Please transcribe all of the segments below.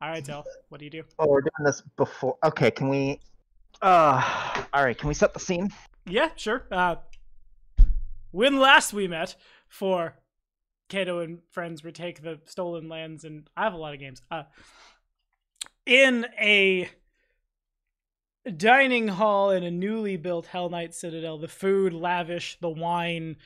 All right, Del. What do you do? Oh, we're doing this before. Okay, can we? Uh, all right. Can we set the scene? Yeah, sure. Uh, when last we met for Cato and friends retake the stolen lands, and I have a lot of games. Uh, in a dining hall in a newly built Hell Knight Citadel, the food lavish, the wine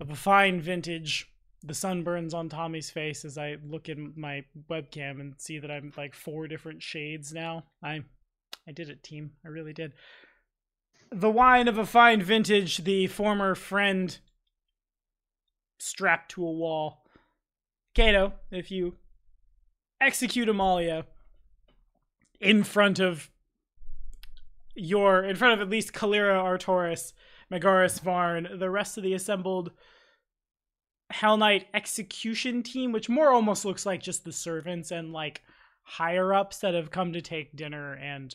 of a fine vintage. The sun burns on Tommy's face as I look in my webcam and see that I'm like four different shades now. I I did it, team. I really did. The wine of a fine vintage, the former friend strapped to a wall. Cato, if you execute Amalia in front of your in front of at least Kalira Artoris, Megaris Varn, the rest of the assembled Hell Knight execution team, which more almost looks like just the servants and like higher ups that have come to take dinner and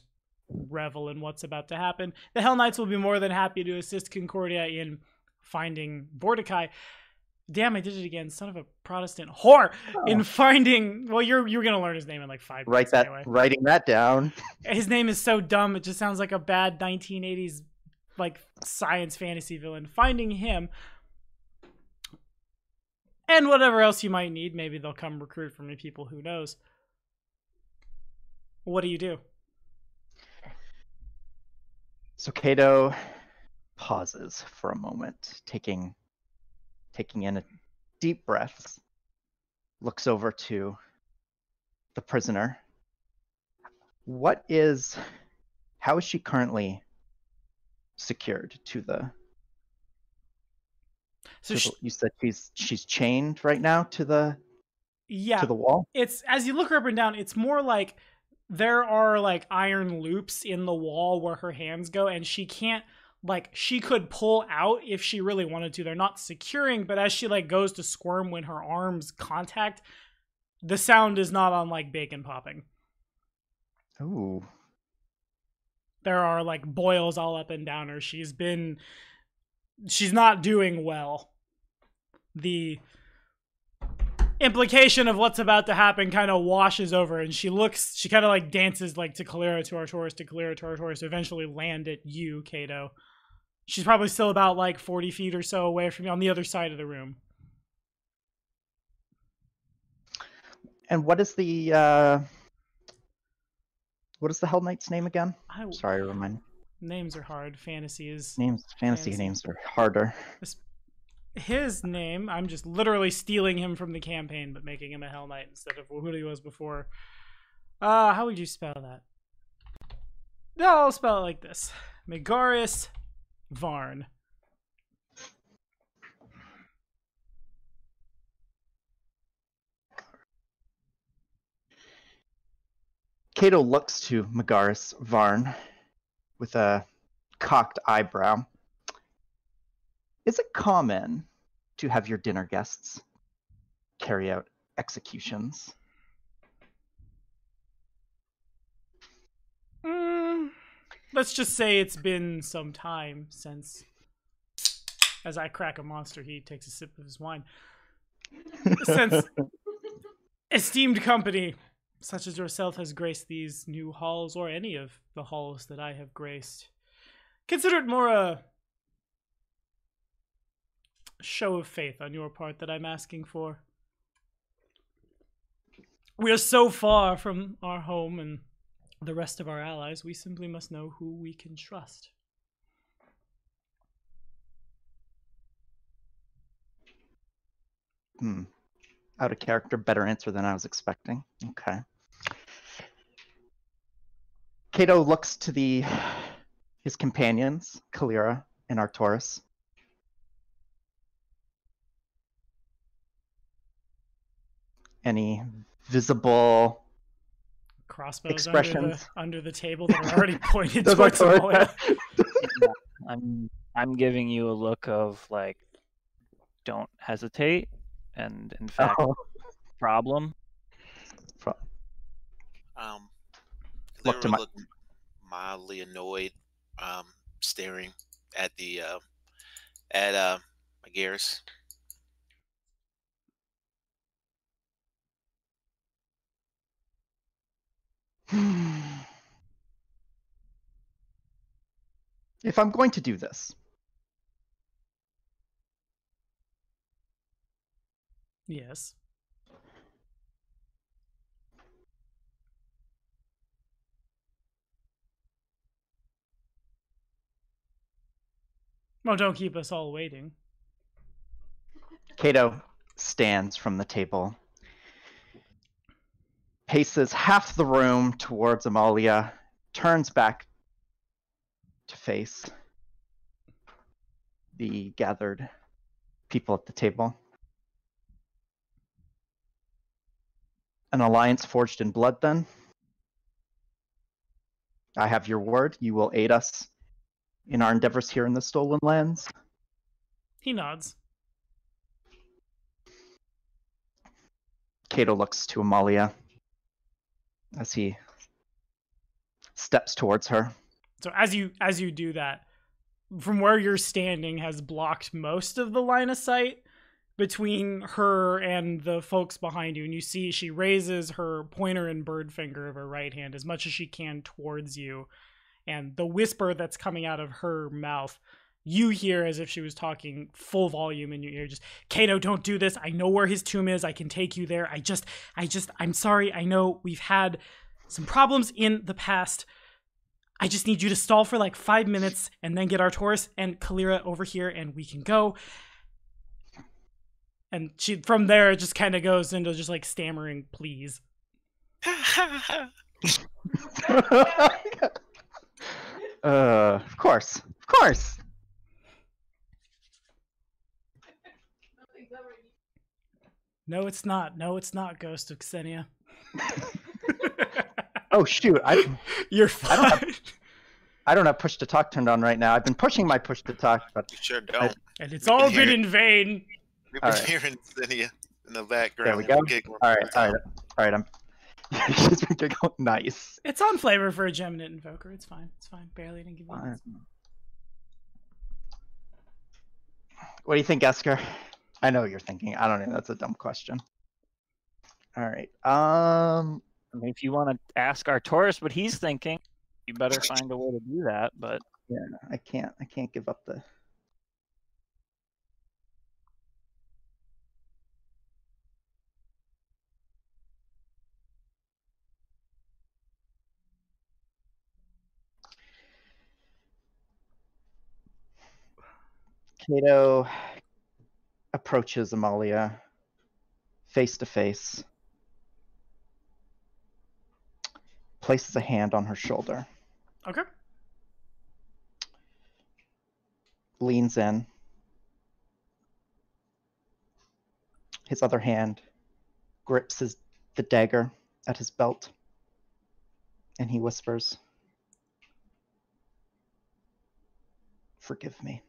revel in what's about to happen. The Hell Knights will be more than happy to assist Concordia in finding Vordakai. Damn, I did it again, son of a Protestant whore. Oh. In finding, well, you're you're gonna learn his name in like five. Write that. Anyway. Writing that down. His name is so dumb; it just sounds like a bad 1980s like science fantasy villain. Finding him, and whatever else you might need. Maybe they'll come recruit from me. People who knows. What do you do? So Kato pauses for a moment, taking taking in a deep breaths, looks over to the prisoner. What is how is she currently secured to the, So to sh- the- you said she's she's chained right now to the yeah, to the wall? it's as you look her up and down, it's more like there are like iron loops in the wall where her hands go, and she can't like she could pull out if she really wanted to. They're not securing, but as she like goes to squirm when her arms contact, the sound is not on like bacon popping. Ooh. There are like boils all up and down her. She's been she's not doing well. The implication of what's about to happen kind of washes over and she looks she kind of like dances like to Calera to our Artoris to Calera to Artoris to eventually land at you, Kato. She's probably still about like 40 feet or so away from you on the other side of the room. And what is the uh what is the Hell Knight's name again? I, Sorry, remind names are hard. Fantasy is names fantasy Fantasy. names are harder. His name. I'm just literally stealing him from the campaign, but making him a Hell Knight instead of who he was before. Uh, how would you spell that? No, I'll spell it like this: Megaris Varn. Cato looks to Megaris Varn with a cocked eyebrow. Is it common to have your dinner guests carry out executions? Mm, let's just say it's been some time since. As I crack a monster, he takes a sip of his wine. Since esteemed company such as yourself has graced these new halls or any of the halls that I have graced, consider it more a show of faith on your part that I'm asking for. We are so far from our home and the rest of our allies, we simply must know who we can trust. Hmm. Out of character, better answer than I was expecting. Okay. Cato looks to the his companions, Kalira and Artoris. Any visible Crossbows under the, Expressions. under the table that are already pointed Those are towards towards- Amalia. I'm I'm giving you a look of like, don't hesitate, and in fact, Oh, problem. Um, Look to my- looked mildly annoyed, um, staring at the uh, at uh, Megaris. If I'm going to do this, Yes. Well, don't keep us all waiting. Cato stands from the table, paces half the room towards Amalia, turns back to face the gathered people at the table. An alliance forged in blood, then? I have your word. You will aid us in our endeavors here in the Stolen Lands. He nods. Cato looks to Amalia as he steps towards her. So as you as you do that, from where you're standing has blocked most of the line of sight between her and the folks behind you and you see she raises her pointer and bird finger of her right hand as much as she can towards you and the whisper that's coming out of her mouth you hear as if she was talking full volume in your ear just Kato don't do this. I know where his tomb is. I can take you there. I just I just I'm sorry. I know we've had some problems in the past. I just need you to stall for like 5 minutes and then get Artoris and Kalira over here and we can go. And she from there it just kind of goes into just like stammering please. Uh, of course, of course. No it's not no it's not ghost of xenia Oh shoot, I you're I don't have- fine I don't have push to talk turned on right now. I've been pushing my push to talk, but You sure don't. and it's all been been here. in vain We've been right. hearing Zinnia in the background. There we go. giggling all the right, whole all right, time. all right. I'm. She's been giggling. Nice. it's on flavor for a geminate invoker it's fine it's fine barely didn't give you What do you think, Esker? I know what you're thinking. I don't know. That's a dumb question. All right. Um. I mean, if you want to ask Artoris what he's thinking, you better find a way to do that. But Yeah, I can't. I can't give up the. Cato approaches Amalia face to face, places a hand on her shoulder. okay leans in. His other hand grips his, the dagger at his belt, and he whispers, Forgive me.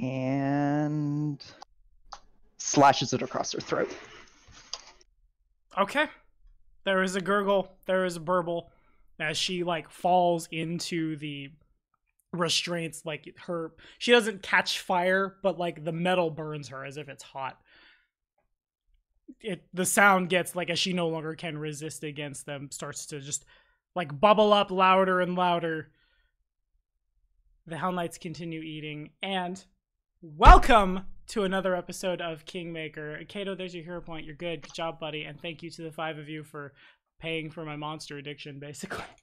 And slashes it across her throat. okay. There is a gurgle there is a burble as she like falls into the restraints like her she doesn't catch fire but like the metal burns her as if it's hot. It the sound gets like as she no longer can resist against them starts to just like bubble up louder and louder. The hell knights continue eating and welcome to another episode of kingmaker. Kato there's your hero point. You're good. Good job buddy. And thank you to the five of you for paying for my monster addiction basically.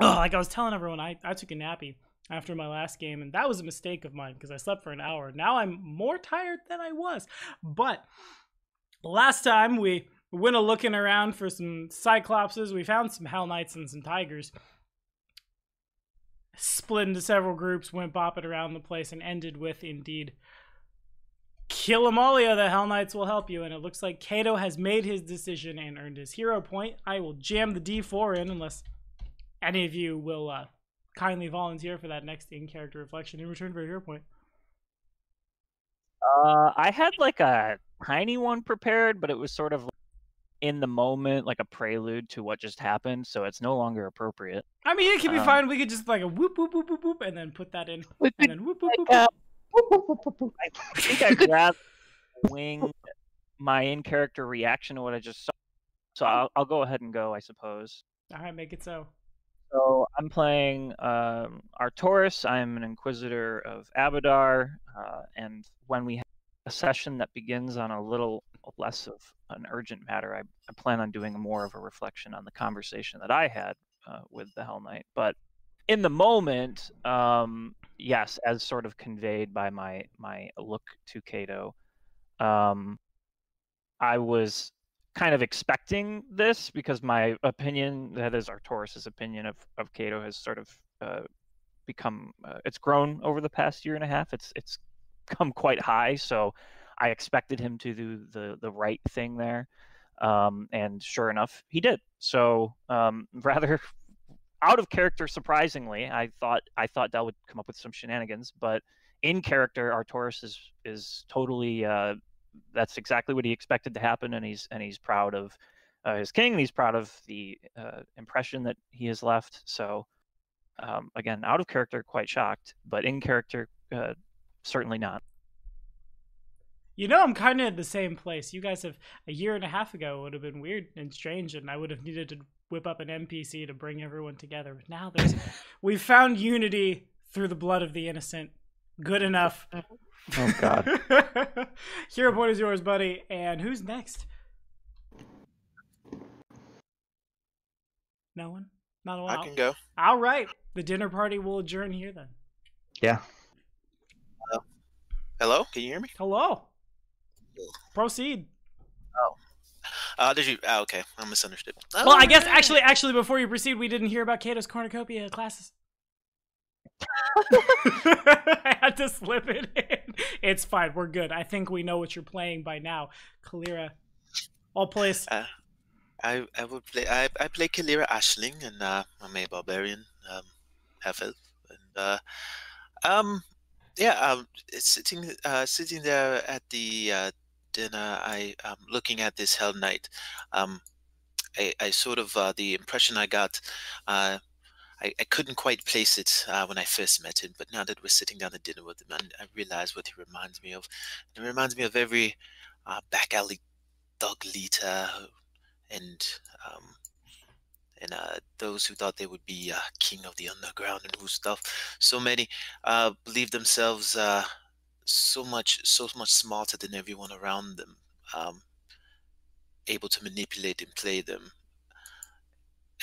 Oh like i was telling everyone i, I took a nappy after my last game and that was a mistake of mine because i slept for an hour. Now i'm more tired than i was. But last time we went a looking around for some cyclopses. We found some hell knights and some tigers split into several groups went bopping around the place and ended with indeed kill Amalia, the Hell Knights will help you. And it looks like Kato has made his decision and earned his hero point. I will jam the D4 in unless any of you will uh, kindly volunteer for that next in character reflection in return for a hero point. uh, I had like a tiny one prepared, but it was sort of in the moment, like a prelude to what just happened. So it's no longer appropriate. I mean, it can be Um, fine. We could just like a whoop, whoop, whoop, whoop, whoop, and then put that in. And then whoop, whoop, whoop, like, whoop. uh, I think I grabbed wing my in character reaction to what I just saw. So I'll, I'll go ahead and go, I suppose. All right, make it so. So I'm playing um, Artoris. I'm an Inquisitor of Abadar, uh, and when we have a session that begins on a little less of an urgent matter, I, I plan on doing more of a reflection on the conversation that I had uh, with the Hell Knight. But in the moment, um, yes, as sort of conveyed by my my look to Cato, um, I was kind of expecting this because my opinion, that is Artoris's opinion of of Cato, has sort of uh, become uh, it's grown over the past year and a half. It's it's come quite high, so I expected him to do the the right thing there, um, and sure enough, he did. So um, rather out of character, surprisingly, I thought I thought Dell would come up with some shenanigans, but in character, Artoris is is totally uh, that's exactly what he expected to happen, and he's and he's proud of uh, his king, and he's proud of the uh, impression that he has left. So, um, again, out of character, quite shocked, but in character, uh, certainly not. You know, I'm kind of in the same place. You guys have a year and a half ago would have been weird and strange, and I would have needed to whip up an NPC to bring everyone together. But now there's we've found unity through the blood of the innocent. Good enough. Oh God. Hero point is yours, buddy. And who's next? No one. Not a I while. can go. All right. The dinner party will adjourn here then. Yeah. Uh, hello, can you hear me? Hello. Proceed. Uh, did you? Oh, okay, I misunderstood. Well, I guess Alright. actually, actually, before you proceed, we didn't hear about Cato's cornucopia classes. I had to slip it in. It's fine. We're good. I think we know what you're playing by now. Kalira, all place. I I would play. I I play Kalira Ashling, and uh, I'm a barbarian, um, half elf, and uh, um, yeah, um, it's sitting uh sitting there at the uh, dinner. I um looking at this Hell Knight. Um, I I sort of uh, the impression I got. Uh, I, I couldn't quite place it uh, when I first met him, but now that we're sitting down to dinner with him, I, I realize what he reminds me of. It reminds me of every uh, back alley dog leader and um, and uh, those who thought they would be king of the underground and who stuff. So many believe themselves so much so much smarter than everyone around them, um, able to manipulate and play them.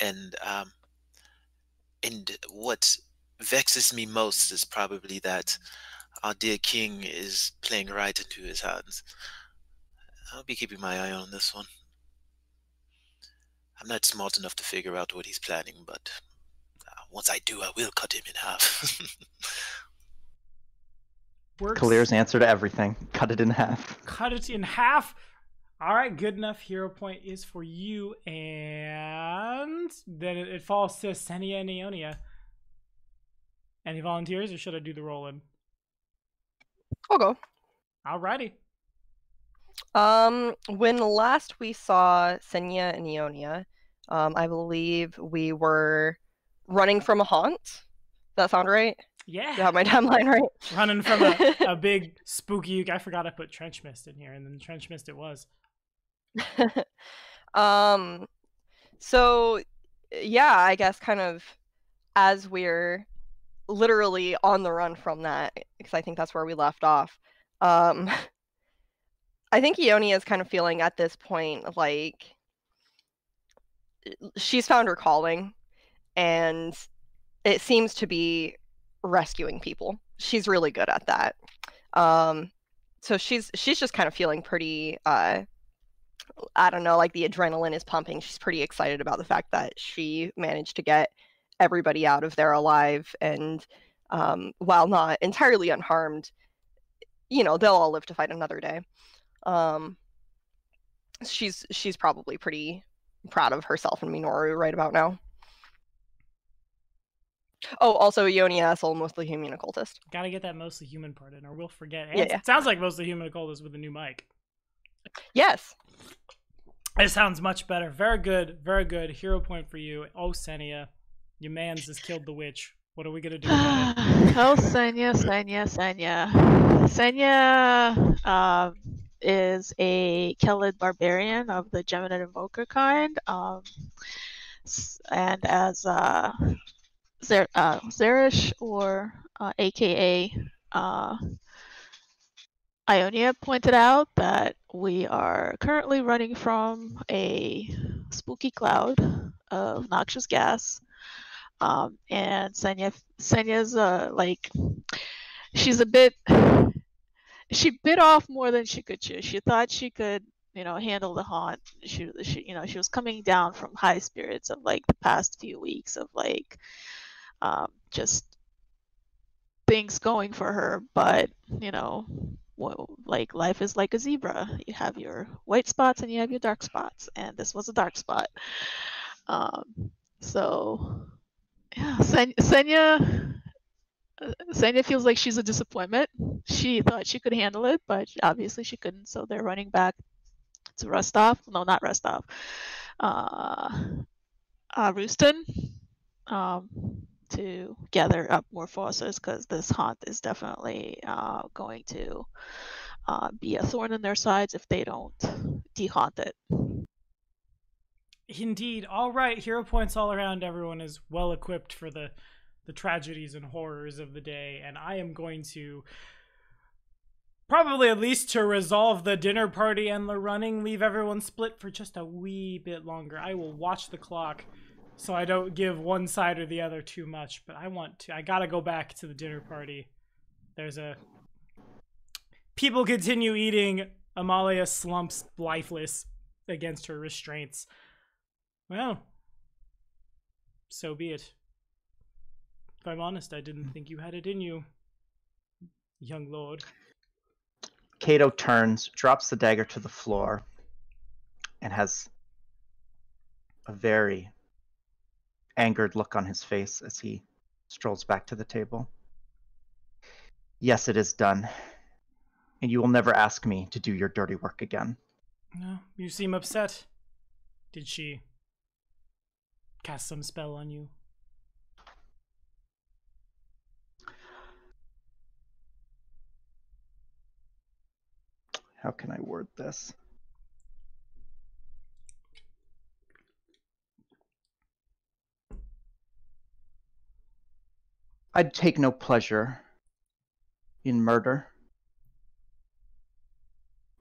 And um, and what vexes me most is probably that our dear king is playing right into his hands. I'll be keeping my eye on this one. I'm not smart enough to figure out what he's planning, but uh, once I do, I will cut him in half. Works. Kalir's answer to everything. Cut it in half. Cut it in half. All right, good enough. Hero point is for you, and then it, it falls to Senia and Ionia. Any volunteers, or should I do the roll in? I'll go. Alrighty. Um, when last we saw Senya and Ionia, um, I believe we were running from a haunt. Does that sound right? Yeah. Have my timeline right? Running from a, a big spooky. I forgot I put trench mist in here, and then trench mist it was. um, so yeah, I guess kind of as we're literally on the run from that, because I think that's where we left off. Um, I think Ionia is kind of feeling at this point like she's found her calling, and it seems to be rescuing people. She's really good at that. Um, so she's she's just kind of feeling pretty uh I don't know, like the adrenaline is pumping. She's pretty excited about the fact that she managed to get everybody out of there alive and um, while not entirely unharmed, you know, they'll all live to fight another day. Um, she's she's probably pretty proud of herself and Minoru right about now. Oh, also Ionia Essel, mostly human occultist. Gotta get that mostly human part in, or we'll forget. Yeah, yeah. It sounds like mostly human occultist with a new mic. Yes. It sounds much better. Very good. Very good. Hero point for you. Oh, Senia. Your man's has killed the witch. What are we gonna do oh, Senya, Senya, Senya. Senya um, is a Kellid barbarian of the Geminate Invoker kind. Um, and as uh, Uh, Zerish, or uh, aka uh, Ionia pointed out, that we are currently running from a spooky cloud of noxious gas. Um, and Senya, Senya's uh, like, she's a bit she bit off more than she could chew. She thought she could, you know, handle the haunt. She, she, you know, she was coming down from high spirits of like the past few weeks of like, um, just things going for her. But you know, like life is like a zebra. You have your white spots and you have your dark spots, and this was a dark spot. Um, so yeah, Sen- Senya uh, Senya feels like she's a disappointment. She thought she could handle it, but obviously she couldn't. So they're running back to Rostov. No, not Rostov. Uh, uh, um, to gather up more forces because this haunt is definitely uh, going to uh, be a thorn in their sides if they don't dehaunt it. Indeed. All right. Hero points all around. Everyone is well equipped for the the tragedies and horrors of the day, and I am going to probably at least to resolve the dinner party and the running, leave everyone split for just a wee bit longer. I will watch the clock so I don't give one side or the other too much, but I want to I got to go back to the dinner party. There's a people continue eating. Amalia slumps lifeless against her restraints. Well, so be it. If I'm honest, I didn't think you had it in you, young lord. Cato turns, drops the dagger to the floor, and has a very angered look on his face as he strolls back to the table. Yes, it is done. And you will never ask me to do your dirty work again. No, you seem upset. Did she cast some spell on you? How can I word this? I'd take no pleasure in murder.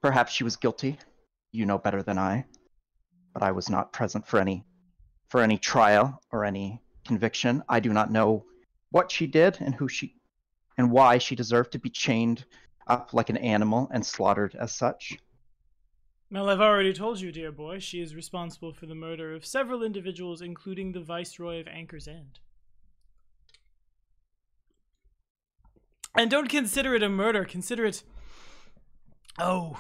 Perhaps she was guilty. You know better than I. But I was not present for any for any trial or any conviction. I do not know what she did and who she and why she deserved to be chained up like an animal and slaughtered as such. Well, I've already told you, dear boy, she is responsible for the murder of several individuals, including the Viceroy of Anchor's End. And don't consider it a murder, consider it. Oh,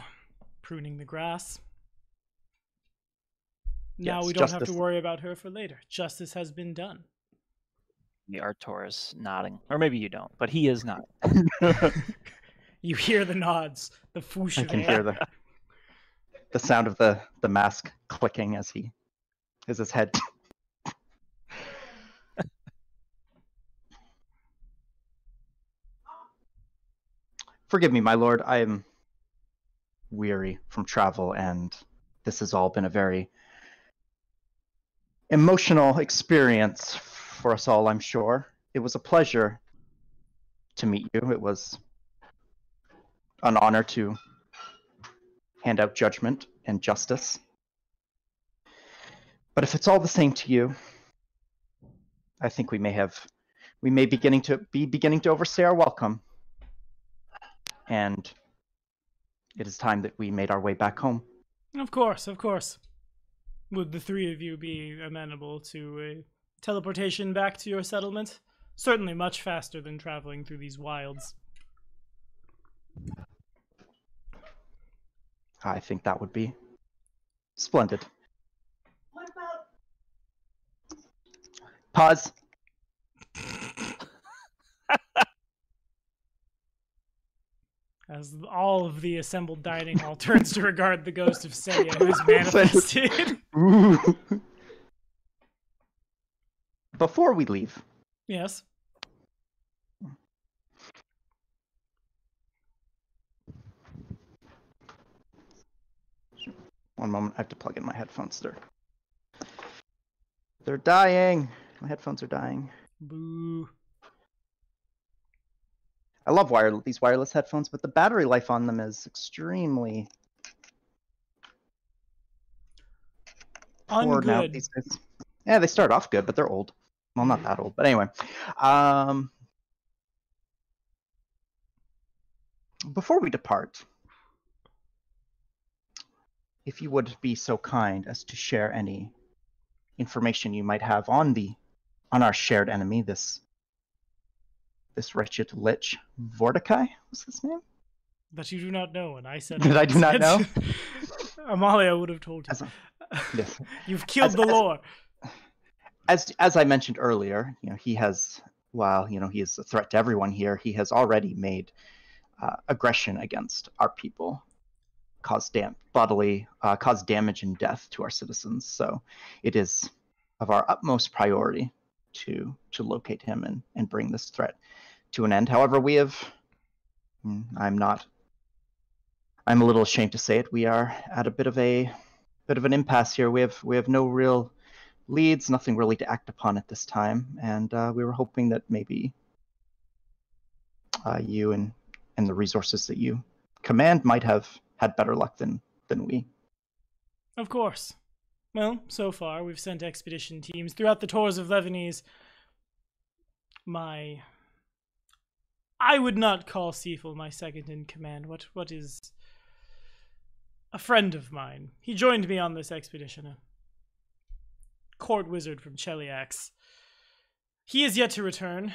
pruning the grass. Now Yes, we don't have to worry about her for later. Justice has been done. The Artoris nodding, or maybe you don't, but he is not. You hear the nods, the foosh I can hear the the sound of the the mask clicking as he as his head. Forgive me, my lord. I am weary from travel, and this has all been a very emotional experience for us all. I'm sure it was a pleasure to meet you. It was an honor to hand out judgment and justice. But if it's all the same to you, I think we may have we may beginning to be beginning to overstay our welcome. And it is time that we made our way back home. Of course, of course. Would the three of you be amenable to a teleportation back to your settlement? Certainly much faster than traveling through these wilds. I think that would be splendid. Pause. As all of the assembled dining hall turns to regard the ghost of Seiya who is manifested. Ooh. Before we leave, yes. One moment, I have to plug in my headphones. They're they're dying. My headphones are dying. Boo. I love wire these wireless headphones, but the battery life on them is extremely poor now these days. Yeah, they start off good, but they're old. Well, not that old, but anyway. Um, before we depart, if you would be so kind as to share any information you might have on the on our shared enemy, this this wretched lich, Vordakai was his name. That you do not know, and I said. That I do not know? Amalia would have told you. As, yes. You've killed As- the as- lore. as as I mentioned earlier, you know, he has while you know he is a threat to everyone here, he has already made uh, aggression against our people, caused dam- bodily uh, caused damage and death to our citizens. So it is of our utmost priority to to locate him and and bring this threat to an end. However, we have mm, I'm not I'm a little ashamed to say it. We are at a bit of a bit of an impasse here. We have we have no real leads, nothing really to act upon at this time, and uh, we were hoping that maybe uh, you and and the resources that you command might have had better luck than than we. Of course. Well, so far we've sent expedition teams throughout the Tors of Levenies. My I would not call Seafel my second in command. What what is a friend of mine. He joined me on this expedition. A court wizard from Cheliax. He is yet to return.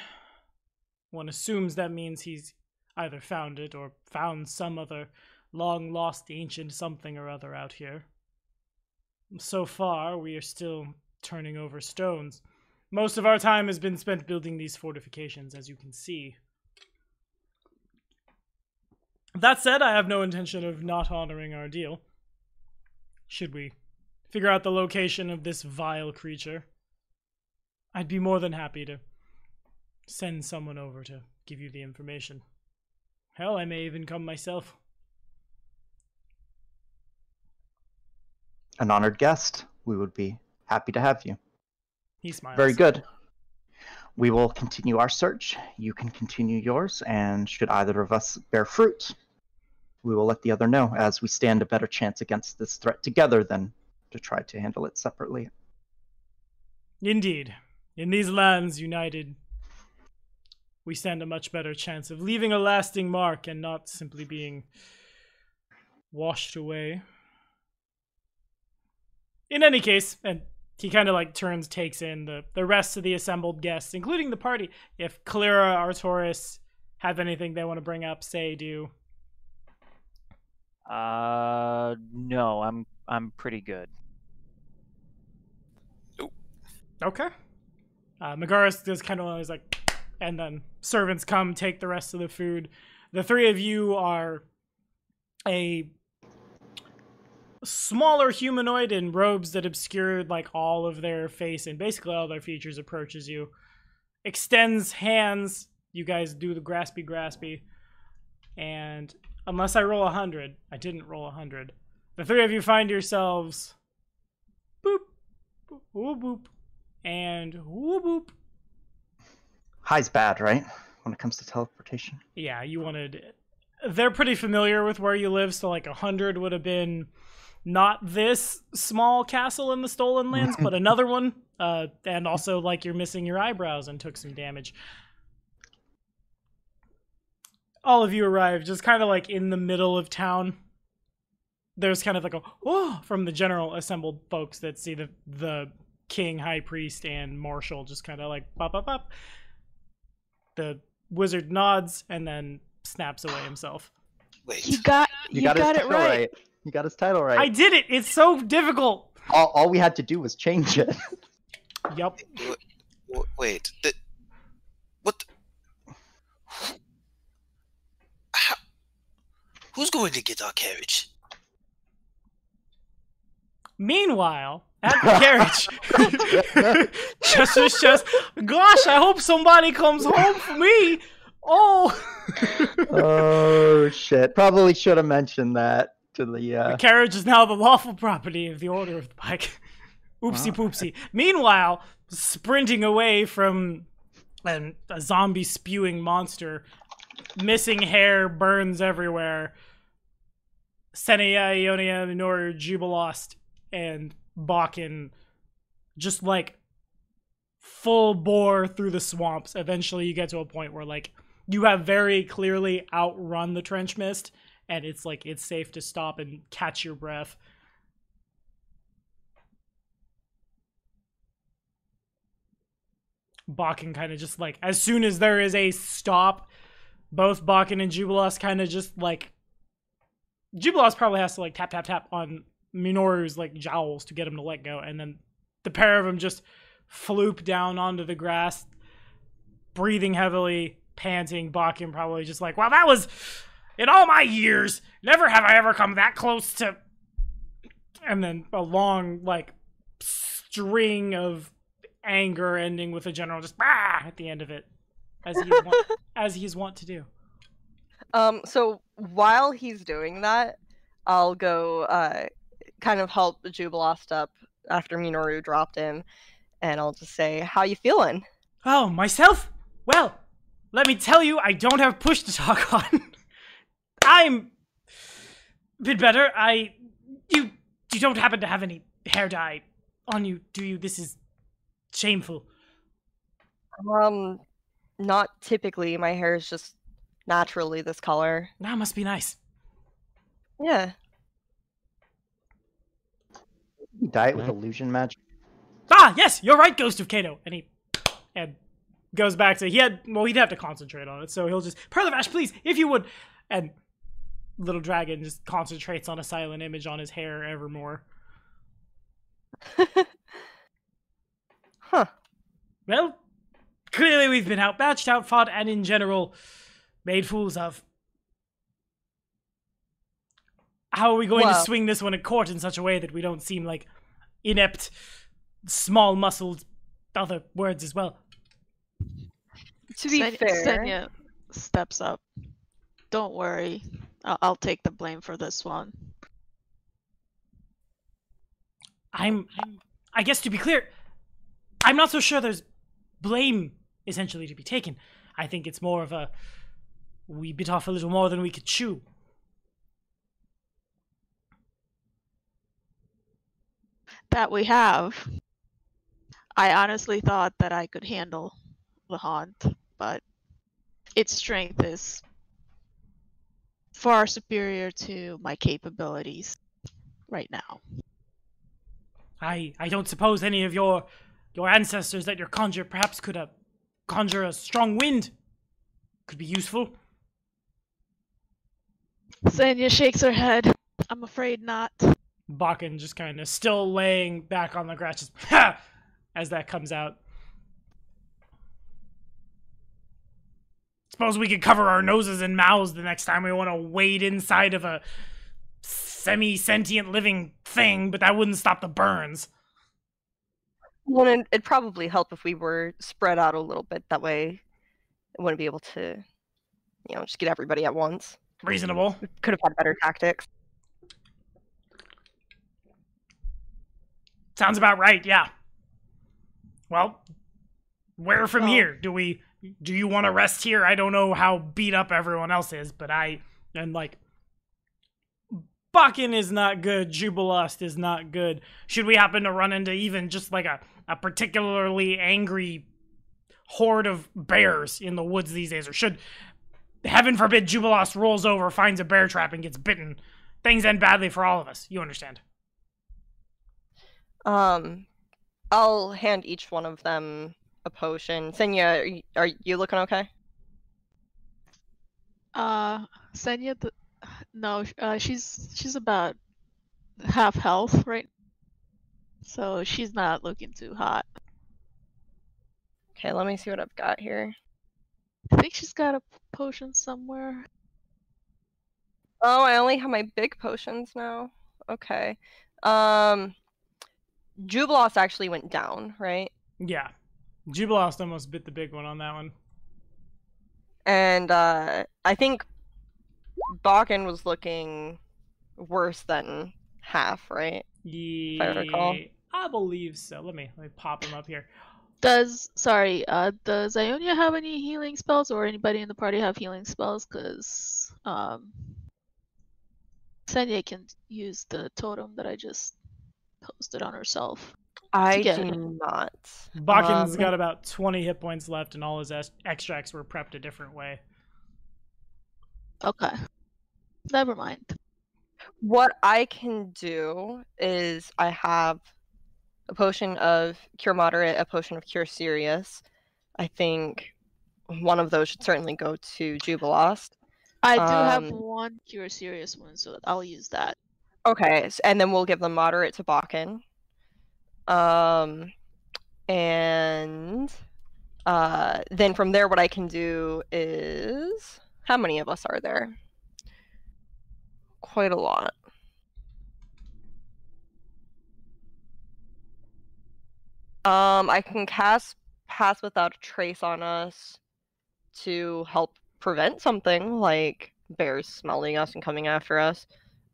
One assumes that means he's either found it or found some other long lost ancient something or other out here. So far, we are still turning over stones. Most of our time has been spent building these fortifications, as you can see. That said, I have no intention of not honoring our deal. Should we figure out the location of this vile creature, I'd be more than happy to send someone over to give you the information. Hell, I may even come myself. An honored guest. We would be happy to have you. He smiles. Very good. We will continue our search. You can continue yours, and should either of us bear fruit, we will let the other know, as we stand a better chance against this threat together than to try to handle it separately. Indeed. In these lands united, we stand a much better chance of leaving a lasting mark and not simply being washed away. In any case, and he kind of like turns, takes in the, the rest of the assembled guests, including the party. If Calera, Artoris have anything they want to bring up, say, do. Uh, no, I'm I'm pretty good. Okay. Uh, Megaris just kind of always like, and then servants come take the rest of the food. The three of you are a smaller humanoid in robes that obscured like all of their face and basically all their features. Approaches you, extends hands. You guys do the graspy graspy, and unless I roll a hundred, I didn't roll a hundred. The three of you find yourselves boop, boop, boop, boop and whoop whoop. High's bad, right? When it comes to teleportation. Yeah, you wanted. They're pretty familiar with where you live, so like a hundred would have been not this small castle in the Stolen Lands, but another one. Uh, and also like you're missing your eyebrows and took some damage. All of you arrive just kind of like in the middle of town. There's kind of like a oh from the general assembled folks that see the the king, high priest, and marshal just kind of like pop up up. The wizard nods and then snaps away himself. Wait. You got You, you, got, got, his it title right. You got his title right. I did it. It's so difficult. all, all we had to do was change it. yep. W- w- Wait. The, what? How, who's going to get our carriage? Meanwhile, at the carriage, Chester's just, gosh, I hope somebody comes home for me. Oh. oh shit! Probably should have mentioned that. To the The uh, carriage is now the lawful property of the Order of the Pike. Oopsie Wow. poopsie. Meanwhile, sprinting away from an, a zombie spewing monster, missing hair, burns everywhere. Senia, Ionia, Minoru, Jubilost, and Bakken just like full bore through the swamps. Eventually, you get to a point where like you have very clearly outrun the trench mist, and it's like it's safe to stop and catch your breath. Bakken kind of just like as soon as there is a stop, both Bakken and Jubilost kind of just like Jubilost probably has to like tap tap tap on Minoru's like jowls to get him to let go, and then the pair of them just floop down onto the grass, breathing heavily, panting. Bakken probably just like, wow, that was in all my years. Never have I ever come that close to." And then a long like string of anger ending with a general just ah at the end of it, as he is wont, as he's wont to do. Um, so while he's doing that, I'll go uh, kind of help Jubilost up after Minoru dropped in, and I'll just say, "How you feeling?" Oh, myself? Well, let me tell you, I don't have push to talk on. I'm a bit better. I you you don't happen to have any hair dye on you, do you? This is shameful. Um, not typically. My hair is just naturally this color. That must be nice. Yeah. dye it with illusion magic. Ah, yes, you're right, Ghost of Kato. And he and goes back to he had well, he'd have to concentrate on it, so he'll just Perlivash, please, if you would. And little dragon just concentrates on a silent image on his hair evermore. huh. Well, clearly we've been outmatched, outfought, and in general made fools of. How are we going to swing this one at court in such a way that we don't seem like inept, small muscled other words as well? To be Sen- fair, Senya steps up. Don't worry. I'll, I'll take the blame for this one. I'm, I'm I guess to be clear, I'm not so sure there's blame essentially to be taken. I think it's more of a we bit off a little more than we could chew. That we have. I honestly thought that I could handle the haunt, but its strength is far superior to my capabilities right now. I I don't suppose any of your your ancestors that your conjure perhaps could uh, conjure a strong wind. Could be useful. Senya shakes her head. I'm afraid not. Bakken just kind of still laying back on the grass, just as that comes out. Suppose we could cover our noses and mouths the next time we want to wade inside of a semi-sentient living thing, but that wouldn't stop the burns. well, it'd, it'd probably help if we were spread out a little bit. That way, I wouldn't be able to, you know, just get everybody at once. Reasonable. Could have had better tactics. Sounds about right, yeah. Well, where from Well- here? Do we do you want to rest here? I don't know how beat up everyone else is, but I and like Bakken is not good, Jubilost is not good. Should we happen to run into even just like a, a particularly angry horde of bears in the woods these days, or should heaven forbid Jubilost rolls over, finds a bear trap, and gets bitten, things end badly for all of us. You understand? Um, I'll hand each one of them a potion. Senya, are you, are you looking okay? Uh, Senya, th- no, uh, she's she's about half health right, so she's not looking too hot. Okay, let me see what I've got here. I think she's got a potion somewhere. Oh, I only have my big potions now. Okay. Um, Jubilost actually went down, right? Yeah. Jubilost almost bit the big one on that one. And uh, I think Bakken was looking worse than half, right? Yeah, I recall. I believe so. Let me let me pop him up here. Does sorry, uh, does Ionia have any healing spells, or anybody in the party have healing spells? Cause um, Senya can use the totem that I just posted on herself. I get- do not. Bakken's Um, got about 20 hit points left, and all his es- extracts were prepped a different way. Okay, never mind. What I can do is I have a potion of cure moderate, a potion of cure serious. I think one of those should certainly go to Jubilost. I do have Um, one cure serious one, so I'll use that. Okay, and then we'll give the moderate to Bakken. Um, and uh, then from there, what I can do is how many of us are there? Quite a lot. Um, I can cast Pass Without a Trace on us to help prevent something like bears smelling us and coming after us.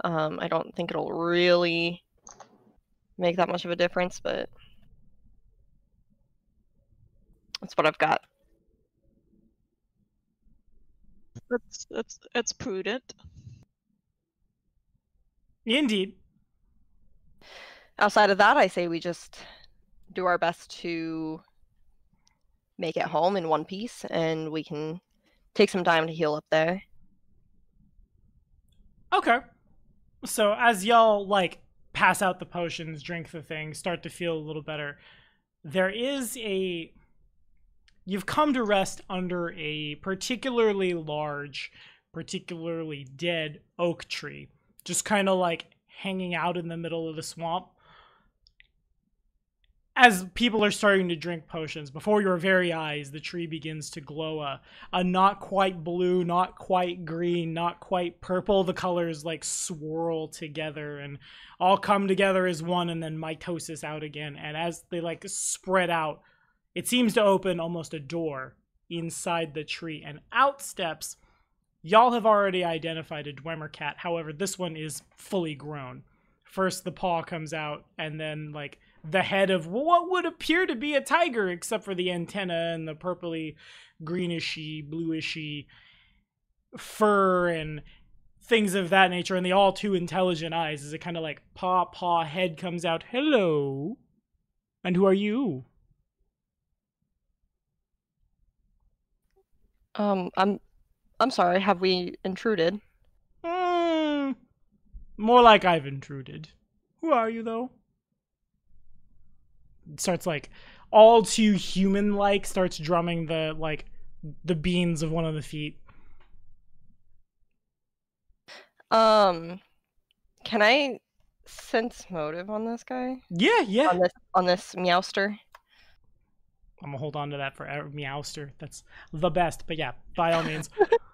Um, I don't think it'll really make that much of a difference, but that's what I've got. That's that's that's prudent. Indeed. Outside of that, I say we just do our best to make it home in one piece, and we can take some time to heal up there. Okay. So as y'all like pass out the potions, drink the thing, start to feel a little better, there is a you've come to rest under a particularly large, particularly dead oak tree, just kind of like hanging out in the middle of the swamp. As people are starting to drink potions, before your very eyes, the tree begins to glow a, a not quite blue, not quite green, not quite purple. The colors like swirl together and all come together as one and then mitosis out again. And as they like spread out, it seems to open almost a door inside the tree. And out steps, y'all have already identified a dweomercat. However, this one is fully grown. First, the paw comes out, and then like the head of what would appear to be a tiger, except for the antenna and the purpley, greenish-y, bluishy fur and things of that nature, and the all too intelligent eyes. As it kind of like paw paw head comes out. Hello, and who are you? Um, I'm, I'm sorry. Have we intruded? Hmm. More like I've intruded. Who are you, though? Starts like all too human like, starts drumming the like the beans of one of the feet. Um, can I sense motive on this guy? Yeah, yeah. On this, on this meowster? I'm gonna hold on to that for Meowster. That's the best. But yeah, by all means.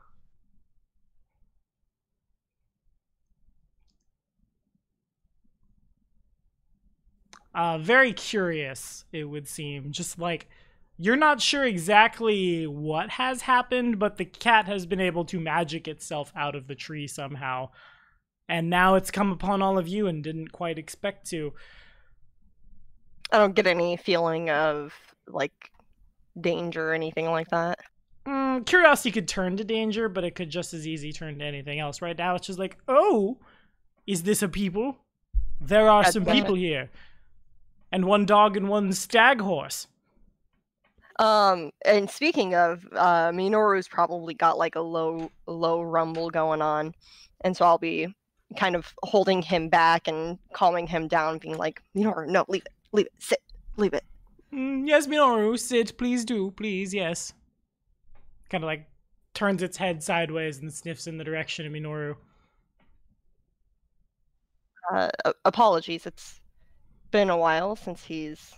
uh, very curious, it would seem. Just like you're not sure exactly what has happened, but the cat has been able to magic itself out of the tree somehow. And now it's come upon all of you and didn't quite expect to. I don't get any feeling of like danger or anything like that. Mm, curiosity could turn to danger, but it could just as easy turn to anything else. Right now, it's just like, oh, is this a people? There are God some damn it. people here, and one dog and one stag horse. Um, and speaking of, uh, Minoru's probably got like a low, low rumble going on, and so I'll be kind of holding him back and calming him down, being like, Minoru, no, leave it, leave it, sit, leave it. Mm, yes, Minoru, sit. Please do, please, yes. Kind of like turns its head sideways and sniffs in the direction of Minoru. Uh, apologies, it's been a while since he's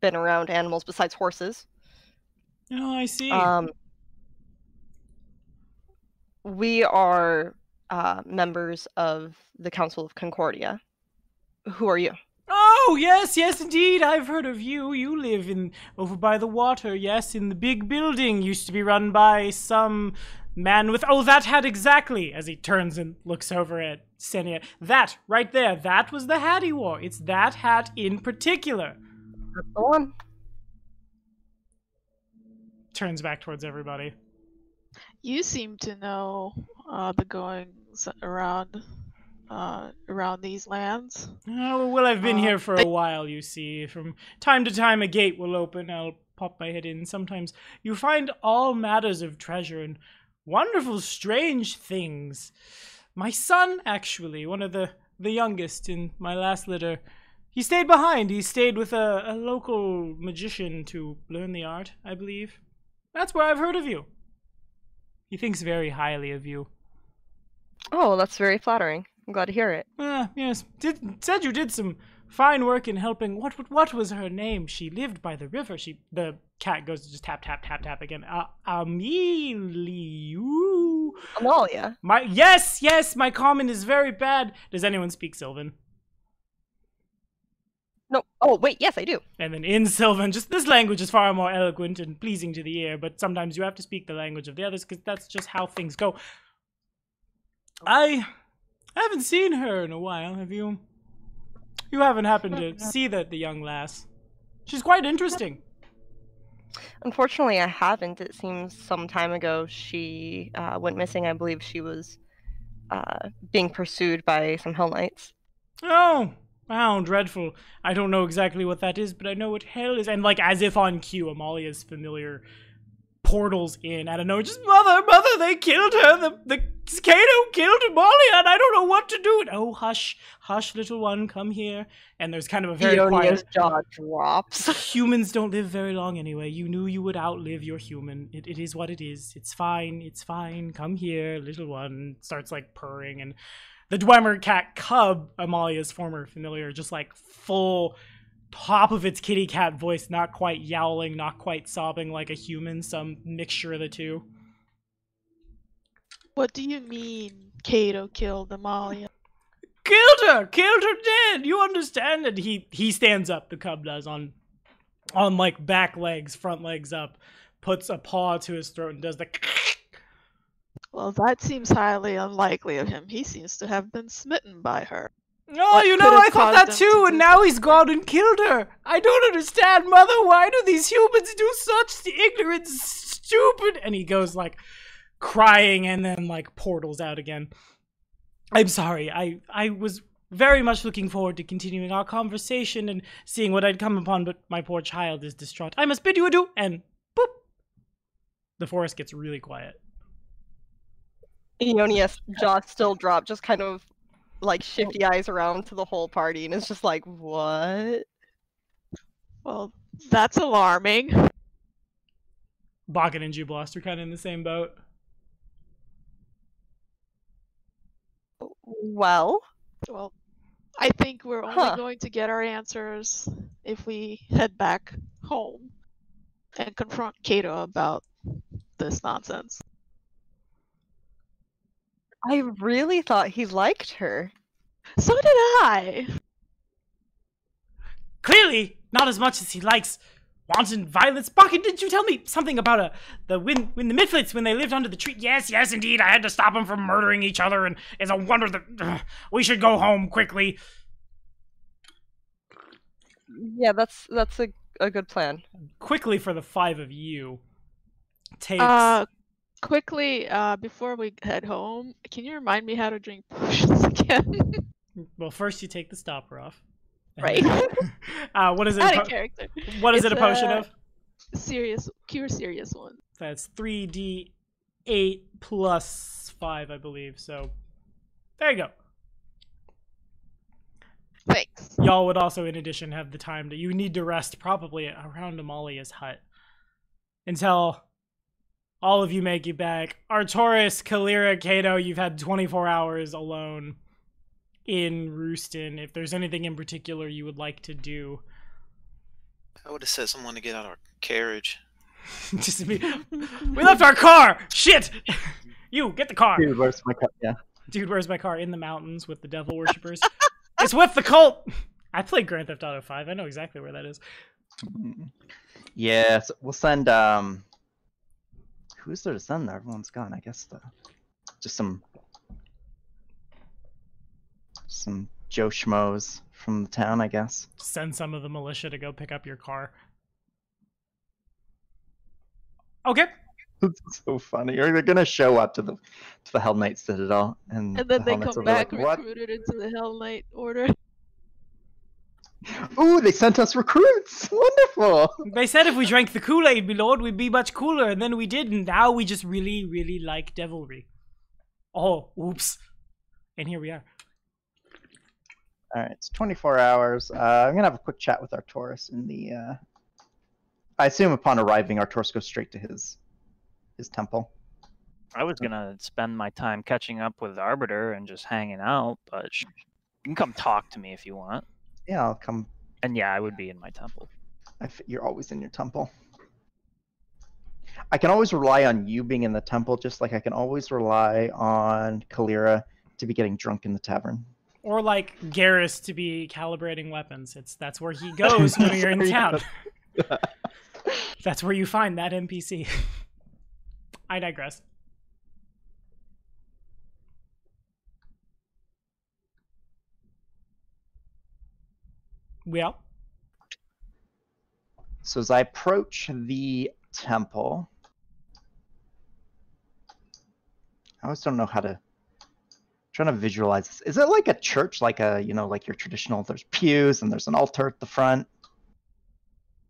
been around animals besides horses. Oh, I see. Um, we are uh, members of the Council of Concordia. Who are you? Oh, yes, yes, indeed. I've heard of you. You live in over by the water, yes, in the big building used to be run by some man with oh that hat exactly as he turns and looks over at Senia. That right there, that was the hat he wore. It's that hat in particular. That's the one. Turns back towards everybody. You seem to know uh, the goings around uh, around these lands. Oh, well, I've been Uh, here for a while, you see. From time to time, a gate will open. I'll pop my head in. Sometimes you find all matters of treasure and wonderful, strange things. My son, actually, one of the, the youngest in my last litter, he stayed behind. He stayed with a, a local magician to learn the art, I believe. That's where I've heard of you. He thinks very highly of you. Oh, that's very flattering. I'm glad to hear it. Ah, yes. Did said you did some fine work in helping. What what, what was her name? She lived by the river. She the cat goes to just tap tap tap tap again. Uh, Ameliu. Amalia. My yes yes. My common is very bad. Does anyone speak Sylvan? No. Oh, wait. Yes, I do. And then in Sylvan, just this language is far more eloquent and pleasing to the ear. But sometimes you have to speak the language of the others because that's just how things go. I haven't seen her in a while. Have you? You haven't happened to see that the young lass? She's quite interesting. Unfortunately, I haven't. It seems some time ago she uh, went missing. I believe she was uh, being pursued by some Hell Knights. Oh, how dreadful. I don't know exactly what that is, but I know what hell is. And like as if on cue, Amalia's familiar portals in out of nowhere. Just mother, mother, they killed her. The the Kato killed Amalia, and I don't know what to do. And, oh, hush, hush, little one, come here. And there's kind of a very quiet. jaw drops. Humans don't live very long anyway. You knew you would outlive your human. It, it is what it is. It's fine. It's fine. Come here, little one. Starts like purring, and the dweomercat cub, Amalia's former familiar, just like full top of its kitty cat voice, not quite yowling, not quite sobbing like a human, some mixture of the two. What do you mean Kato killed Amalia? Killed her, killed her dead. You understand? And he he stands up. The cub does on on like back legs, front legs up, puts a paw to his throat and does the. Well, that seems highly unlikely of him. He seems to have been smitten by her. Oh, What you know, I thought that too, to and now he's gone and killed her. I don't understand, mother. Why do these humans do such ignorant, stupid? And he goes like crying and then like portals out again. I'm sorry. I I was very much looking forward to continuing our conversation and seeing what I'd come upon, but my poor child is distraught. I must bid you adieu, and boop. The forest gets really quiet. Ionia's jaw still dropped, just kind of like oh. shifty eyes around to the whole party, and it's just like, what? Well, that's alarming. Bakken and Jubilost are kind of in the same boat. Well, Well, I think we're only Huh. going to get our answers if we head back home and confront Kato about this nonsense. I really thought he liked her. So did I. Clearly, not as much as he likes wanton violence. Bakken, didn't you tell me something about a the when when the Mitflits when they lived under the tree? Yes, yes, indeed. I had to stop them from murdering each other, and it's a wonder that ugh, we should go home quickly. Yeah, that's that's a, a good plan. Quickly for the five of you. Takes Uh, quickly, uh, before we head home, can you remind me how to drink potions again? well, first you take the stopper off. Right. uh, what is it? Out a po- character. what is it a potion uh, of? Serious, cure serious one. That's three d eight plus five, I believe. So there you go. Thanks. Y'all would also, in addition, have the time to. You need to rest probably around Amalia's hut until all of you make it back. Artoris, Kalira, Kato, you've had 24 hours alone in Rooston. If there's anything in particular you would like to do, I would have said someone to get out our carriage. just be. We left our car. Shit. You get the car, Dude, where's my car? Yeah. dude. Where's my car? In the mountains with the devil worshippers. it's with the cult. I played Grand Theft Auto 5. I know exactly where that is. Yeah, so we'll send um who's there to send there? Everyone's gone. I guess the just some some Joe Schmoes from the town. I guess. Send some of the militia to go pick up your car. Okay. It's so funny. Or they're gonna show up to the to the Hell Knight Citadel, and, And then the they Hell come back like, recruited into the Hell Knight Order. Ooh, they sent us recruits. Wonderful. They said if we drank the Kool Aid, my lord, we'd be much cooler, and then we did, and now we just really, really like devilry. Oh, oops. And here we are. All right, it's 24 hours. Uh, I'm gonna have a quick chat with Artoris in the. Uh... I assume upon arriving, Artoris goes straight to his his temple. I was gonna spend my time catching up with Arbiter and just hanging out, but you can come talk to me if you want. Yeah, I'll come. And yeah, I would be in my temple. I f- you're always in your temple. I can always rely on you being in the temple, just like I can always rely on Kalira to be getting drunk in the tavern. Or like Garrus to be calibrating weapons. It's that's where he goes when you're in town. That's where you find that NPC. I digress. Well, So as I approach the temple, I always don't know how to trying to visualize this. Is it like a church, like a you know, like your traditional? There's pews and there's an altar at the front.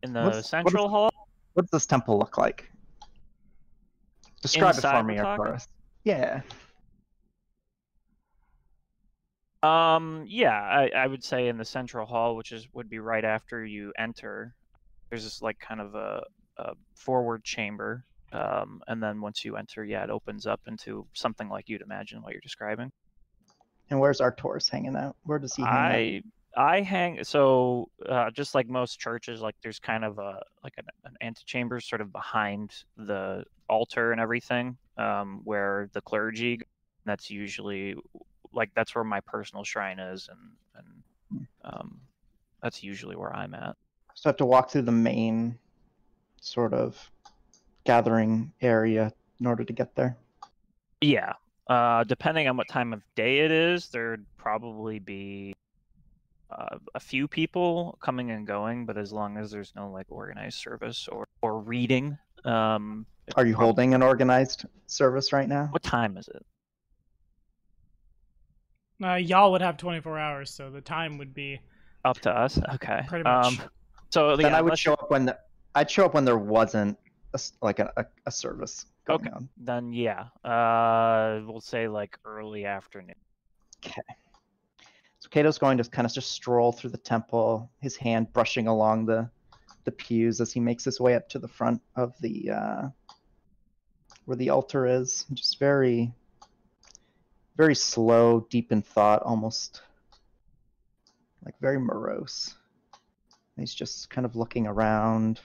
In the What's- what is- central hall, What does this temple look like? Describe it for me, we're talking? Yeah. Um, yeah, I, I would say in the central hall, which is would be right after you enter. There's this like kind of a, a forward chamber, um, and then once you enter, yeah, it opens up into something like you'd imagine what you're describing. And where's our Artoris hanging out? Where does he hang out? I I hang so uh, just like most churches, like there's kind of a like an, an antechamber sort of behind the altar and everything, um, where the clergy. That's usually like that's where my personal shrine is, and and um, that's usually where I'm at. So I have to walk through the main sort of gathering area in order to get there. Yeah. Uh, depending on what time of day it is, there'd probably be uh, a few people coming and going, but as long as there's no like organized service or or reading, um, Are you holding an organized service right now? What time is it? Uh, y'all would have 24 hours, so the time would be Up to us. Okay. Pretty much. Um, so Then yeah, I would show up when the, I'd show up when there wasn't a s like a, a, a service going Okay. on. then yeah, uh, we'll say like early afternoon. Okay. So Cato's going to kind of just stroll through the temple, his hand brushing along the the pews as he makes his way up to the front of the uh, where the altar is. Just very, very slow, deep in thought, almost like very morose. He's just kind of looking around,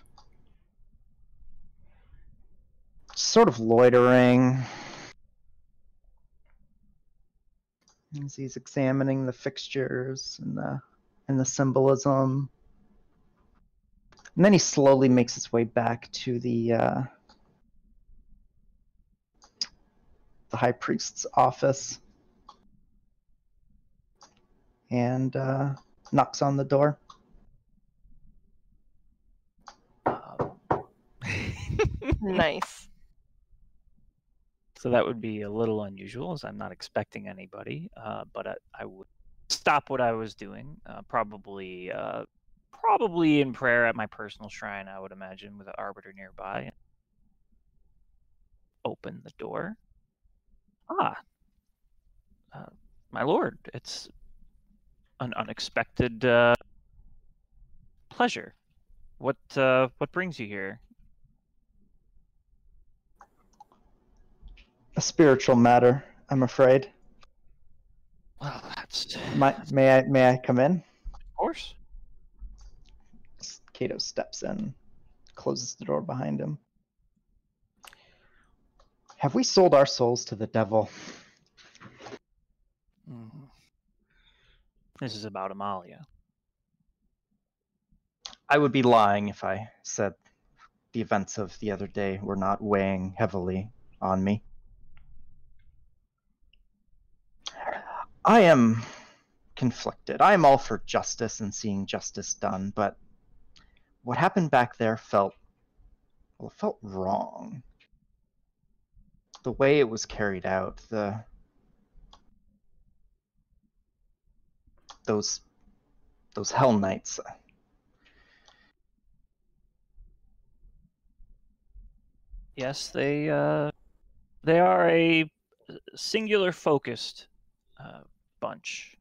sort of loitering. As he's examining the fixtures and the and the symbolism. And then he slowly makes his way back to the uh, the high priest's office and uh, knocks on the door. Um, Nice. So that would be a little unusual, as I'm not expecting anybody. Uh, but I, I would stop what I was doing, uh, probably, uh, probably in prayer at my personal shrine. I would imagine with an arbiter nearby. Open the door. Ah, uh, my lord, it's an unexpected uh, pleasure. What uh, what brings you here? A spiritual matter, I'm afraid. Well, that's My, may I may I come in? of course. Cato steps in, closes the door behind him. Have we sold our souls to the devil? Mhm. This is about Amalia. I would be lying if I said the events of the other day were not weighing heavily on me. I am conflicted. I am all for justice and seeing justice done, but what happened back there felt well, it felt wrong. The way it was carried out, the those those hell knights. Yes, they uh, they are a singular focused uh, bunch.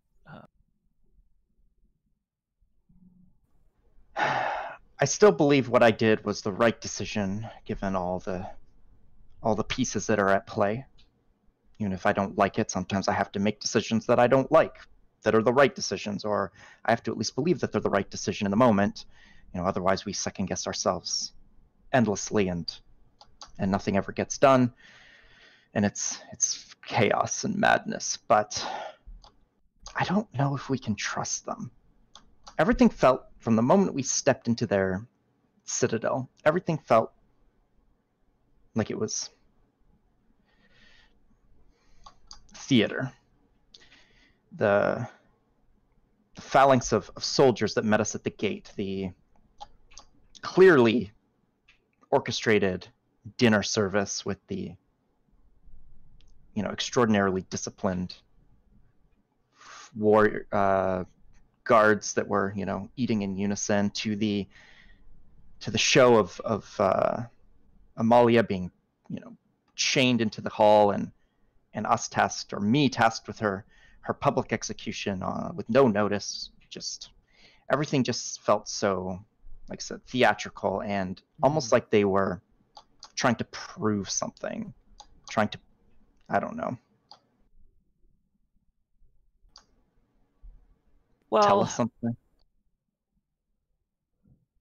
I still believe what I did was the right decision, given all the all the pieces that are at play. Even if I don't like it, sometimes I have to make decisions that I don't like, that are the right decisions, or I have to at least believe that they're the right decision in the moment. You know, otherwise we second guess ourselves endlessly, and and nothing ever gets done, and it's it's chaos and madness. But I don't know if we can trust them. Everything felt from the moment we stepped into their citadel, everything felt like it was theater. The, phalanx of, of soldiers that met us at the gate, the clearly orchestrated dinner service with the you know extraordinarily disciplined warrior uh, guards that were you know eating in unison to the to the show of of uh, Amalia being you know chained into the hall and and us tasked or me tasked with her her public execution uh, with no notice just everything just felt so like I said theatrical and almost like they were trying to prove something trying to I don't know. Tell Well, us something.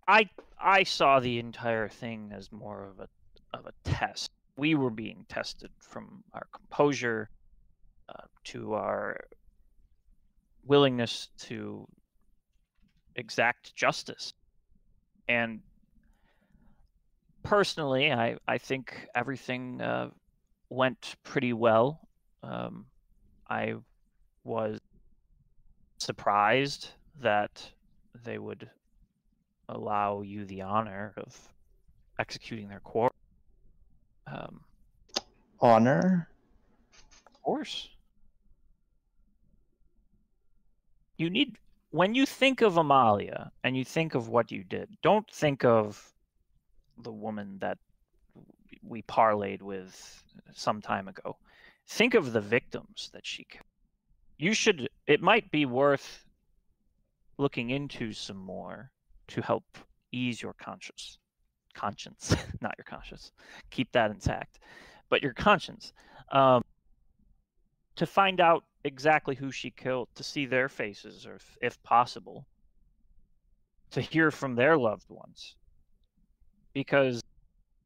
I I saw the entire thing as more of a of a test. We were being tested from our composure uh, to our willingness to exact justice. And personally, I I think everything uh, went pretty well. Um, I was surprised that they would allow you the honor of executing their quarrel. Um, honor of course. You need when you think of Amalia and you think of what you did, don't think of the woman that we parlayed with some time ago. Think of the victims that she killed. You should it might be worth looking into some more to help ease your conscience conscience not your conscience. Keep that intact. But your conscience um, to find out exactly who she killed to see their faces or if, if possible to hear from their loved ones because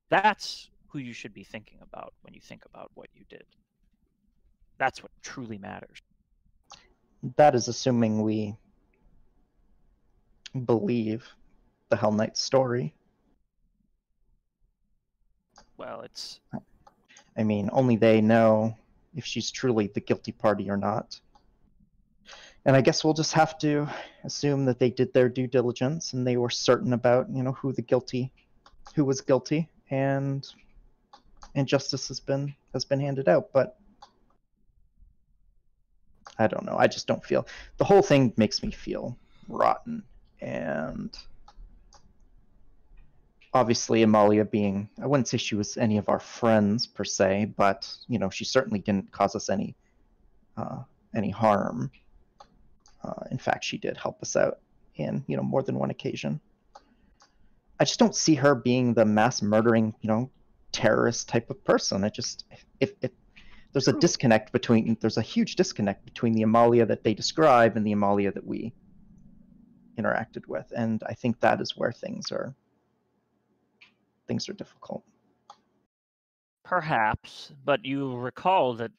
that's who you should be thinking about when you think about what you did. That's what truly matters. That is assuming we believe the Hell Knight story. Well it's I mean, only they know if she's truly the guilty party or not. And I guess we'll just have to assume that they did their due diligence and they were certain about, you know, who the guilty, who was guilty, and and justice has been has been handed out. But I don't know. I just don't feel the whole thing makes me feel rotten and obviously Amalia being I wouldn't say she was any of our friends per se, but you know she certainly didn't cause us any uh, any harm. Uh, in fact, she did help us out in you know more than one occasion. I just don't see her being the mass murdering you know terrorist type of person. I just if if there's a disconnect between there's a huge disconnect between the Amalia that they describe and the Amalia that we interacted with, and I think that is where things are things are difficult. Perhaps, but you recall that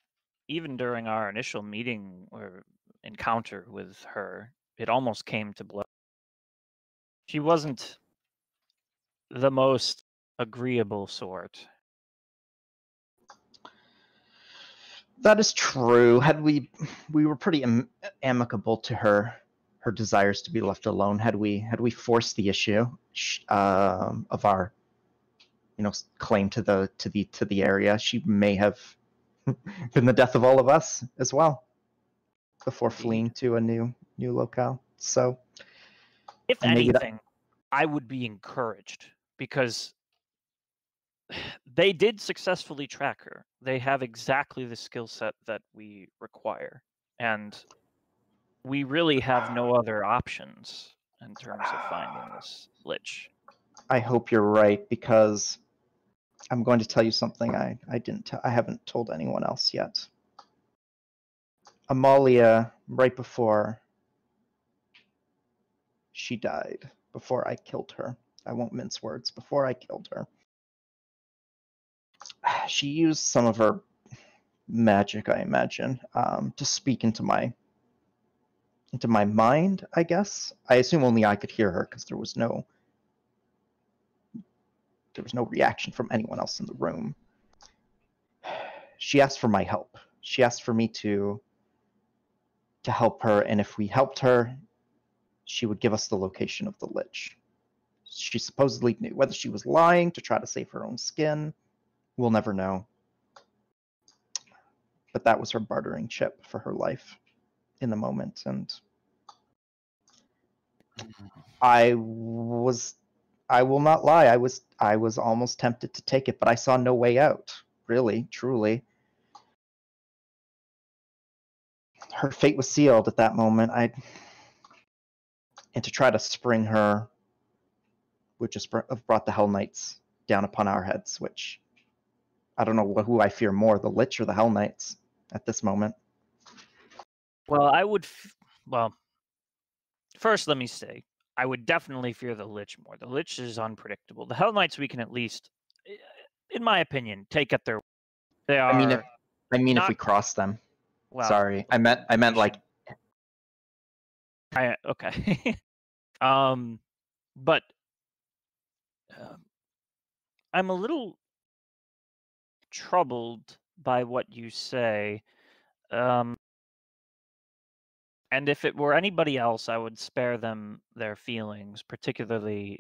even during our initial meeting or encounter with her, it almost came to blows. She wasn't the most agreeable sort. That is true. Had we, we were pretty am- amicable to her, her desires to be left alone. Had we, had we forced the issue sh- um, of our, you know, claim to the to the to the area, she may have been the death of all of us as well, before fleeing to a new new locale. So If anything, I would be encouraged because they did successfully track her. They have exactly the skill set that we require. And we really have no other options in terms of finding this lich. I hope you're right because I'm going to tell you something I I didn't t- I haven't told anyone else yet. Amalia, right before she died, before I killed her, I won't mince words. Before I killed her, she used some of her magic, I imagine, um, to speak into my into my mind. I guess I assume only I could hear her because there was no there was no reaction from anyone else in the room. She asked for my help. She asked for me to to help her, and if we helped her, she would give us the location of the lich. She supposedly knew whether she was lying to try to save her own skin. We'll never know. But that was her bartering chip for her life in the moment, and I was I will not lie. I was I was almost tempted to take it, but I saw no way out. Really, truly. Her fate was sealed at that moment. I and to try to spring her would just have brought the Hell Knights down upon our heads, which I don't know wh- who I fear more, the Lich or the Hell Knights at this moment. Well, I would. Well, first, let me say, I would definitely fear the Lich more. The Lich is unpredictable. The Hell Knights, we can at least, eh, in my opinion, take at their. They are. I mean, if, I mean, if we cross them. well, Sorry, I meant I meant like I, okay. um, but um, I'm a little troubled by what you say. Um, and if it were anybody else, I would spare them their feelings, particularly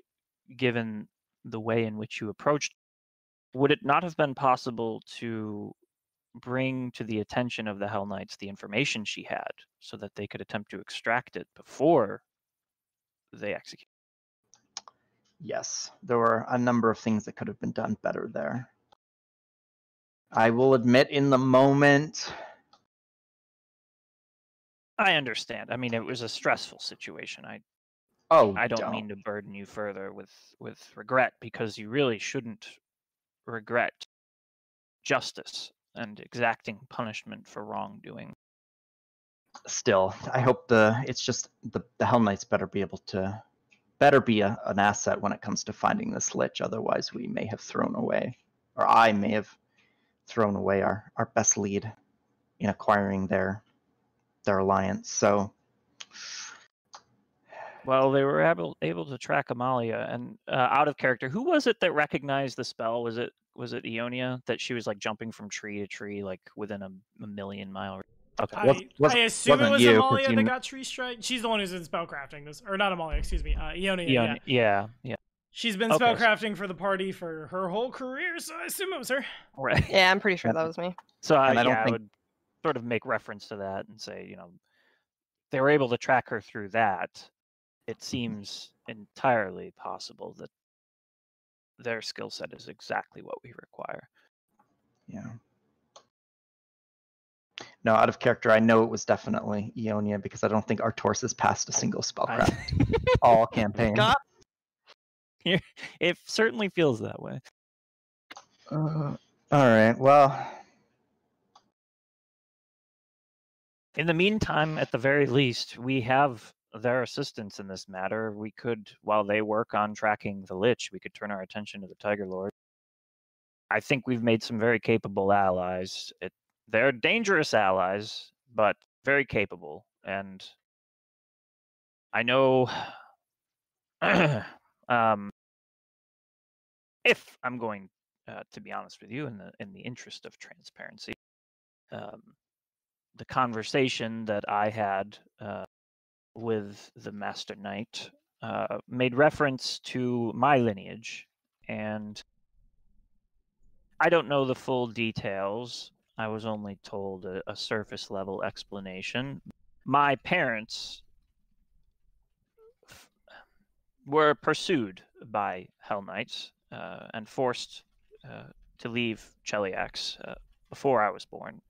given the way in which you approached. Would it not have been possible to bring to the attention of the Hell Knights the information she had so that they could attempt to extract it before they execute? Yes, there were a number of things that could have been done better there. I will admit, in the moment, I understand. I mean, it was a stressful situation. I oh, I don't mean to burden you further with with regret because you really shouldn't regret justice and exacting punishment for wrongdoing. Still, I hope the it's just the the Hell Knights better be able to better be a, an asset when it comes to finding this lich. Otherwise, we may have thrown away, or I may have thrown away our our best lead in acquiring their their alliance. So Well, they were able able to track Amalia and uh, out of character. Who was it that recognized the spell? Was it was it Ionia that she was like jumping from tree to tree like within a, a million mile? ra- Okay. I, Was- was- I assume it wasn't was you, 'cause Amalia you that got tree strike. She's the one who's in spellcrafting this, or not Amalia, excuse me, uh, Ionia. Yeah. Ionia, yeah, yeah, She's been Okay, so- spellcrafting for the party for her whole career, so I assume it was her. right. Yeah, I'm pretty sure that was me. So I, And I don't yeah, I think- would sort of make reference to that and say, you know, they were able to track her through that. It seems entirely possible that their skill set is exactly what we require. yeah. No, out of character, I know it was definitely Ionia because I don't think Artoris has passed a single spellcraft I- all campaign. God. it certainly feels that way. Uh, all right. Well, In the meantime, at the very least, we have their assistance in this matter. We could, while they work on tracking the Lich, we could turn our attention to the Tiger Lord. I think we've made some very capable allies. It, they're dangerous allies, but very capable. And I know um, if I'm going uh, to be honest with you, in the in the interest of transparency, um, the conversation that I had uh, with the Master Knight uh, made reference to my lineage, and I don't know the full details. I was only told a, a surface level explanation. My parents f- were pursued by Hell Knights uh, and forced uh, to leave Cheliax uh, before I was born.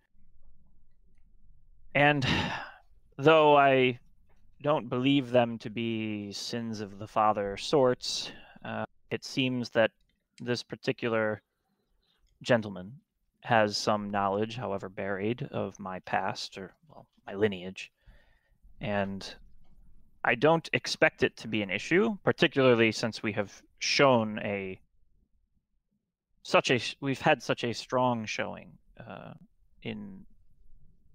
And though I don't believe them to be sins of the father sorts, uh, it seems that this particular gentleman has some knowledge, however buried, of my past or well, my lineage. And I don't expect it to be an issue, particularly since we have shown a such a we've had such a strong showing uh, in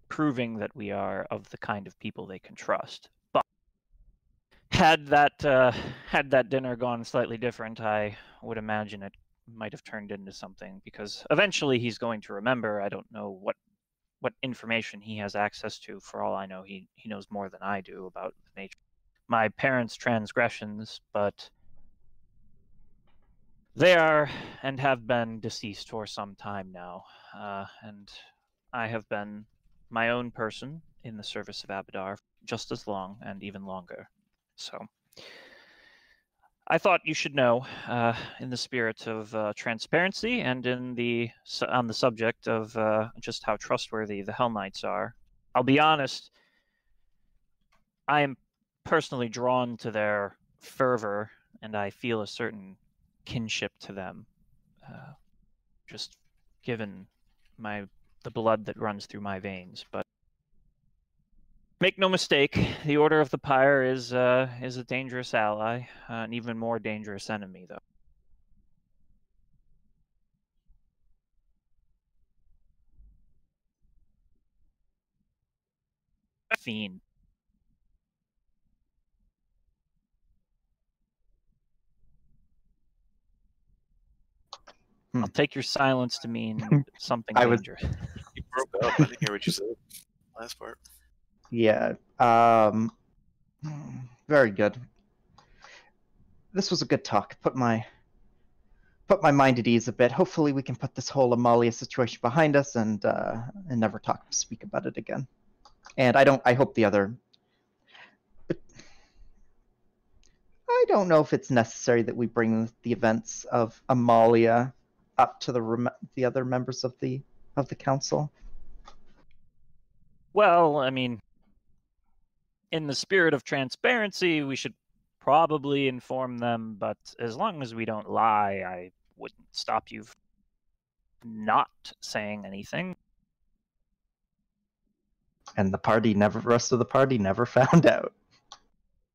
proving that we are of the kind of people they can trust. But had that uh, had that dinner gone slightly different, I would imagine it might have turned into something because eventually he's going to remember. I don't know what what information he has access to. For all I know, he he knows more than I do about the nature my parents' transgressions, but they are and have been deceased for some time now, uh, and I have been my own person in the service of Abadar just as long and even longer. So I thought you should know, uh, in the spirit of uh, transparency and in the on the subject of uh, just how trustworthy the Hell Knights are. I'll be honest. I am personally drawn to their fervor, and I feel a certain kinship to them, uh, just given my the blood that runs through my veins. But make no mistake, the Order of the Pyre is uh, is a dangerous ally, uh, an even more dangerous enemy, though. Fiend. Hmm. I'll take your silence to mean something I was- You broke up. I didn't hear what you said. Last part. Yeah. Um, very good. This was a good talk. Put my put my mind at ease a bit. Hopefully, we can put this whole Amalia situation behind us and uh, and never talk speak about it again. And I don't. I hope the other. But I don't know if it's necessary that we bring the events of Amalia up to the the other members of the of the council. Well, I mean, in the spirit of transparency, we should probably inform them, but as long as we don't lie, I wouldn't stop you from not saying anything. And the party never. Rest of the party never found out.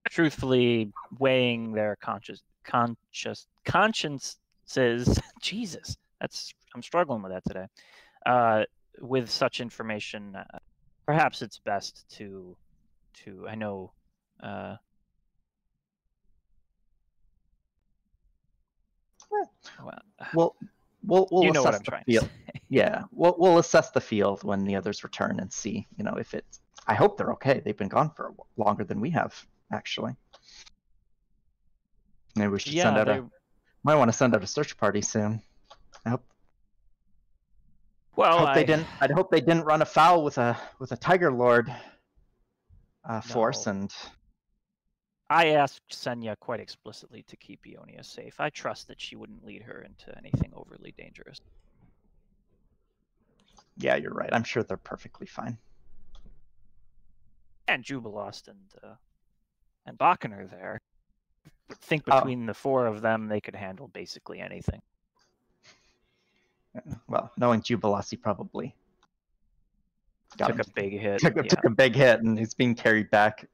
Truthfully, weighing their conscious, conscious consciences. Jesus, that's I'm struggling with that today. Uh, with such information, uh, perhaps it's best to, to I know. Uh, well, We'll we'll we'll you know assess what I'm the trying field. to say. Yeah, we'll we'll assess the field when the others return and see. You know, if it's. I hope they're okay. They've been gone for longer than we have, actually. Maybe we should Yeah, send out they, a. Might want to send out a search party soon. I hope. well, hope I, they didn't. I hope they didn't run afoul with a with a Tiger Lord. Uh, force No. and I asked Senya quite explicitly to keep Ionia safe. I trust that she wouldn't lead her into anything overly dangerous. yeah, you're right. I'm sure they're perfectly fine. And Jubilost and uh, and Bakken are there. I think Oh. between the four of them, they could handle basically anything. Uh, well, knowing Jubilost probably got Took him a big hit. took, a- yeah. took a big hit and he's being carried back.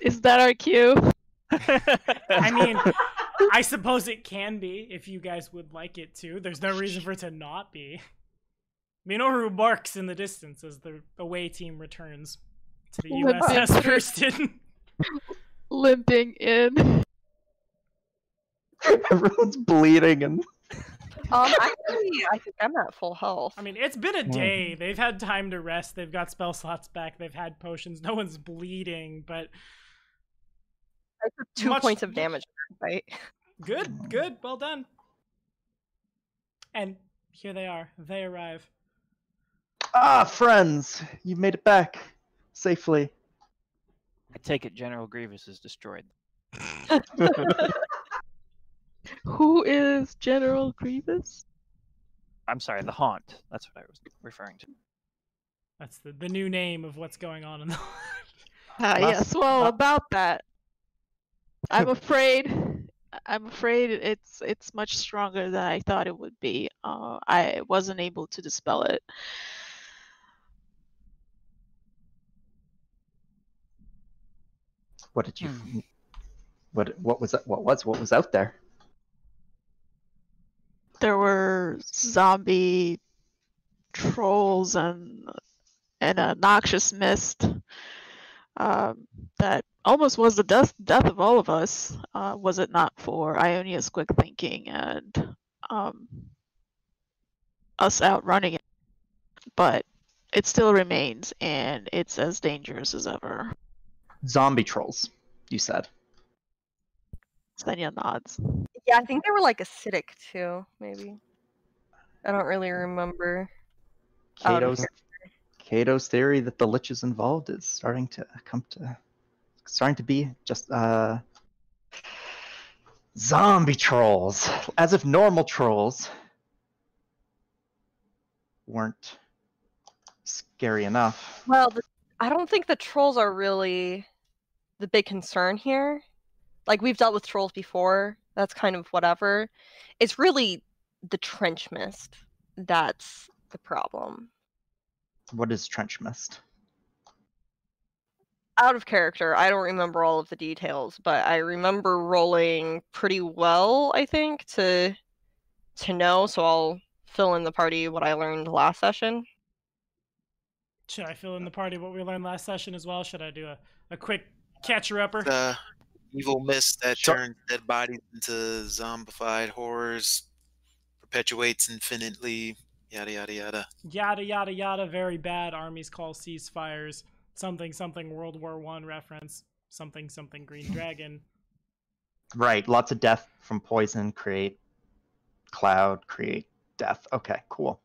Is that our cue? I mean, I suppose it can be if you guys would like it to. There's no reason for it to not be. Minoru barks in the distance as the away team returns to the Limping. USS Hurston. Limping in. Everyone's bleeding and Um, actually, I think I'm at full health. I mean, it's been a Hmm. day. They've had time to rest. They've got spell slots back. They've had potions. No one's bleeding, but I took two much- points of damage, right? good, good, well done. And here they are. They arrive. ah, friends, You've made it back safely. I take it General Grievous is destroyed. Who is General Grievous? I'm sorry, the haunt. That's what I was referring to. That's the, the new name of what's going on in the. Ah, Must- yes. Well, mu- about that, I'm afraid. I'm afraid it's it's much stronger than I thought it would be. Uh, I wasn't able to dispel it. What did you? Hmm. What what was that? What was what was out there? There were zombie trolls and and a noxious mist um, that almost was the death death of all of us. Uh, was it not for Ionia's quick thinking and um, us outrunning it? But it still remains, and it's as dangerous as ever. Zombie trolls. You said. Senya nods. Yeah, I think they were like acidic too, maybe. I don't really remember. Out of Cato's Cato's theory that the lich is involved is starting to come to starting to be just uh zombie trolls. As if normal trolls weren't scary enough. Well, the, I don't think the trolls are really the big concern here. Like we've dealt with trolls before. That's kind of whatever. It's really the trench mist that's the problem. What is trench mist? Out of character, I don't remember all of the details, but I remember rolling pretty well, I think, to to know, so I'll fill in the party what I learned last session. Should I fill in the party what we learned last session as well? Should I do a, a quick catcher upper? The evil mist that Sure. turns dead bodies into zombified horrors, perpetuates infinitely, yada yada yada. Yada yada yada. Very bad. Armies call ceasefires. Something something World War One reference. Something something Green Dragon. Right, lots of death from poison create cloud, create death. Okay, cool.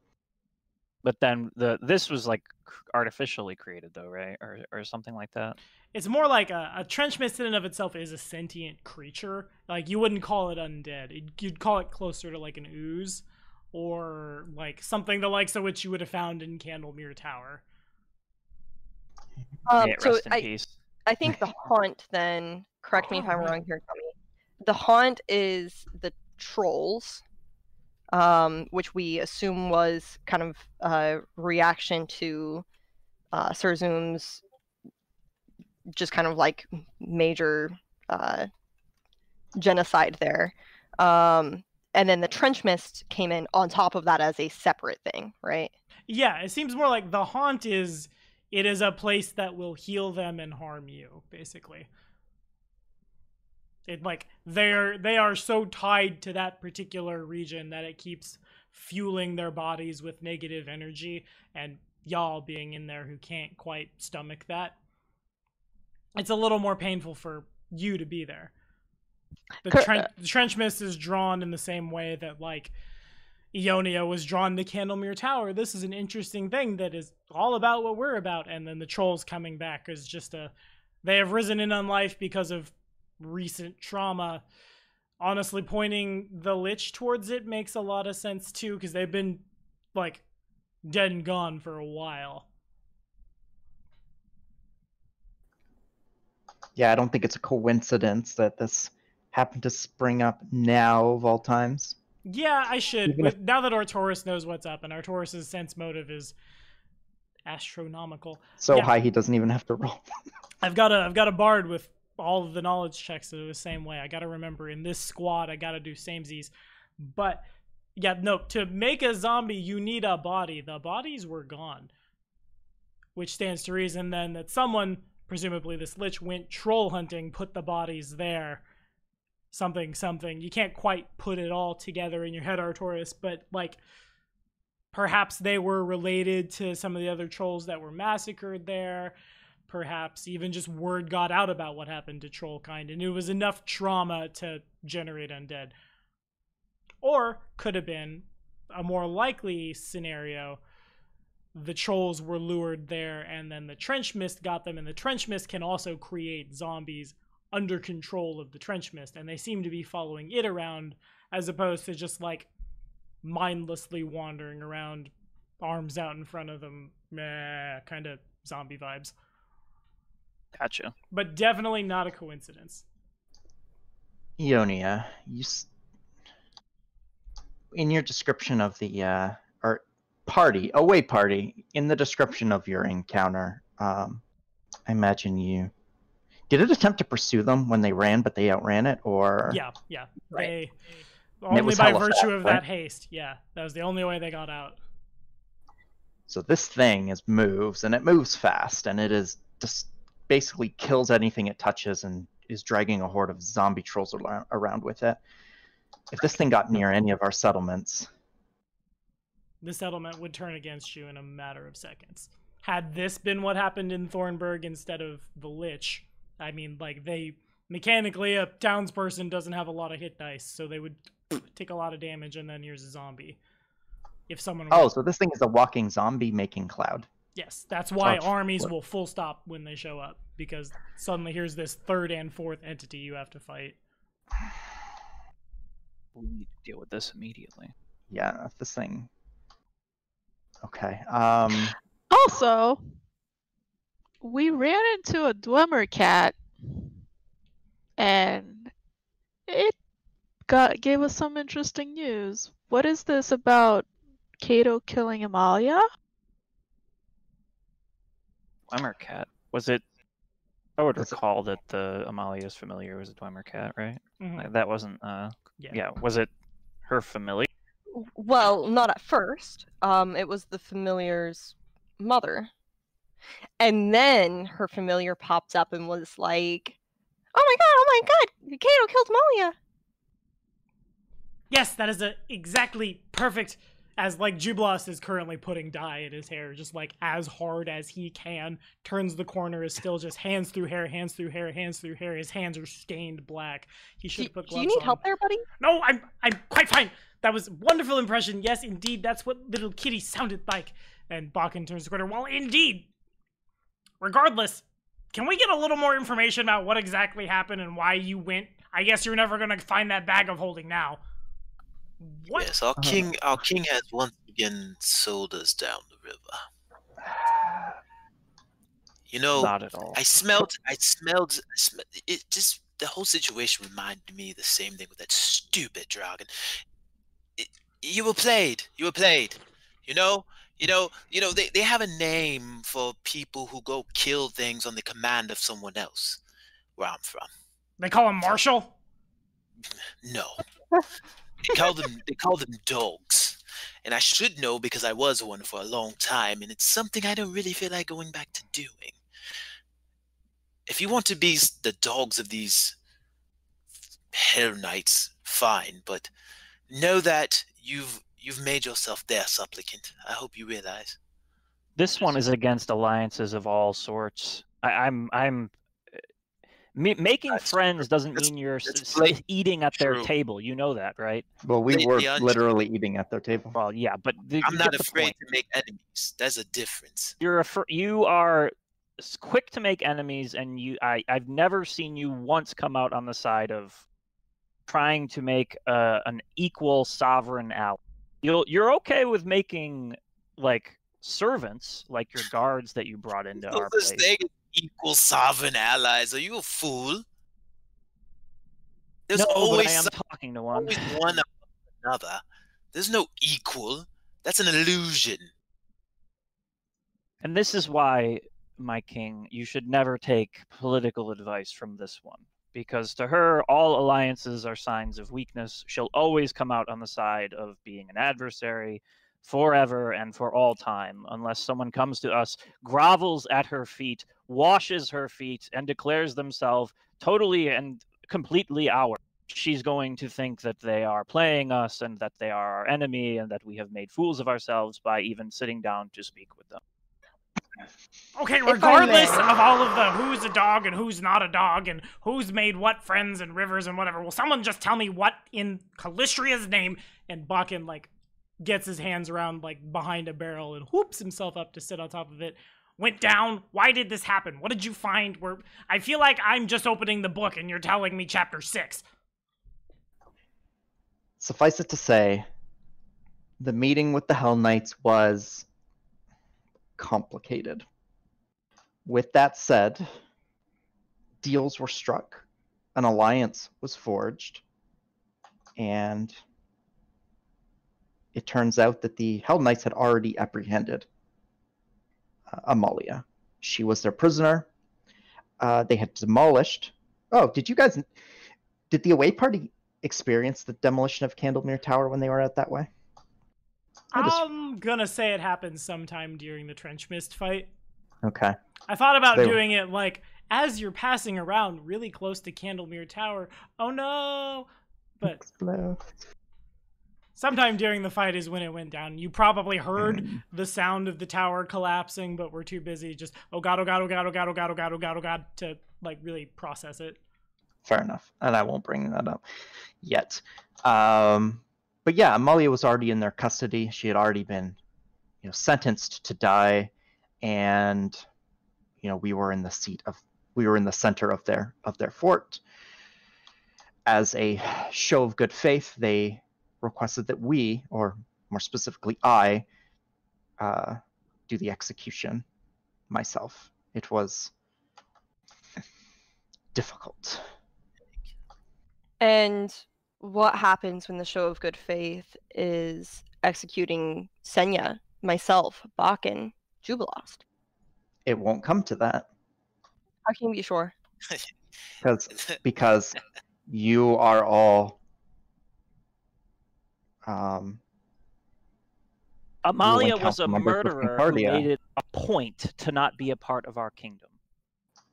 But then the this was like c- artificially created though, right? Or or something like that. It's more like a, a trench mist in and of itself is a sentient creature. Like you wouldn't call it undead. It, you'd call it closer to like an ooze, or like something the likes of which you would have found in Candlemere Tower. Um, May it so I, peace. I think the haunt then correct me if I'm wrong here, Tommy. The haunt is the trolls, um, which we assume was kind of a reaction to uh, Sir Zoom's just kind of like major uh, genocide there. Um, and then the trench mist came in on top of that as a separate thing, right? Yeah, it seems more like the haunt is it is a place that will heal them and harm you, basically. It like they're they are so tied to that particular region that it keeps fueling their bodies with negative energy and y'all being in there who can't quite stomach that. It's a little more painful for you to be there. The, tren- uh the trench mist is drawn in the same way that like Ionia was drawn to Candlemere Tower. This is an interesting thing that is all about what we're about. And then the trolls coming back is just a. They have risen in on life because of recent trauma. Honestly, pointing the Lich towards it makes a lot of sense too, because they've been, like, dead and gone for a while. Yeah, I don't think it's a coincidence that this happened to spring up now of all times. Yeah, I should. If- now that Artoris knows what's up, and Artoris's sense motive is astronomical. So Yeah. high he doesn't even have to roll. I've got a I've got a bard with all of the knowledge checks are the same way. I got to remember in this squad I got to do samesies. But yeah, no, to make a zombie you need a body. The bodies were gone. Which stands to reason then that someone, presumably this lich went troll hunting, put the bodies there. something something. You can't quite put it all together in your head, Artoris, but like perhaps they were related to some of the other trolls that were massacred there. Perhaps even just word got out about what happened to Trollkind, and it was enough trauma to generate undead. Or could have been a more likely scenario the trolls were lured there and then the trench mist got them and the trench mist can also create zombies under control of the trench mist and they seem to be following it around as opposed to just like mindlessly wandering around arms out in front of them meh, kind of zombie vibes Gotcha. but definitely not a coincidence Ionia, you s- in your description of the uh, or party, away party, in the description of your encounter, um, I imagine you did it attempt to pursue them when they ran, but they outran it, or yeah yeah Right. they only by virtue fast, of right? that haste yeah that was the only way they got out So this thing is moves and it moves fast and it is just basically kills anything it touches and is dragging a horde of zombie trolls around with it. If this thing got near any of our settlements, the settlement would turn against you in a matter of seconds. Had this been what happened in Thornburg instead of the Lich, I mean, like they mechanically a townsperson doesn't have a lot of hit dice, so they would take a lot of damage, and then here's a zombie. If someone, oh, so this thing is a walking zombie making cloud. Yes, that's why Oh, armies what- will full stop when they show up because suddenly here's this third and fourth entity you have to fight. We need to deal with this immediately. Yeah, if this thing. Okay. Um. Also, we ran into a dweomercat, and it got gave us some interesting news. What is this about Kato killing Amalia? Dwemer cat. Was it? I would Was it- recall that the Amalia's familiar was a dweomercat, right? Mhm. Like, That wasn't. Uh, Yeah. yeah. Was it her familiar? Well, not at first. Um, it was the familiar's mother. And then her familiar popped up and was like, Oh my god, oh my god, Kato killed Amalia." Yes, that is a exactly perfect. As like Jubilost is currently putting dye in his hair, just like as hard as he can. Turns the corner, is still just hands through hair, hands through hair, hands through hair. His hands are stained black. He Do, should put do you need on. help there, buddy? No, I'm I'm quite fine. That was a wonderful impression. Yes, indeed, that's what little kitty sounded like. And Bakken turns the corner. Well, indeed. Regardless, can we get a little more information about what exactly happened and why you went? I guess you're never gonna find that bag of holding now. What? Yes, our Uh, king, our king has once again sold us down the river. You know, Not at all. I smelled, I smelled, I it just the whole situation reminded me the same thing with that stupid dragon. It, you were played, you were played. You know, you know, you know. They they have a name for people who go kill things on the command of someone else. Where I'm from, They call him Marshall. no. They call them they call them dogs. And I should know because I was one for a long time, and it's something I don't really feel like going back to doing. If you want to be the dogs of these hell knights, fine, but know that you've you've made yourself their supplicant. I hope you realize. This one is against alliances of all sorts. I, I'm I'm me, making That's friends doesn't That's- mean you're s- that's eating at their table. You know that, right? Well, we Blatantly were untrue. literally eating at their table. Well, yeah, but the, I'm not afraid to make enemies. There's a difference. You're a fir- you are quick to make enemies, and you I I've never seen you once come out on the side of trying to make uh, an equal sovereign ally. You'll you're okay with making like servants, like your guards that you brought into our such place. Equal sovereign allies. Are you a fool? There's no, always I am some- talking to one. always one another. There's no equal. That's an illusion. And this is why, my king, you should never take political advice from this one. Because to her, all alliances are signs of weakness. She'll always come out on the side of being an adversary forever and for all time, unless someone comes to us, grovels at her feet, washes her feet, and declares themselves totally and completely ours. she's going to think that they are playing us and that they are our enemy and that we have made fools of ourselves by even sitting down to speak with them. Okay, regardless of all of the who's a dog and who's not a dog and who's made what friends and rivers and whatever, will someone just tell me what in Calistria's name? And Bakken like gets his hands around like behind a barrel and whoops himself up to sit on top of it. Went down. Why did this happen? What did you find? Where I feel like I'm just opening the book and you're telling me chapter six. Suffice it to say, the meeting with the Hell Knights was complicated. With that said, deals were struck, an alliance was forged, and it turns out that the Hell Knights had already apprehended uh, Amalia. She was their prisoner. Uh, they had demolished. Oh, did you guys? Did the away party experience the demolition of Candlemere Tower when they were out that way? Just- I'm gonna say it happened sometime during the trench mist fight. Okay. I thought about They- doing it like as you're passing around really close to Candlemere Tower. Oh no! But Explode. Sometime during the fight is when it went down. You probably heard Mm. the sound of the tower collapsing, but we're too busy just oh god, oh god, oh god, oh god, oh god, oh god, oh god, oh god to like really process it. Fair enough. And I won't bring that up yet. Um, but yeah, Amalia was already in their custody. She had already been, you know, sentenced to die, and you know, we were in the seat of we were in the center of their of their fort. As a show of good faith, they requested that we, or more specifically I, uh, do the execution myself. It was difficult. And what happens when the show of good faith is executing Senya, myself, Bakken, Jubilost? It won't come to that How can you be sure? because because you are all um Amalia was a council members with murderer who made it a point to not be a part of our kingdom.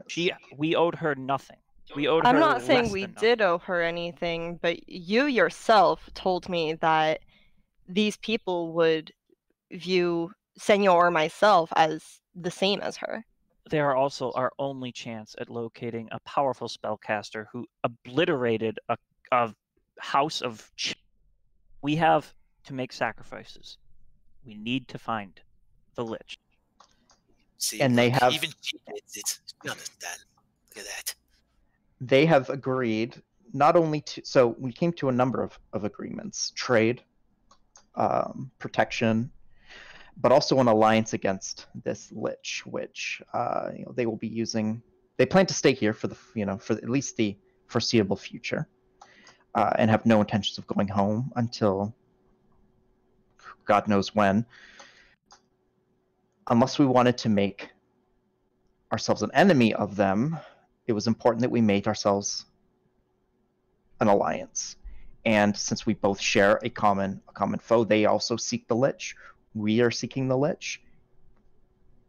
She, we owed her nothing. We owed I'm her not saying we than nothing. did owe her anything, but you yourself told me that these people would view Senor or myself as the same as her. They are also our only chance at locating a powerful spellcaster who obliterated a, a house of. We have to make sacrifices. We need to find the lich. See, And they have- even she gets it. You understand? Look at that. they have agreed not only to so we came to a number of, of agreements trade um, protection but also an alliance against this lich which uh, you know they will be using they plan to stay here for the you know for at least the foreseeable future uh, and have no intentions of going home until god knows when unless we wanted to make ourselves an enemy of them it was important that we made ourselves an alliance. And since we both share a common a common foe, they also seek the Lich. We are seeking the Lich.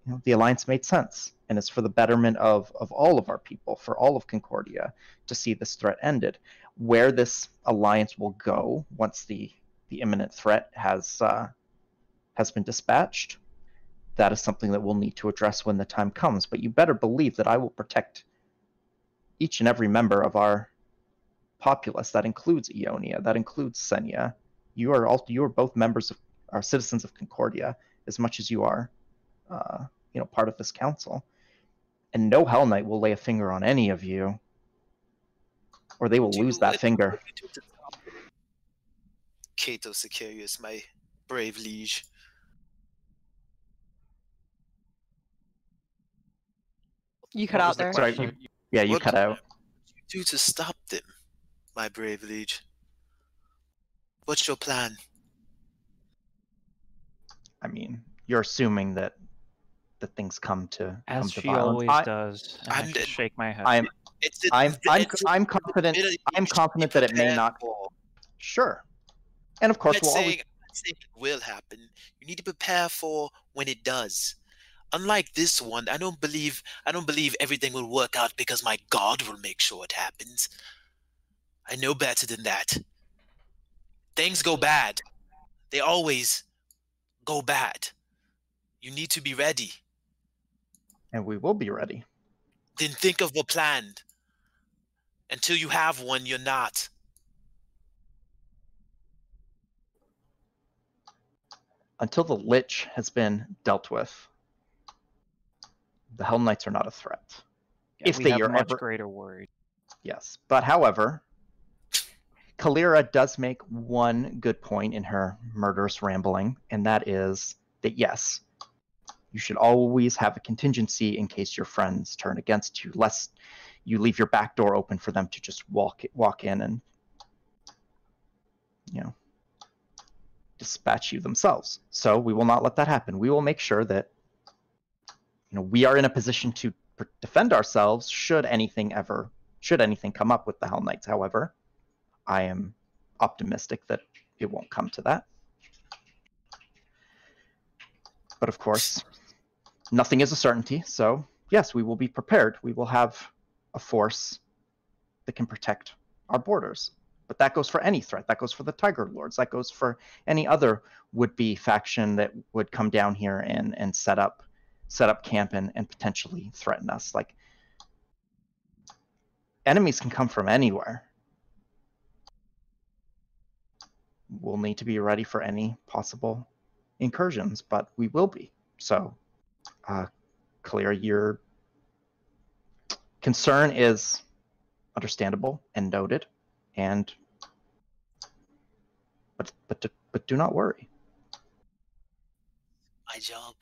You know, the alliance made sense, and it's for the betterment of of all of our people, for all of Concordia, to see this threat ended. Where this alliance will go once the the imminent threat has uh, has been dispatched, that is something that we'll need to address when the time comes. But you better believe that I will protect each and every member of our populace. That includes Ionia. That includes Senya. You are all you are both members of our citizens of Concordia as much as you are, uh, you know, part of this council. And no Hell Knight will lay a finger on any of you, or they will Do lose that let- finger. Cato Sicarius, my brave liege. You cut What out was the there. Sorry, you, yeah, you What cut out. do to stop them, my brave liege? What's your plan? I mean, you're assuming that that things come to come As to she violence. always I, does. And I I'm just shake my head. I'm It's the, I'm the- I'm it's I'm confident. ability I'm confident that it may not. for. Sure, and of course I'm we'll not always saying, I'm saying it will happen. You need to prepare for when it does. Unlike this one, I don't believe I don't believe everything will work out because my God will make sure it happens. I know better than that. Things go bad. They always go bad. You need to be ready. And we will be ready. Then think of a plan. Until you have one, you're not. Until the Lich has been dealt with, the Hell Knights are not a threat. Yeah, If we they have are much ever- greater worries. Yes. But however, Kalira does make one good point in her murderous rambling, and that is that yes, you should always have a contingency in case your friends turn against you, lest you leave your back door open for them to just walk walk in and you know dispatch you themselves. So we will not let that happen. We will make sure that you know we are in a position to defend ourselves should anything ever should anything come up with the Hell Knights. However, I am optimistic that it won't come to that. But of course, nothing is a certainty. So, yes, we will be prepared. We will have a force that can protect our borders. But that goes for any threat. That goes for the Tiger Lords. That goes for any other would-be faction that would come down here and and set up set up camp and, and potentially threaten us. Like enemies can come from anywhere. We'll need to be ready for any possible incursions, but we will be. So, uh, clear your concern is understandable and noted, and but but do- but do not worry. My job.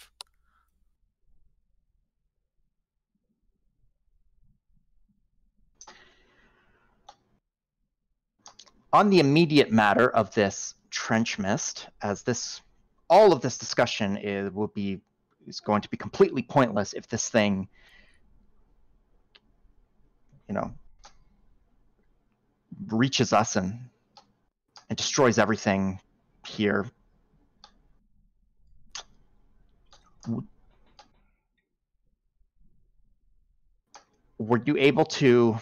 on the immediate matter of this trench mist, as this all of this discussion is will be is going to be completely pointless if this thing, you know, reaches us and and destroys everything here. Were you able to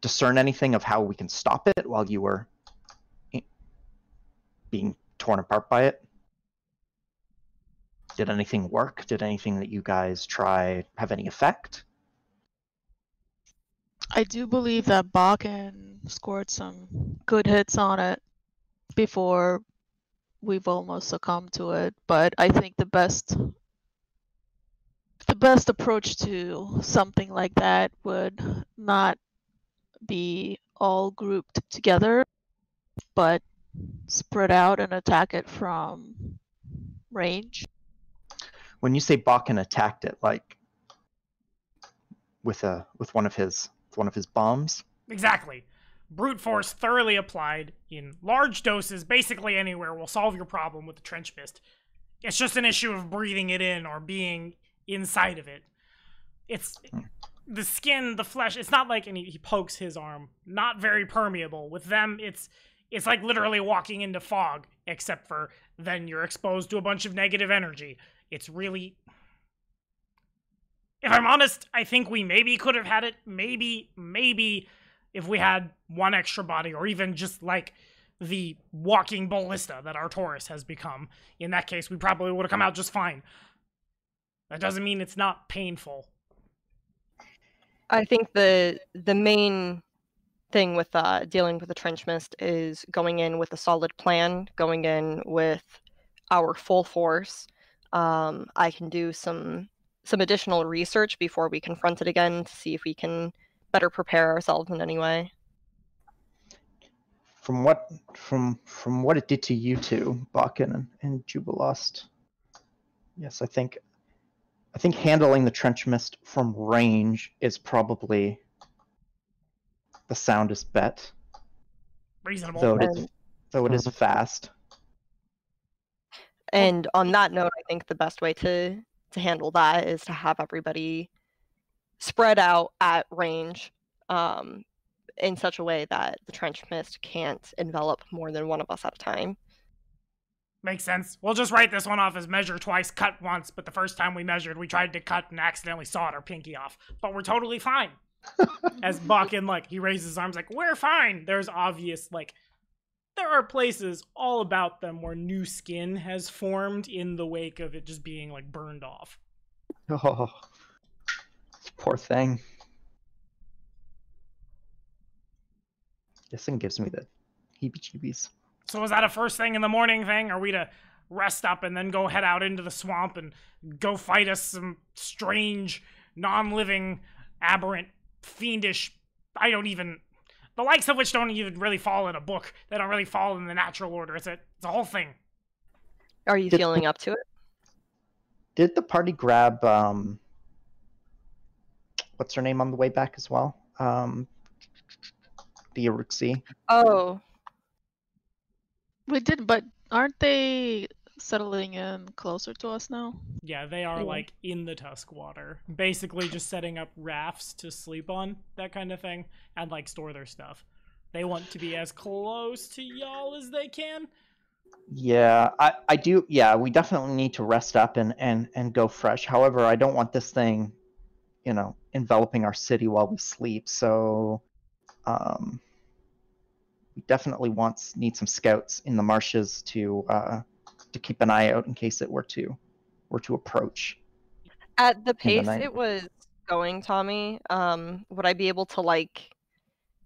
discern anything of how we can stop it while you were eh, being torn apart by it? Did anything work? Did anything that you guys try have any effect? I do believe that Bakken scored some good hits on it before we've almost succumbed to it. But I think the best the best approach to something like that would not be all grouped together, but spread out and attack it from range. When you say Bakken attacked it, like with a with one of his one of his bombs, Exactly. Brute force thoroughly applied in large doses, basically anywhere, will solve your problem with the trench mist. It's just an issue of breathing it in or being inside of it. It's hmm. the skin, the flesh. It's not like and he, he pokes his arm. Not very permeable. With them, it's it's like literally walking into fog, except for then you're exposed to a bunch of negative energy. It's really if I'm honest, I think we maybe could have had it. Maybe, maybe if we had one extra body, or even just like the walking ballista that Artoris has become. In that case, we probably would have come out just fine. That doesn't mean it's not painful. I think the the main thing with uh, dealing with the trench mist is going in with a solid plan, going in with our full force. Um, I can do some some additional research before we confront it again to see if we can better prepare ourselves in any way. from what from from what it did to you two, Bakken and, and Jubilost. Yes, I think I think handling the trench mist from range is probably the soundest bet. Reasonable. Though it is And- though it is fast. And on that note, I think the best way to to handle that is to have everybody spread out at range um, in such a way that the trench mist can't envelop more than one of us at a time. Makes sense. We'll just write this one off as measure twice, cut once, but the first time we measured, we tried to cut and accidentally sawed our pinky off. But we're totally fine. As Bakken, like, he raises his arms, like, we're fine. There's obvious, like, there are places all about them where new skin has formed in the wake of it just being, like, burned off. Oh, poor thing. This thing gives me the heebie-jeebies. So is that a first thing in the morning thing? Are we to rest up and then go head out into the swamp and go fight us some strange, non-living, aberrant, fiendish? I don't even. The likes of which don't even really fall in a book. They don't really fall in the natural order. It's a, it's a whole thing. Are you Did- feeling up to it? Did the party grab um what's her name on the way back as well? Um the Uruxi. Oh, We did, but aren't they settling in closer to us now? Yeah, they are Yeah. like in the Tusk water, basically just setting up rafts to sleep on, that kind of thing, and like store their stuff. They want to be as close to y'all as they can. Yeah, I, I do yeah, we definitely need to rest up and, and, and go fresh. However, I don't want this thing, you know, enveloping our city while we sleep, so um we definitely want need some scouts in the marshes to uh to keep an eye out in case it were to were to approach. at the the pace night. it was going, Tommy, um, would I be able to like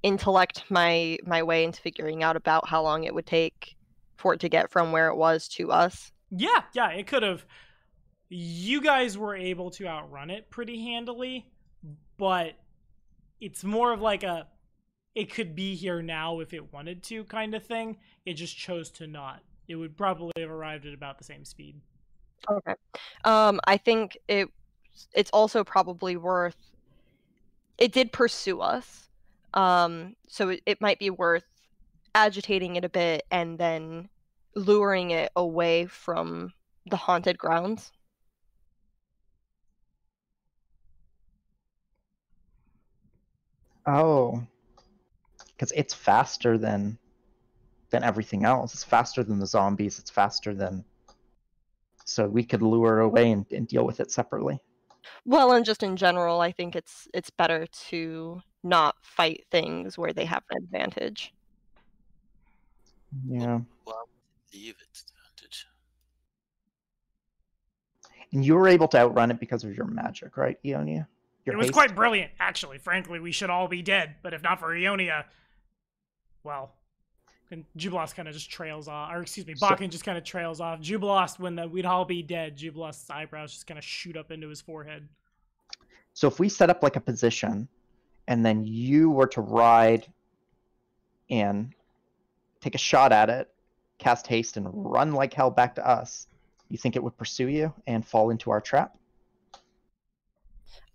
intellect my my way into figuring out about how long it would take for it to get from where it was to us? Yeah, yeah, it could have. You guys were able to outrun it pretty handily, but it's more of like a it could be here now if it wanted to kind of thing. It just chose to not. It would probably have arrived at about the same speed. Okay. Um, I think it it's also probably worth it did pursue us. Um, so it, it might be worth agitating it a bit and then luring it away from the haunted grounds. Oh, because it's faster than than everything else. It's faster than the zombies. It's faster than. So we could lure it away and, and deal with it separately. Well, and just in general, I think it's it's better to not fight things where they have an advantage. Yeah, Well, leave it advantage. and you were able to outrun it because of your magic, right, Ionia? Your it was haste? quite brilliant, actually. Frankly, we should all be dead, but if not for Ionia, well. And Jubilost kind of just trails off, or excuse me, So- just kind of trails off. Jubilost, when the, we'd all be dead, Jubilost's eyebrows just kind of shoot up into his forehead. So if we set up like a position, and then you were to ride in, take a shot at it, cast haste, and run like hell back to us, you think it would pursue you and fall into our trap?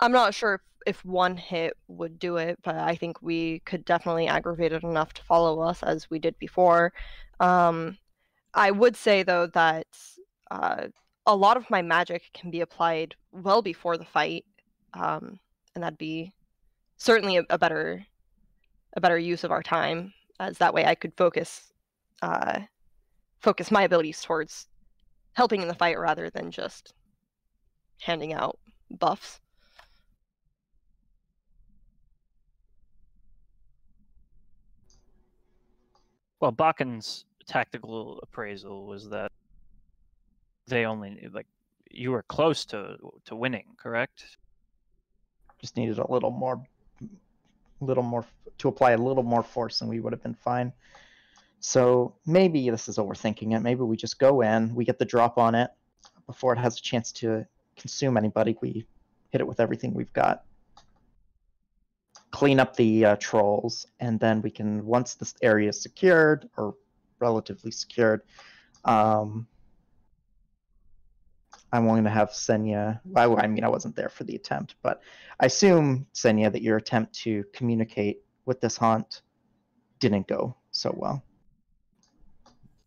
I'm not sure if, if one hit would do it, but I think we could definitely aggravate it enough to follow us as we did before. Um, I would say though that uh, a lot of my magic can be applied well before the fight, um, and that'd be certainly a, a better a better use of our time, as that way I could focus uh, focus my abilities towards helping in the fight rather than just handing out buffs. Well, Bakken's tactical appraisal was that they only like you were close to to winning, correct? Just needed a little more, little more to apply a little more force, and we would have been fine. So maybe this is overthinking it. Maybe we just go in, we get the drop on it before it has a chance to consume anybody. We hit it with everything we've got. Clean up the uh, trolls, and then we can once this area is secured or relatively secured. Um, I'm going to have Senya. I, I mean, I wasn't there for the attempt, but I assume Senya that your attempt to communicate with this haunt didn't go so well.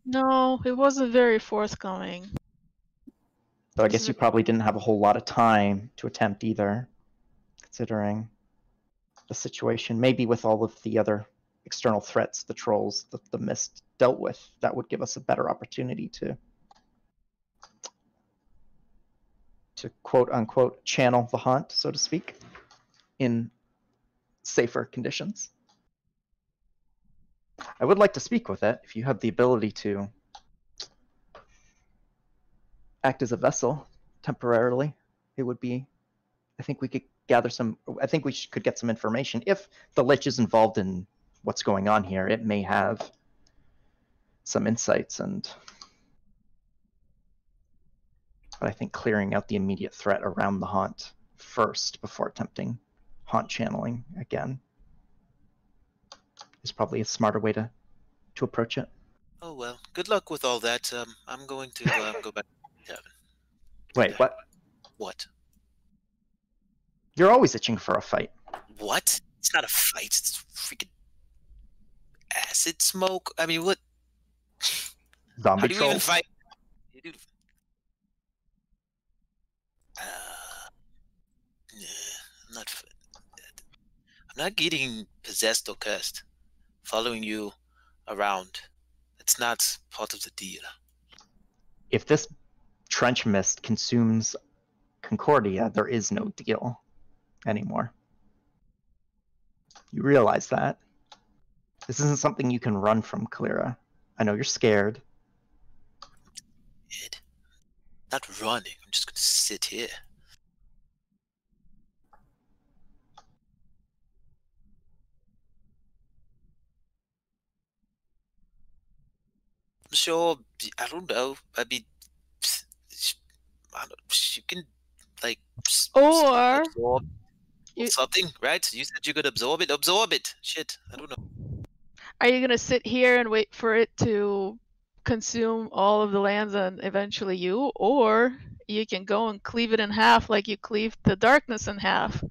No, it wasn't very forthcoming. So I guess you probably didn't have a whole lot of time to attempt either, considering the situation. Maybe with all of the other external threats, the trolls, the, the mist dealt with, that would give us a better opportunity to to quote unquote channel the haunt, so to speak, in safer conditions. I would like to speak with it if you have the ability to act as a vessel temporarily. It would be, I think we could gather some, I think we sh- could get some information. If the Lich is involved in what's going on here, it may have some insights and. But I think clearing out the immediate threat around the haunt first before attempting haunt channeling again is probably a smarter way to to approach it. Oh well. Good luck with all that. Um, I'm going to uh, go back. to. Wait, what? What? You're always itching for a fight. What? It's not a fight. It's freaking acid smoke. I mean, what? Zombie How do you even fight? Uh, nah, I'm not. I'm not getting possessed or cursed. Following you around. It's not part of the deal. If this trench mist consumes Concordia, there is no deal anymore. You realize that. This isn't something you can run from, Clara. I know you're scared. Ed, not running. I'm just gonna sit here. I'm sure. I don't know. I mean, I don't, you can like s- s- Or absorb you- something, right? You said you could absorb it. Absorb it. Shit. I don't know. are you gonna sit here and wait for it to consume all of the lands and eventually you, or you can go and cleave it in half like you cleaved the darkness in half?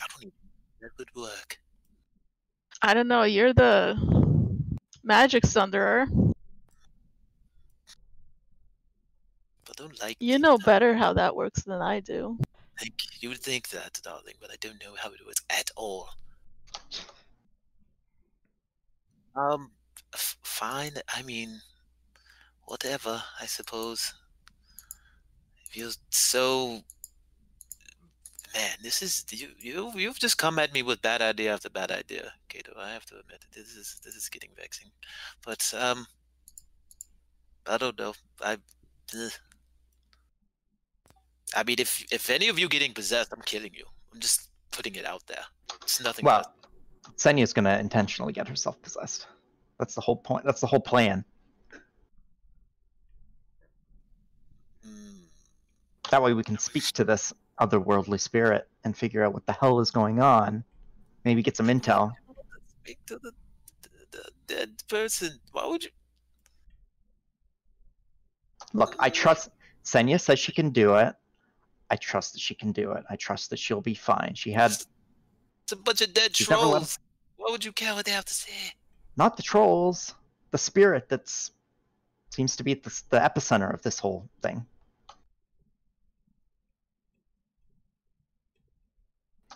I don't even. That would work. I don't know. You're the magic thunderer. I don't like. You know better how that works than I do. Thank you. Would think that, darling, but I don't know how it works at all. Um, fine. I mean, whatever. I suppose. If you're so, man, this is you. You you've just come at me with bad idea after bad idea, Kato. I have to admit, this is this is getting vexing. But um, I don't know. I. ugh. I mean, if if any of you getting possessed, I'm killing you. I'm just putting it out there. It's nothing. Well, else. Senya's gonna intentionally get herself possessed. That's the whole point. That's the whole plan. Mm, That way we can speak to this otherworldly spirit and figure out what the hell is going on. Maybe get some intel. speak to the, the, the dead person. Why would you? Look, I trust Senya says she can do it. I trust that she can do it. I trust that she'll be fine. She had It's a bunch of dead She's never let- trolls. Why would you care what they have to say? not the trolls, the spirit that's seems to be at the, the epicenter of this whole thing.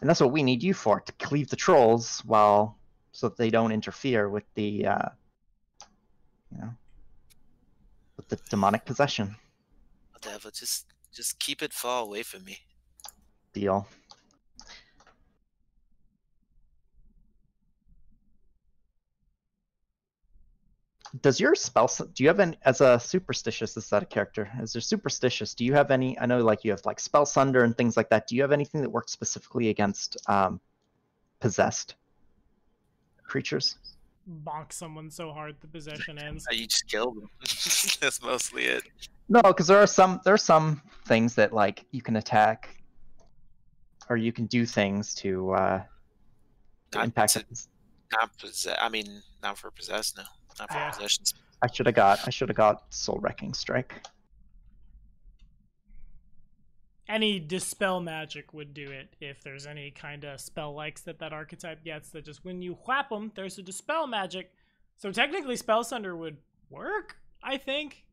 And that's what we need you for to cleave the trolls while so that they don't interfere with the uh you know with the demonic possession Whatever. Just just keep it far away from me. deal. Does your spell do you have any as a superstitious is that a character? Is there superstitious, do you have any I know like you have like spell sunder and things like that. Do you have anything that works specifically against um possessed creatures? Bonk someone so hard the possession ends. You just kill them. That's mostly it. No, because there are some there are some things that like you can attack or you can do things to uh Not impact to- Not possess. I mean, not for possess. No, not for Yeah. possessions. I should have got I should have got soul wrecking strike. Any dispel magic would do it if there's any kind of spell likes that that archetype gets. That just when you whap them, there's a dispel magic. So technically, spell sunder would work. I think.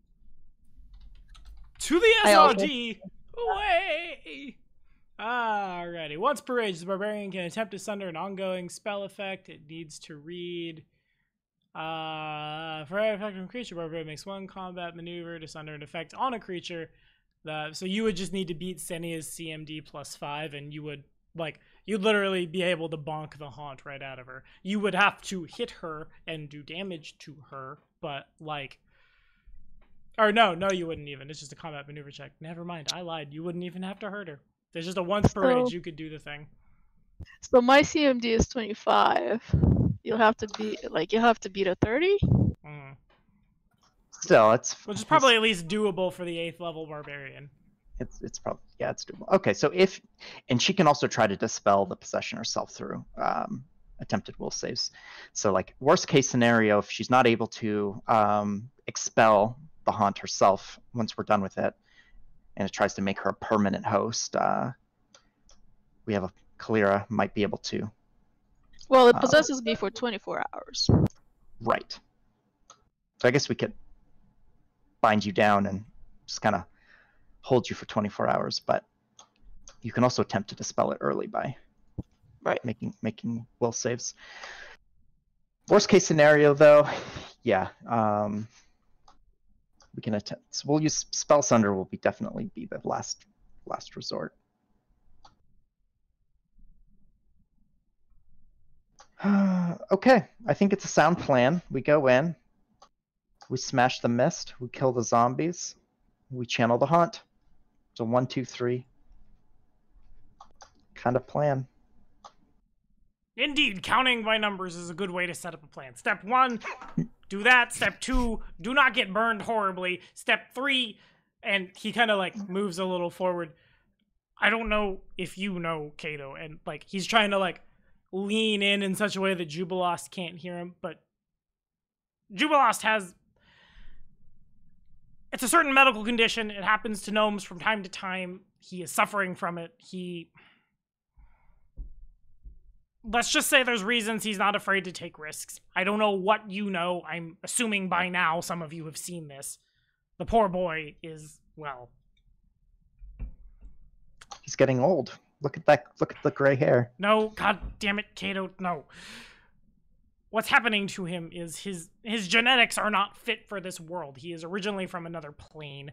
To the I also- SRG way. Alrighty. Once per age, the barbarian can attempt to sunder an ongoing spell effect. It needs to read. Uh, for every effect on a creature, barbarian makes one combat maneuver to sunder an effect on a creature. The, so you would just need to beat Senya's CMD plus five, and you would Like you'd literally be able to bonk the haunt right out of her. You would have to hit her and do damage to her, but like or no, no, you wouldn't even. It's just a combat maneuver check. Never mind, I lied. You wouldn't even have to hurt her. There's just a once per So- age you could do the thing. So my CMD is 25. You'll have to beat like you'll have to beat a 30. Mm. Still, it's Which is probably at least doable for the eighth level barbarian. it's it's probably yeah it's doable okay so if and she can also try to dispel the possession herself through um attempted will saves so like worst case scenario if she's not able to um expel the haunt herself once we're done with it and it tries to make her a permanent host uh we have a Kalira might be able to Well, it Uh, possesses me for 24 hours. right so i guess we could bind you down and just kind of hold you for 24 hours but you can also attempt to dispel it early by Right. making making will saves. Worst case scenario though yeah um we can attempt so we'll use spell sunder will be definitely be the last last resort. Okay i think it's a sound plan. We go in we smash the mist we kill the zombies we channel the haunt so one two three kind of plan Indeed, counting by numbers is a good way to set up a plan. Step one, do that. Step two, do not get burned horribly. Step three, and he kind of like moves a little forward. I don't know if you know Kato, and like he's trying to like lean in in such a way that Jubilost can't hear him, but Jubilost has. It's a certain medical condition. It happens to gnomes from time to time. He is suffering from it. He let's just say there's reasons he's not afraid to take risks. I don't know what you know. I'm assuming by now some of you have seen this. The poor boy is, well, he's getting old look at that look at the gray hair no, god damn it, Kato, no. What's happening to him is his his genetics are not fit for this world. He is originally from another plane.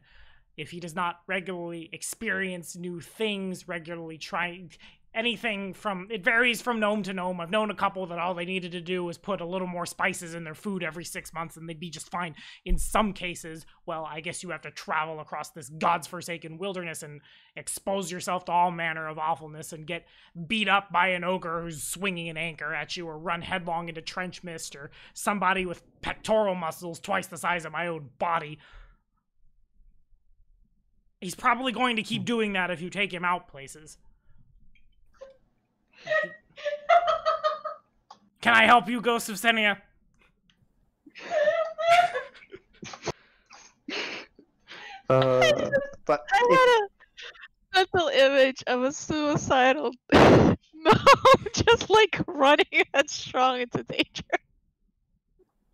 If he does not regularly experience new things, regularly try anything from it varies from gnome to gnome. I've known a couple that all they needed to do was put a little more spices in their food every six months and they'd be just fine. In some cases, well, I guess you have to travel across this god's forsaken wilderness and expose yourself to all manner of awfulness and get beat up by an ogre who's swinging an anchor at you or run headlong into trench mist or somebody with pectoral muscles twice the size of my own body. He's probably going to keep hmm. doing that if you take him out places. Can I help you, Ghost of Senia? uh, but I if- had a mental image of a suicidal gnome just like running headstrong into danger.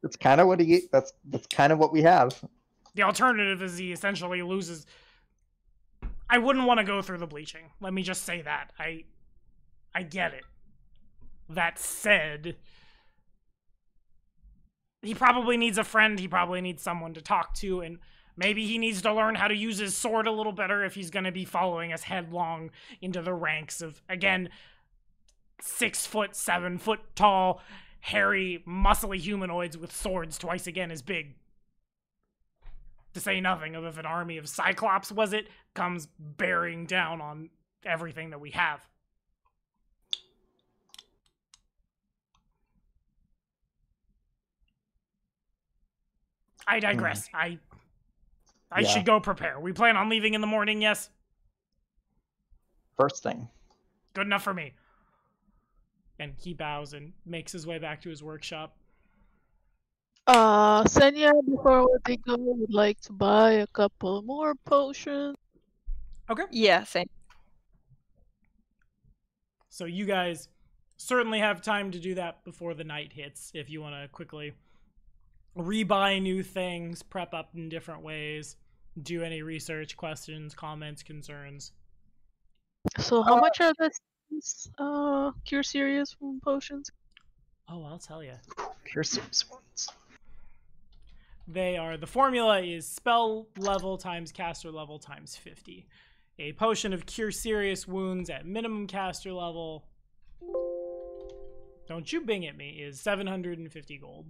that's kind of what he that's that's kind of what we have The alternative is he essentially loses. I wouldn't want to go through the bleaching. Let me just say that. I I get it. That said, he probably needs a friend, he probably needs someone to talk to and maybe he needs to learn how to use his sword a little better if he's going to be following us headlong into the ranks of again 6 foot 7 foot tall hairy muscly humanoids with swords twice again as big to say nothing of if an army of Cyclops was it, comes bearing down on everything that we have. I digress. I I Yeah. should go prepare. We plan on leaving in the morning, yes? first thing Good enough for me. And he bows and makes his way back to his workshop. Uh, Senya, before we go, would like to buy a couple more potions. Okay. Yeah, same. So you guys certainly have time to do that before the night hits if you want to quickly rebuy new things, prep up in different ways, do any research, questions, comments, concerns. So, how much are this uh cure serious from potions? Oh, I'll tell you. cure serious ones They are the formula is spell level times caster level times 50. A potion of cure serious wounds at minimum caster level. Don't you bing at me is 750 gold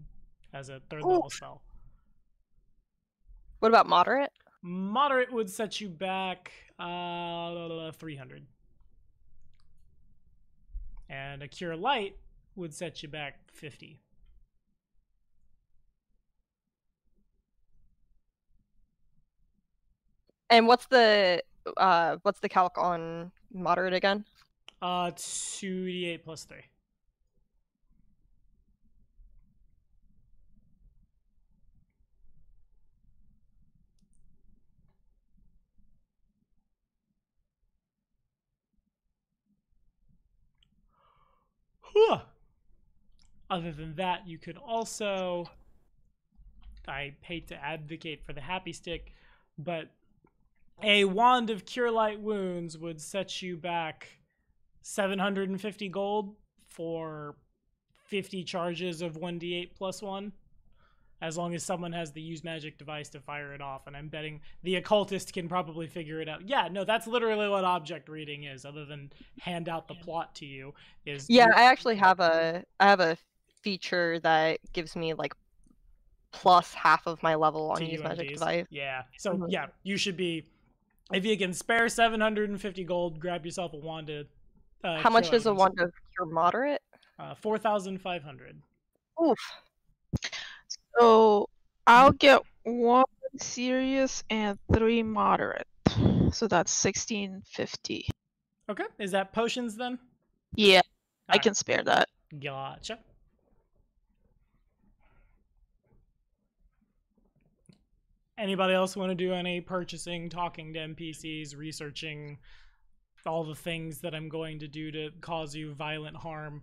as a third level spell. What about moderate? Moderate would set you back uh 300. And a cure light would set you back 50. And what's the uh what's the calc on moderate again? Uh 2d8 plus 3. Other than that, you could also. I hate to advocate for the happy stick, but a wand of cure light wounds would set you back 750 gold for 50 charges of 1d8 plus 1 as long as someone has the use magic device to fire it off and i'm betting the occultist can probably figure it out yeah no that's literally what object reading is other than hand out the plot to you is Yeah, I actually have a I have a feature that gives me like plus half of my level on to use magic device. Yeah. So Mhm. yeah, you should be if you can spare 750 gold, grab yourself a wand to uh, How much cure does a wand of cure moderate? Uh, 4,500. Oof. So I'll get one serious and three moderate. So that's sixteen fifty. Okay. Is that potions then? Yeah, I Alright. can spare that. Gotcha. Anybody else want to do any purchasing, talking to NPCs, researching all the things that I'm going to do to cause you violent harm?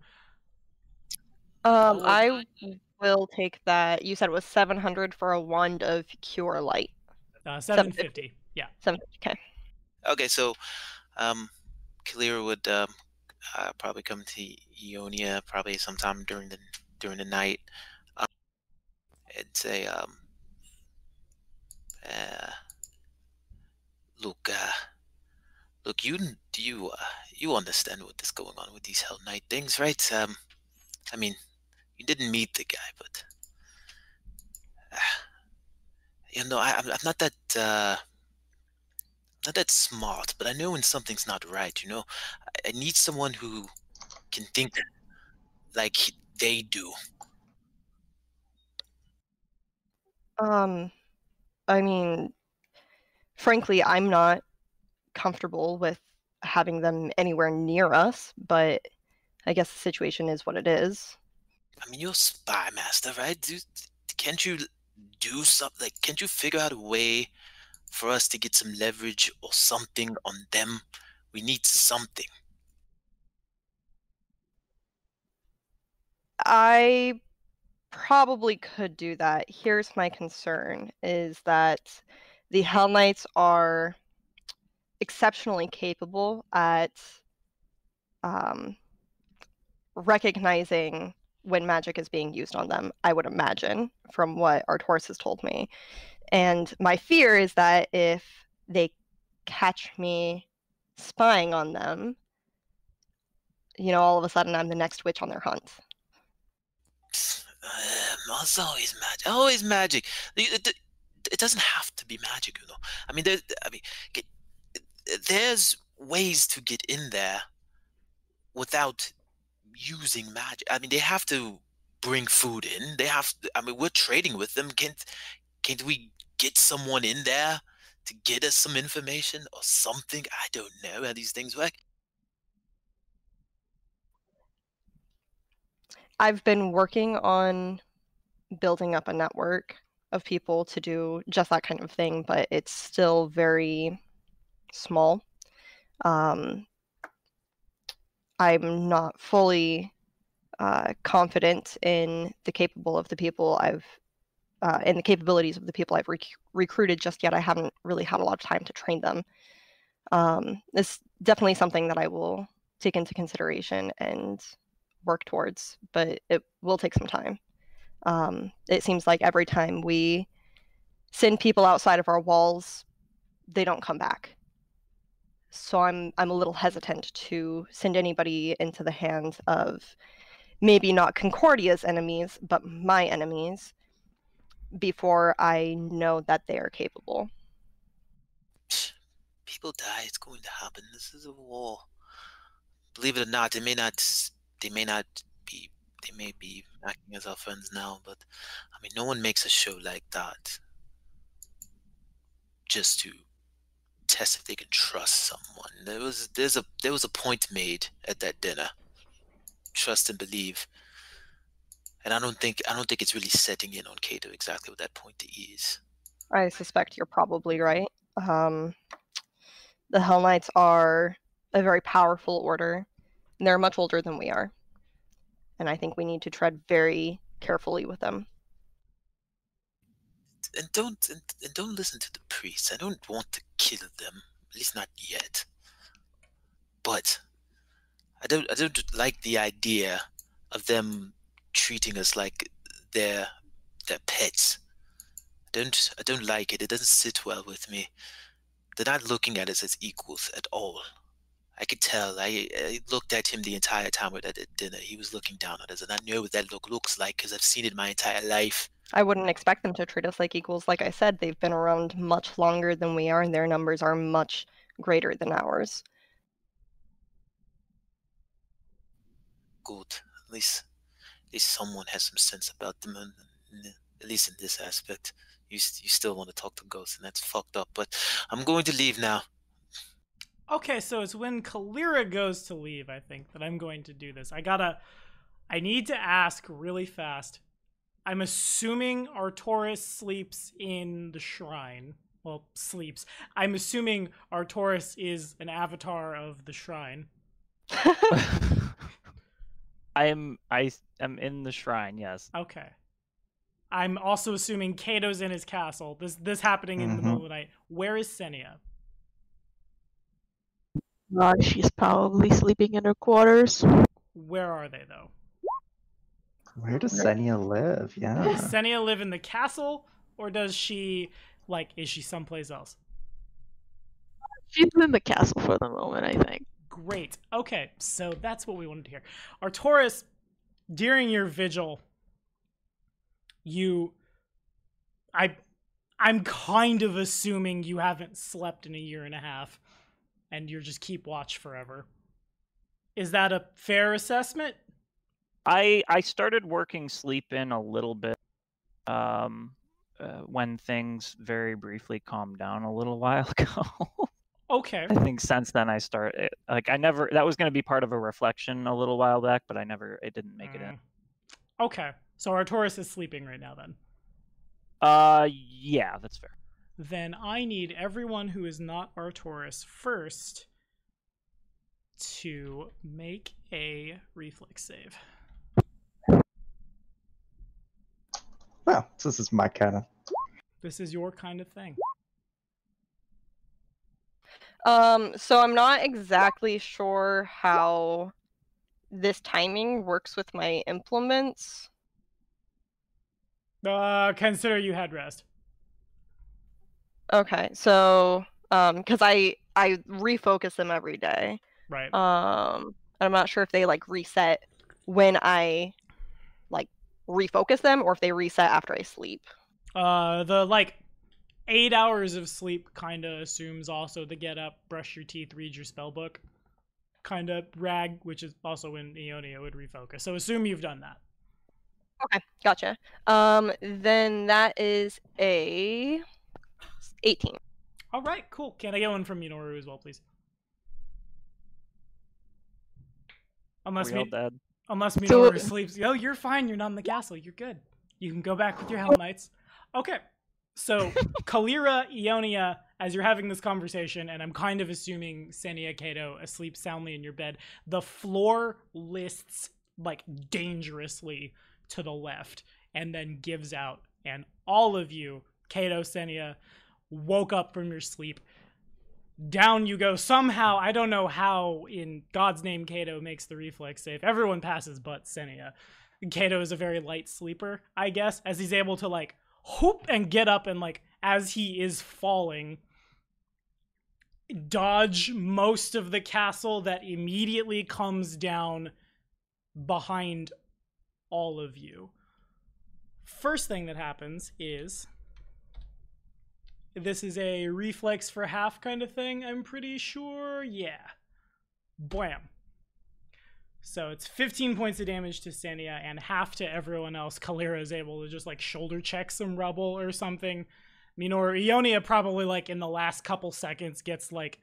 Um, I will take that. You said it was 700 for a wand of cure light. Uh, 750. 750. Yeah. 750. Okay. Okay, so um, Kalira would um, uh, probably come to Ionia probably sometime during the during the night, um, and say, um, uh, "Look, uh, look, you do you uh, you understand what is going on with these Hell Knight things, right? Um, I mean, you didn't meet the guy, but you know, I, I'm I'm not that." Uh, not that smart, but I know when something's not right. You know, I, I need someone who can think like they do. Um, I mean, frankly, I'm not comfortable with having them anywhere near us, but I guess the situation is what it is. I mean, you're a spy master, right? Do, can't you do something? Like, can't you figure out a way for us to get some leverage or something on them? We need something. I probably could do that. Here's my concern is that the Hell Knights are exceptionally capable at um, recognizing when magic is being used on them, I would imagine, from what Artoris has told me. And my fear is that if they catch me spying on them, you know, all of a sudden I'm the next witch on their hunt. It's always magic. Always magic. It, it, it doesn't have to be magic, you know. I mean, there. I mean, get, there's ways to get in there without using magic. I mean, they have to bring food in. They have. To, I mean, we're trading with them. Can't can't we get someone in there to get us some information or something? I don't know how these things work. I've been working on building up a network of people to do just that kind of thing, but it's still very small. Um, I'm not fully uh, confident in the capable of the people I've uh, in the capabilities of the people I've rec- recruited just yet. I haven't really had a lot of time to train them. Um, it's definitely something that I will take into consideration and work towards, but it will take some time. Um, it seems like every time we send people outside of our walls, they don't come back. So I'm I'm a little hesitant to send anybody into the hands of maybe not Concordia's enemies, but my enemies before I know that they are capable. People die. It's going to happen. This is a war. Believe it or not, they may not. They may not be. They may be acting as our friends now, but I mean, no one makes a show like that just to test if they can trust someone. There was there's a there was a point made at that dinner. Trust and believe. And I don't think I don't think it's really setting in on Cato exactly what that point is. I suspect you're probably right. Um, the Hell Knights are a very powerful order, and they're much older than we are. And I think we need to tread very carefully with them. And don't and, and don't listen to the priests. I don't want to kill them, at least not yet. But I don't I don't like the idea of them treating us like their their pets. I don't I don't like it. It doesn't sit well with me. They're not looking at us as equals at all. I could tell. I, I looked at him the entire time we were at dinner. He was looking down at us, and I know what that look looks like because I've seen it my entire life. I wouldn't expect them to treat us like equals. Like I said, they've been around much longer than we are, and their numbers are much greater than ours. Good. At least, at least someone has some sense about them, and, and at least in this aspect. You, you still want to talk to ghosts, and that's fucked up. But I'm going to leave now. Okay, so it's when Kalira goes to leave, I think, that I'm going to do this. I gotta. I need to ask really fast. I'm assuming Artoris sleeps in the shrine. Well, sleeps. I'm assuming Artoris is an avatar of the shrine. I am I am in the shrine. Yes. Okay. I'm also assuming Cato's in his castle. This this happening in the middle of the night. Where is Senia? Uh, she's probably sleeping in her quarters. Where are they though? Where does Senia live? Yeah. Does Senia live in the castle, or does she like is she someplace else? She's in the castle for the moment, I think. Great. Okay, so that's what we wanted to hear. Artoris, during your vigil, you I I'm kind of assuming you haven't slept in a year and a half and you're just keep watch forever. Is that a fair assessment? I I started working sleep in a little bit um uh, when things very briefly calmed down a little while ago. Okay. I think since then I started like I never that was going to be part of a reflection a little while back, but I never it didn't make it in. Mm. Okay. So Artoris is sleeping right now then. Uh yeah, that's fair. Then I need everyone who is not Artoris first to make a reflex save. Well, this is my kind of. This is your kind of thing. Um, so I'm not exactly sure how this timing works with my implements. Uh, consider you had rest. Okay, so um, because I I refocus them every day. Right. Um, I'm not sure if they like reset when I like refocus them or if they reset after I sleep. Uh, the like eight hours of sleep kind of assumes also the get up, brush your teeth, read your spell book, kind of rag, which is also when Ionia would refocus. So assume you've done that. Okay, gotcha. Um, then that is a 18. All right, cool. Can I get one from Minoru as well, please? Unless we all Mi- dead. Unless So- Minoru sleeps. Oh, you're fine. You're not in the castle. You're good. You can go back with your Hell Knights. Okay. So Kalira, Ionia, as you're having this conversation, and I'm kind of assuming Senia Kato asleep soundly in your bed, the floor lists like dangerously to the left and then gives out. And all of you, Kato, Senia, woke up from your sleep. Down you go. Somehow, I don't know how in God's name Kato makes the reflex save. Everyone passes but Senia. Kato is a very light sleeper, I guess, as he's able to like whoop and get up and like as he is falling dodge most of the castle that immediately comes down behind all of you. First thing that happens is this is a reflex for half kind of thing, I'm pretty sure. Yeah. Blam. So it's 15 points of damage to Senia and half to everyone else. Kalira is able to just like shoulder check some rubble or something. Minor Ionia probably like in the last couple seconds gets like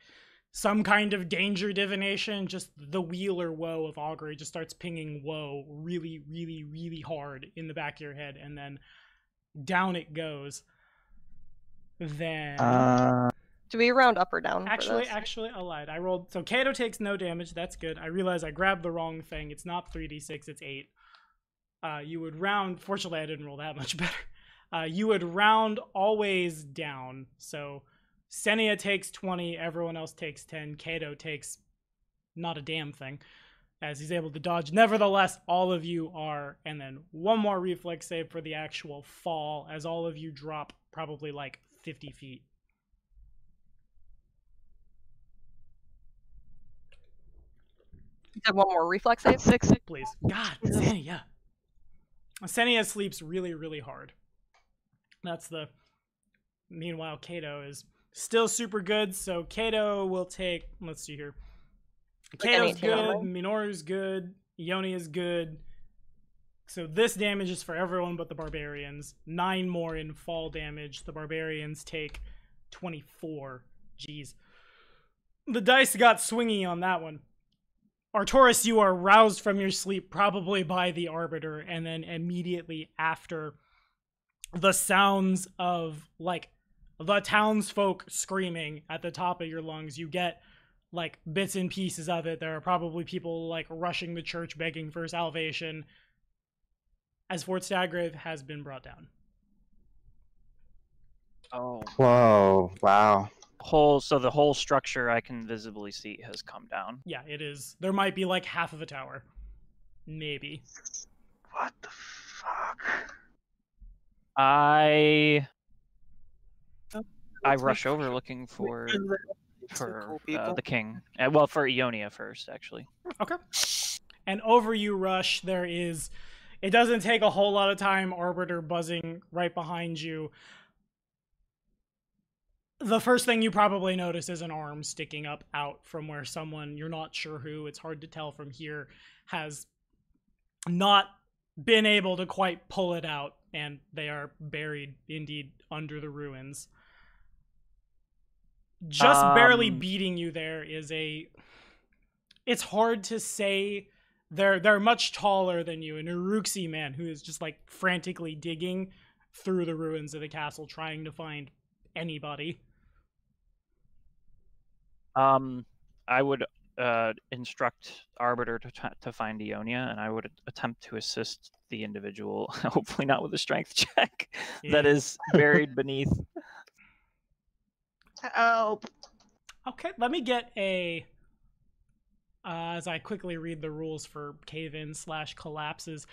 some kind of danger divination. Just the weal or woe of augury just starts pinging woe really, really, really hard in the back of your head, and then down it goes. Then Uh, Do we round up or down? for Actually, this? actually, I lied. I rolled. So Kato takes no damage. That's good. I realize I grabbed the wrong thing. It's not 3d6, it's 8. Uh, you would round. Fortunately, I didn't roll that much better. Uh, you would round always down. So Senia takes 20, everyone else takes 10. Kato takes not a damn thing as he's able to dodge. Nevertheless, all of you are. And then one more reflex save for the actual fall as all of you drop probably like 50 feet. You said one more reflex save. Six. please. God, Senia. Senia sleeps really, really hard. That's the. Meanwhile, Kato is still super good, so Kato will take. Let's see here. Like an Kato's good. roll? Minoru's good. Yoni is good. So this damage is for everyone but the barbarians. Nine more in fall damage. The barbarians take 24. Jeez. The dice got swingy on that one. Artoris, you are roused from your sleep, probably by the Arbiter, and then immediately after the sounds of like the townsfolk screaming at the top of your lungs, you get like bits and pieces of it. There are probably people like rushing the church begging for salvation as Fort Staggrave has been brought down. Oh, whoa! Wow. whole so the whole structure I can visibly see has come down. Yeah, it is. There might be like half of a tower. Maybe. What the fuck? I I rush over looking for for uh, the king. Uh, well, for Ionia first, actually. Okay. And over you rush, there is. It doesn't take a whole lot of time. Arbiter buzzing right behind you. The first thing you probably notice is an arm sticking up out from where someone, you're not sure who, it's hard to tell from here, has not been able to quite pull it out, and they are buried indeed under the ruins. Just barely Um, beating you there is a it's hard to say they're they're much taller than you an Iruxi man who is just like frantically digging through the ruins of the castle trying to find anybody Um, I would uh, instruct Arbiter to, t- to find Ionia, and I would attempt to assist the individual, hopefully not with a strength check, that Yeah. is buried beneath. Oh, okay let me get a uh, as i quickly read the rules for cave-in slash collapses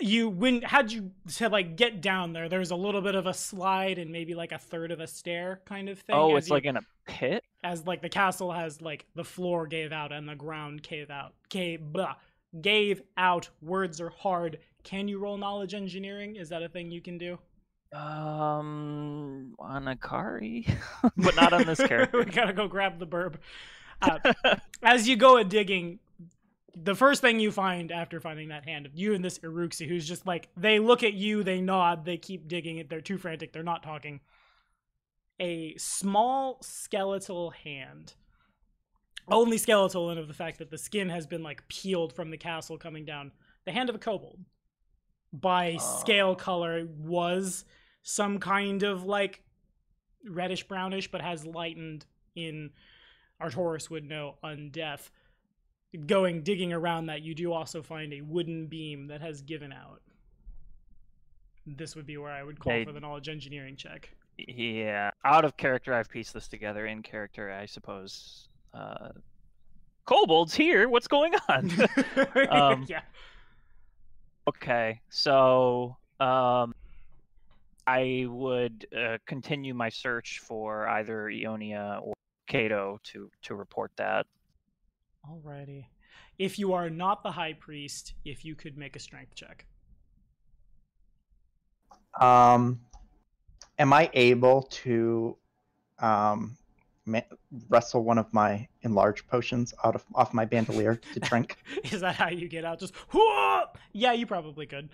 you when had you to like get down there there's a little bit of a slide and maybe like a third of a stair kind of thing Oh, it's you- like in a pit. as like the castle has like the floor gave out and the ground gave out gave blah, gave out. Words are hard. Can you roll knowledge engineering? Is that a thing you can do? Um, on Akari, but not on this character. we gotta go grab the burb uh, as you go a digging the first thing you find after finding that hand of you and this Iruxi who's just like they look at you they nod they keep digging it they're too frantic they're not talking a small skeletal hand only skeletal in of the fact that the skin has been like peeled from the castle coming down the hand of a kobold by scale Oh. color was some kind of like reddish brownish but has lightened in artoris would know undeath going digging around that you do also find a wooden beam that has given out this would be where i would call They- for the knowledge engineering check Yeah, out of character, I've pieced this together. In character, I suppose. Uh, kobolds here. What's going on? Um, yeah Okay, so um, I would uh, continue my search for either Ionia or Kato to to report that. Alrighty. If you are not the high priest, if you could make a strength check. Um, am I able to um, ma- wrestle one of my enlarged potions out of off my bandolier to drink? Is that how you get out? Just "Hoo-ah!" yeah, you probably could.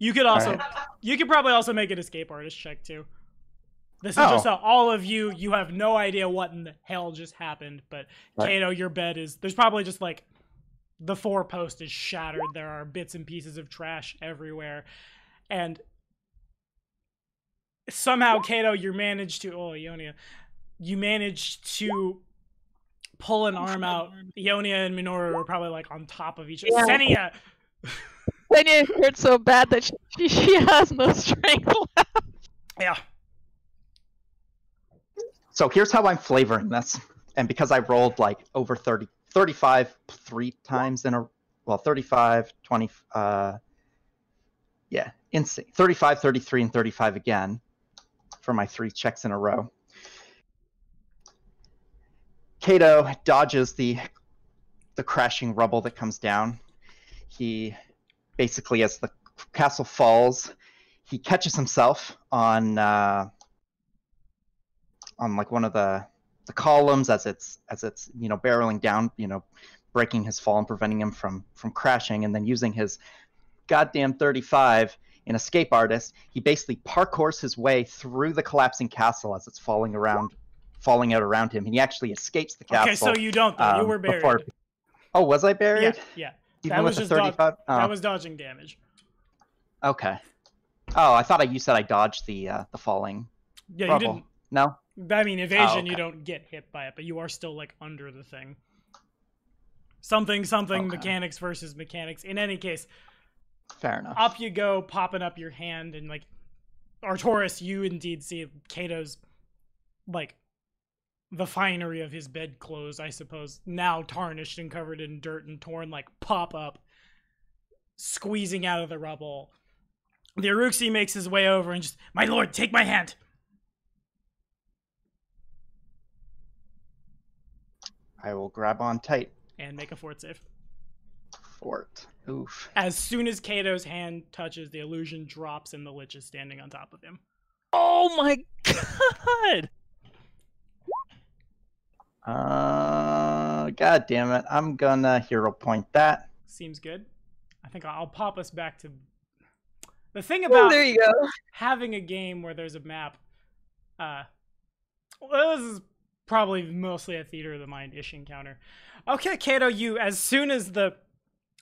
You could also Alright. you could probably also make an escape artist check too. This is Oh. just a, all of you. You have no idea what in the hell just happened, but Right. Kato, your bed is there's probably just like the four post is shattered. There are bits and pieces of trash everywhere, and somehow Kato, you managed to oh Ionia, you managed to pull an arm out. Ionia and Minoru were probably like on top of each other. Yeah. Senia, Senya hurt so bad that she, she has no strength left. yeah. So here's how I'm flavoring this. And because I rolled like over 30, 35 three times in a, well, 35, 20, uh, yeah, insane. 35, 33, and 35 again for my three checks in a row. Kato dodges the the crashing rubble that comes down. He basically, as the castle falls, he catches himself on uh, on like one of the the columns as it's as it's you know barreling down, you know, breaking his fall and preventing him from from crashing, and then using his goddamn 35 in escape artist, he basically parkours his way through the collapsing castle as it's falling around, falling out around him, and he actually escapes the castle. Okay, so you don't though. you um, were buried. before- Oh, was I buried? Yeah, yeah. That with was the just dodge- 35? Oh, That was dodging damage. okay. Oh, I thought I, you said I dodged the uh, the falling Yeah, you didn't. No. I mean, evasion, oh, you okay. don't get hit by it, but you are still like under the thing. Something, something, Okay. mechanics versus mechanics. In any case, Fair enough. up you go, popping up your hand, and like Artoris, you indeed see Kato's like the finery of his bedclothes, I suppose, now tarnished and covered in dirt and torn, like pop up, squeezing out of the rubble. The Iruxi makes his way over and just, my lord, take my hand. I will grab on tight. And make a fort save. Fort. Oof. As soon as Kato's hand touches, the illusion drops and the Lich is standing on top of him. Oh my god! Uh, God damn it. I'm gonna hero point that. Seems good. I think I'll pop us back to the thing Oh, about there you go. having a game where there's a map. Uh, well, this is probably mostly a theater of the mind ish encounter. Okay, Kato, you as soon as the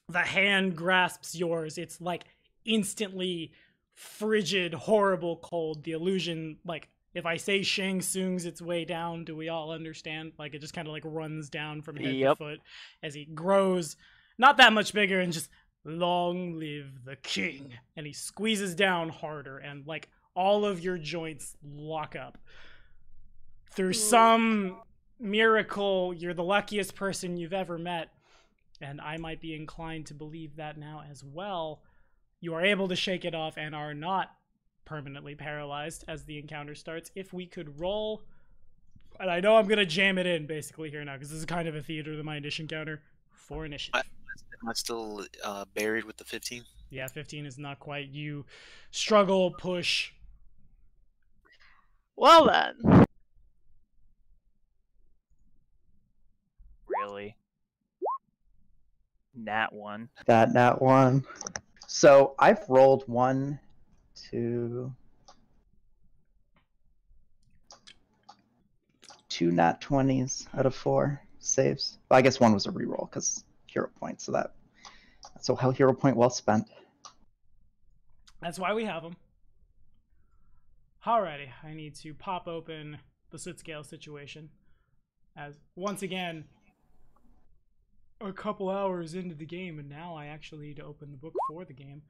the hand grasps yours, it's like instantly frigid, horrible cold. The illusion, like if I say Shang Tsung's its way down, do we all understand? Like it just kind of like runs down from head Yep. to foot as he grows, not that much bigger, and just long live the king. And he squeezes down harder, and like all of your joints lock up. Through some miracle, you're the luckiest person you've ever met, and I might be inclined to believe that now as well. You are able to shake it off and are not permanently paralyzed as the encounter starts. If we could roll, and I know I'm gonna jam it in basically here now because this is kind of a theater of the mindish encounter for initiative. Am I still uh, buried with the 15? Yeah, 15 is not quite. You struggle, push. Well then, Really? Nat one. That that one. So I've rolled one, two, two nat twenties out of four saves. Well, I guess one was a reroll because hero point. So that so how hero point well spent. That's why we have them. Alrighty, I need to pop open the Sootscale situation. As once again, a couple hours into the game, and now I actually need to open the book for the game.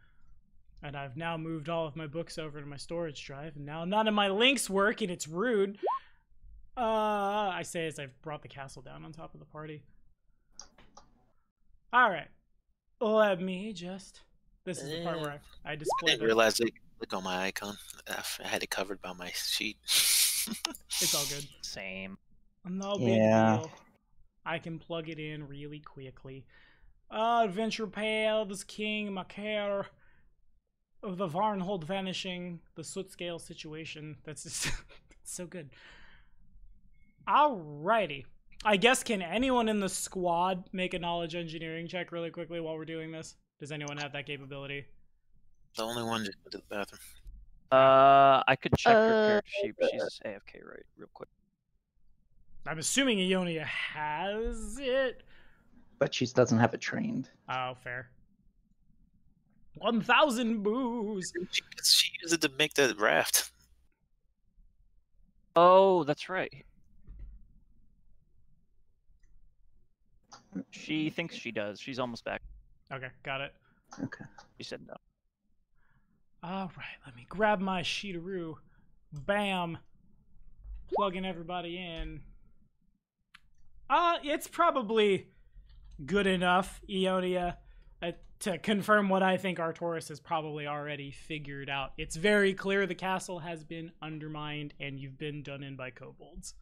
And I've now moved all of my books over to my storage drive, and now none of my links work, and it's rude. Uh, I say as I've brought the castle down on top of the party. Alright. Let me just. This is the part where I, I I didn't the. realize they click on my icon. I had it covered by my sheet. It's all good. Same. No big Yeah. deal. I can plug it in really quickly. Uh, adventure paths, Kingmaker, of the Varnhold vanishing, the Sootscale situation. That's just so good. Alrighty. I guess can anyone in the squad make a knowledge engineering check really quickly while we're doing this? Does anyone have that capability? The only one just went to the bathroom. Uh, I could check her Uh, character sheet, but she's AFK right real quick. I'm assuming Ionia has it. But she doesn't have it trained. Oh, fair. 1,000 boos. She, she used it to make that raft. Oh, that's right. She thinks she does. She's almost back. Okay, got it. Okay. She said no. All right, let me grab my sheetaroo. Bam. Plugging everybody in. Uh, it's probably good enough, Ionia, uh, to confirm what I think Artoris has probably already figured out. It's very clear the castle has been undermined and you've been done in by kobolds.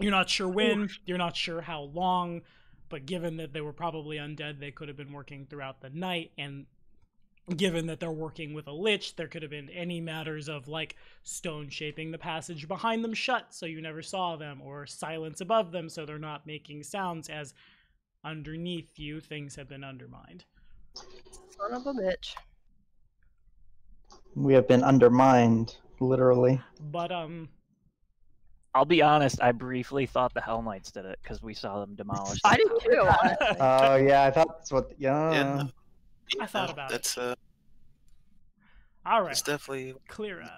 You're not sure when, you're not sure how long, but given that they were probably undead, they could have been working throughout the night, and given that they're working with a lich, there could have been any matters of like stone shaping the passage behind them shut so you never saw them, or silence above them so they're not making sounds as underneath you things have been undermined. Son of a bitch. We have been undermined, literally. But um I'll be honest. I briefly thought the Hell Knights did it because we saw them demolish. I the did too, honestly. Oh yeah, I thought that's what. Yeah. Yeah, I thought no, about it. that's, uh, all right. It's definitely Kalira,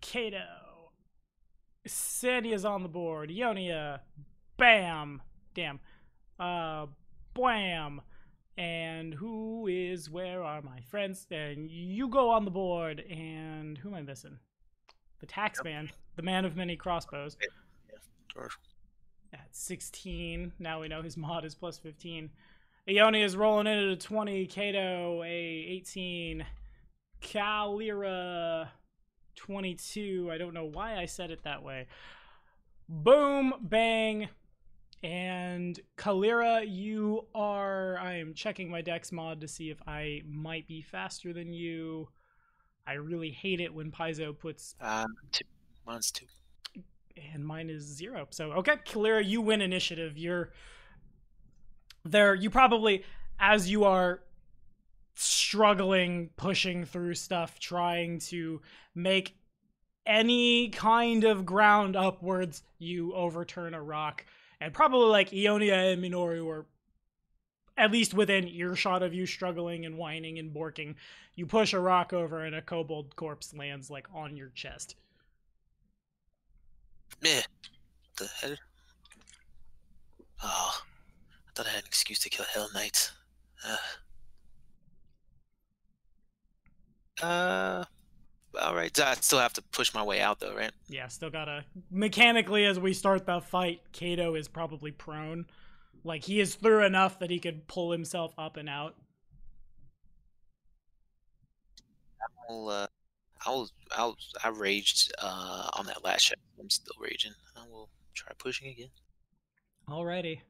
Kato, Sadia's on the board, Ionia, bam, damn, uh, bam, and who is, where are my friends? And you go on the board, and who am I missing? The tax man, the man of many crossbows. or- At 16, now we know his mod is plus 15. Ionia is rolling in at a 20, Kato a 18, Kalira 22. I don't know why I said it that way. Boom, bang. And Kalira, you are. I am checking my dex mod to see if I might be faster than you. I really hate it when Paizo puts uh, two. Mine's two. and mine is zero. So okay, Kalira, you win initiative. You're there. You probably, as you are struggling, pushing through stuff, trying to make any kind of ground upwards, you overturn a rock, and probably like Ionia and Minoru are at least within earshot of you struggling and whining and borking. You push a rock over, and a kobold corpse lands like on your chest. Meh. The hell? Oh, thought I had an excuse to kill Hell Knight. Uh, uh all right. I still have to push my way out, though, right? Yeah, still gotta. Mechanically, as we start the fight, Kato is probably prone. Like, he is through enough that he could pull himself up and out. I'll, uh, I'll, I'll, I raged uh, on that last shot. I'm still raging. I will try pushing again. Alrighty.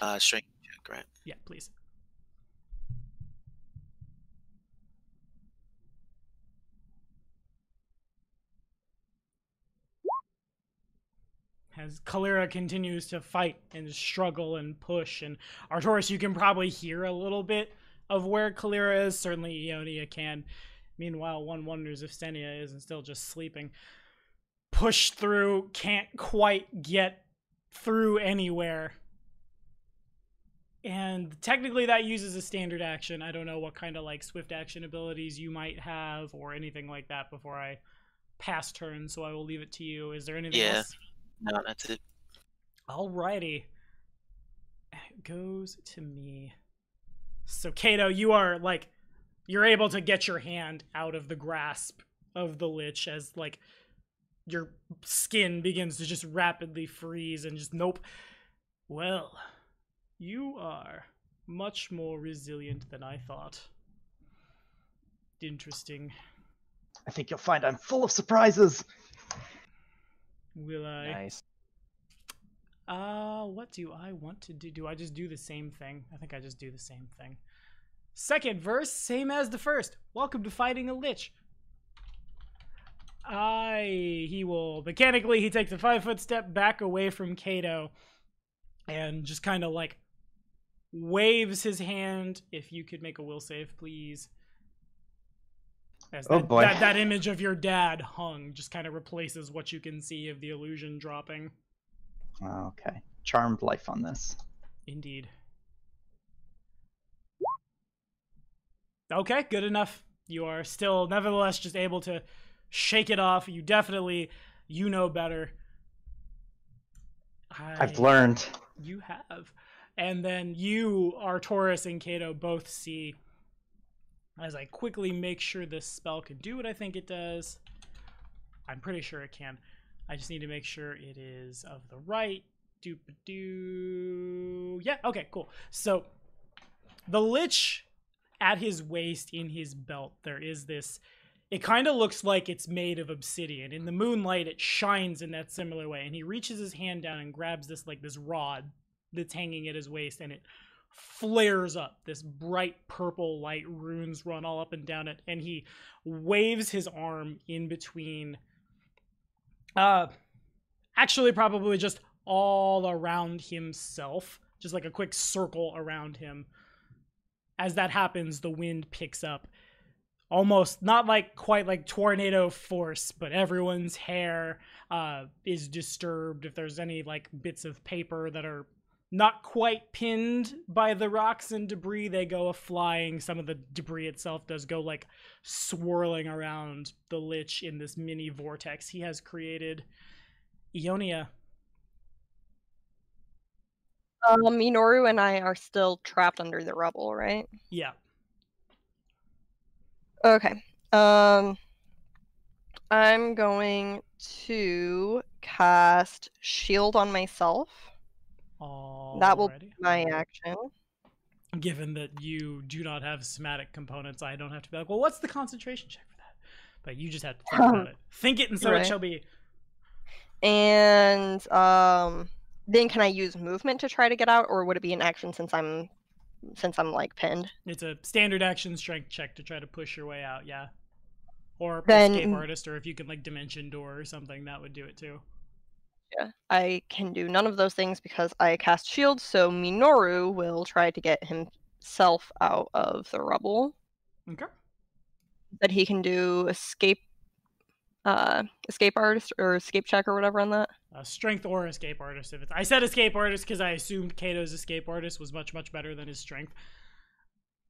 Uh, strength check, right? Yeah, please. As Kalira continues to fight and struggle and push, and Artoris, you can probably hear a little bit of where Kalira is. Certainly, Ionia can. Meanwhile, one wonders if Senia isn't still just sleeping. Push through, can't quite get through anywhere. And technically, that uses a standard action. I don't know what kind of like swift action abilities you might have or anything like that before I pass turn, so I will leave it to you. Is there anything Yeah. else? No, that's it. Alrighty. It goes to me. So, Kato, you are like, you're able to get your hand out of the grasp of the Lich as like your skin begins to just rapidly freeze and just nope. Well, you are much more resilient than I thought. Interesting. I think you'll find I'm full of surprises. Will I? Nice. Uh, what do I want to do? Do I just do the same thing? I think I just do the same thing. Second verse, same as the first. Welcome to fighting a lich. I he will mechanically he takes a five foot step back away from Kato and just kind of like waves his hand. If you could make a will save, please. As Oh, that, boy. That, that image of your dad hung just kind of replaces what you can see of the illusion dropping. Okay. Charmed life on this. Indeed. Okay, good enough. You are still, nevertheless, just able to shake it off. You definitely, you know better. I've learned. You have. And then you, Artoris, and Kato both see as I quickly make sure this spell can do what I think it does. I'm pretty sure it can. I just need to make sure it is of the right. Doop doo. Yeah, okay, cool. So the Lich at his waist in his belt, there is this. It kind of looks like it's made of obsidian. In the moonlight, it shines in that similar way. And he reaches his hand down and grabs this like this rod that's hanging at his waist, and it flares up. This bright purple light runes run all up and down it, and he waves his arm in between. Uh, actually, probably just all around himself, just like a quick circle around him. As that happens, the wind picks up. Almost not like quite like tornado force, but everyone's hair uh, is disturbed. If there's any like bits of paper that are not quite pinned by the rocks and debris, they go a flying. Some of the debris itself does go like swirling around the lich in this mini vortex he has created. Ionia, Um, Minoru and I are still trapped under the rubble, right? yeah, Okay. Um, I'm going to cast Shield on myself. That will be My action. Given that you do not have somatic components, I don't have to be like, well, what's the concentration check for that? But you just have to think about it. Think it, and so it shall be. And um, then can I use movement to try to get out, or would it be an action since I'm since I'm like pinned? It's a standard action strength check to try to push your way out. Yeah, or Then- escape artist, or if you can like dimension door or something, that would do it too. Yeah, I can do none of those things because I cast shield. So Minoru will try to get himself out of the rubble. Okay. But he can do escape, uh, escape artist or escape check or whatever on that. Uh, strength or escape artist. If it's, I said escape artist because I assumed Kato's escape artist was much much better than his strength.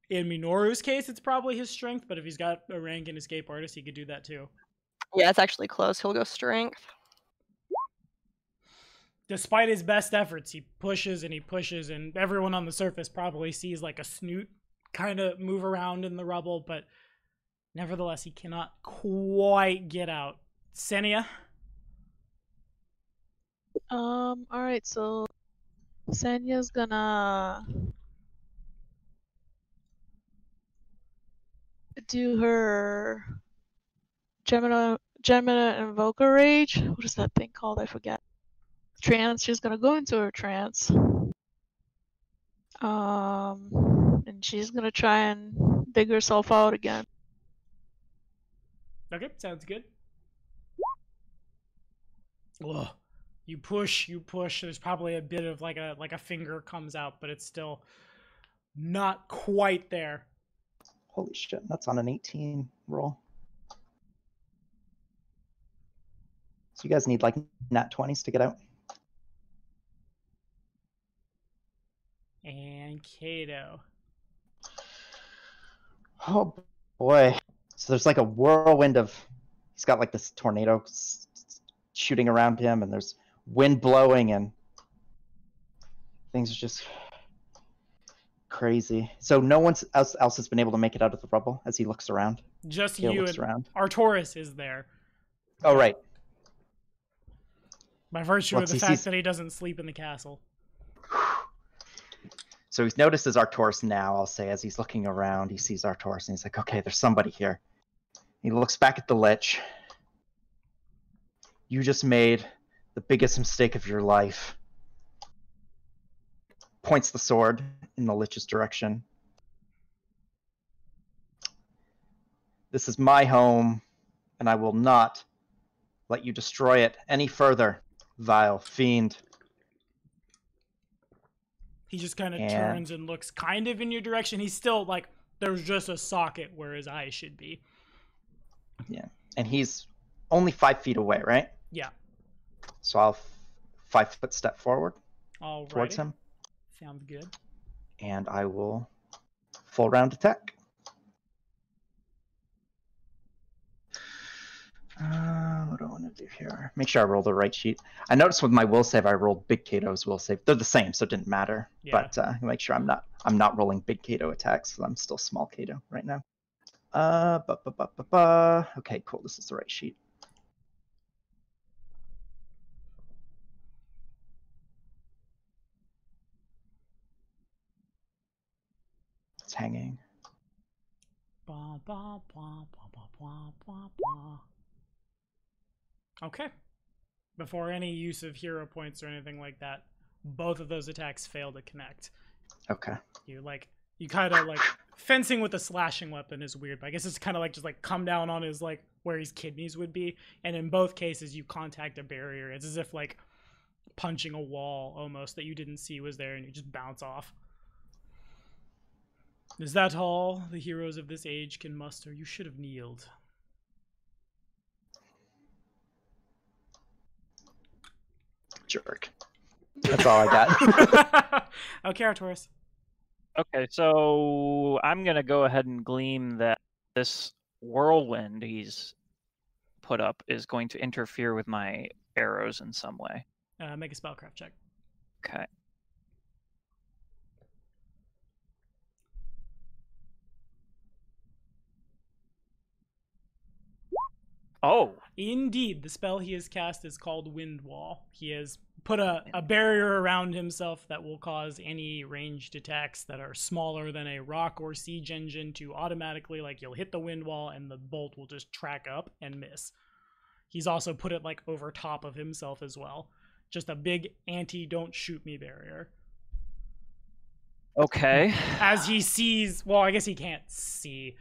In Minoru's case, it's probably his strength, but if he's got a rank in escape artist, he could do that too. Yeah, it's actually close. He'll go strength. Despite his best efforts, he pushes and he pushes, and everyone on the surface probably sees like a snoot kind of move around in the rubble, but nevertheless, he cannot quite get out. Senia, Um, alright, so Sanya's gonna do her Gemini Gemini Invoker Rage. What is that thing called? I forget. Trance. She's gonna go into her trance. Um, and she's gonna try and dig herself out again. Okay, sounds good. Ugh. You push, you push. There's probably a bit of like a like a finger comes out, but it's still not quite there. Holy shit, that's on an 18 roll. So you guys need like nat 20s to get out. And Kato. Oh boy. So there's like a whirlwind of. He's got like this tornado shooting around him, and there's wind blowing, and things are just crazy. So no one else, else has been able to make it out of the rubble as he looks around. Just Gale you and around. Artoris is there. Oh right. By virtue Once of the he fact sees- that he doesn't sleep in the castle. So he's notices Artoris now, I'll say, as he's looking around, he sees Artoris and he's like, okay, there's somebody here. He looks back at the Lich. You just made the biggest mistake of your life. Points the sword in the Lich's direction. This is my home, and I will not let you destroy it any further, vile fiend. He just kind of And- turns and looks kind of in your direction. He's still like there's just a socket where his eye should be. Yeah, and he's only five feet away, right? Yeah. So I'll f- five foot step forward All right. towards him, Sounds good. and I will full round attack. Uh, what do I want to do here? Make sure I roll the right sheet. I noticed with my will save, I rolled Big Kato's will save. They're the same, so it didn't matter. Yeah. But uh, make sure I'm not I'm not rolling Big Kato attacks. 'cause I'm still small Kato right now. Uh, ba ba ba ba ba. Okay, cool. This is the right sheet. It's hanging. Ba, ba, ba, ba, ba, ba, ba, ba. Okay. Before any use of hero points or anything like that, both of those attacks fail to connect. Okay. You like you kind of like fencing with a slashing weapon is weird, but I guess it's kind of like just like come down on his like where his kidneys would be, and in both cases you contact a barrier. It's as if like punching a wall almost that you didn't see was there, and you just bounce off. Is that all the heroes of this age can muster? You should have kneeled. Jerk. That's all I got. okay, Artoris. Okay, so I'm gonna go ahead and gleam that this whirlwind he's put up is going to interfere with my arrows in some way. Uh, make a spellcraft check. Okay. Oh, Indeed, the spell he has cast is called Wind Wall. He has put a, a barrier around himself that will cause any ranged attacks that are smaller than a rock or siege engine to automatically, like, you'll hit the wind wall and the bolt will just track up and miss. He's also put it, like, over top of himself as well. Just a big anti don't shoot me barrier. okay. As he sees, well, I guess he can't see.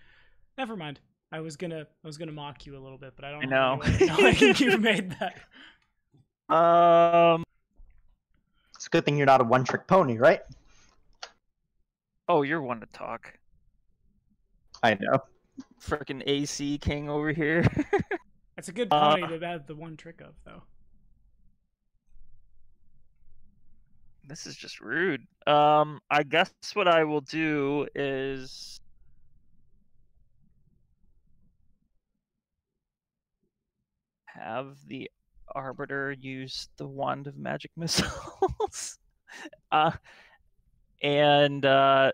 Never mind. I was gonna, I was gonna mock you a little bit, but I don't I know. know. how you- made that. Um. it's a good thing you're not a one trick pony, right? Oh, you're one to talk. I know. Frickin' AC King over here. That's a good Uh, pony to have the one trick of, though. this is just rude. Um, I guess what I will do is have the arbiter use the wand of magic missiles. uh, and uh,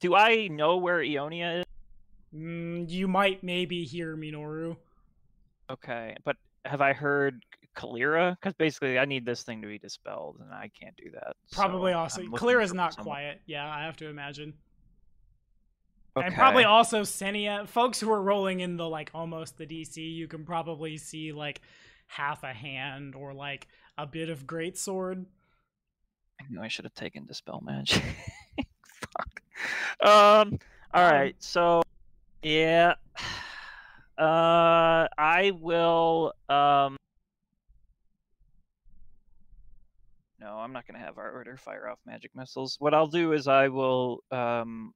do I know where Ionia is? Mm, you might maybe hear Minoru. Okay, but have I heard Kalira? Because basically, I need this thing to be dispelled, and I can't do that. Probably so also. I'm looking Clear is not quiet. Yeah, I have to imagine. Okay. And probably also Senia. Folks who are rolling in the like almost the DC, you can probably see like half a hand or like a bit of great sword. I knew I should have taken dispel magic. Fuck. Um. All Um. So, yeah. Uh, I will. Um. No, I'm not gonna have our order fire off magic missiles. What I'll do is I will um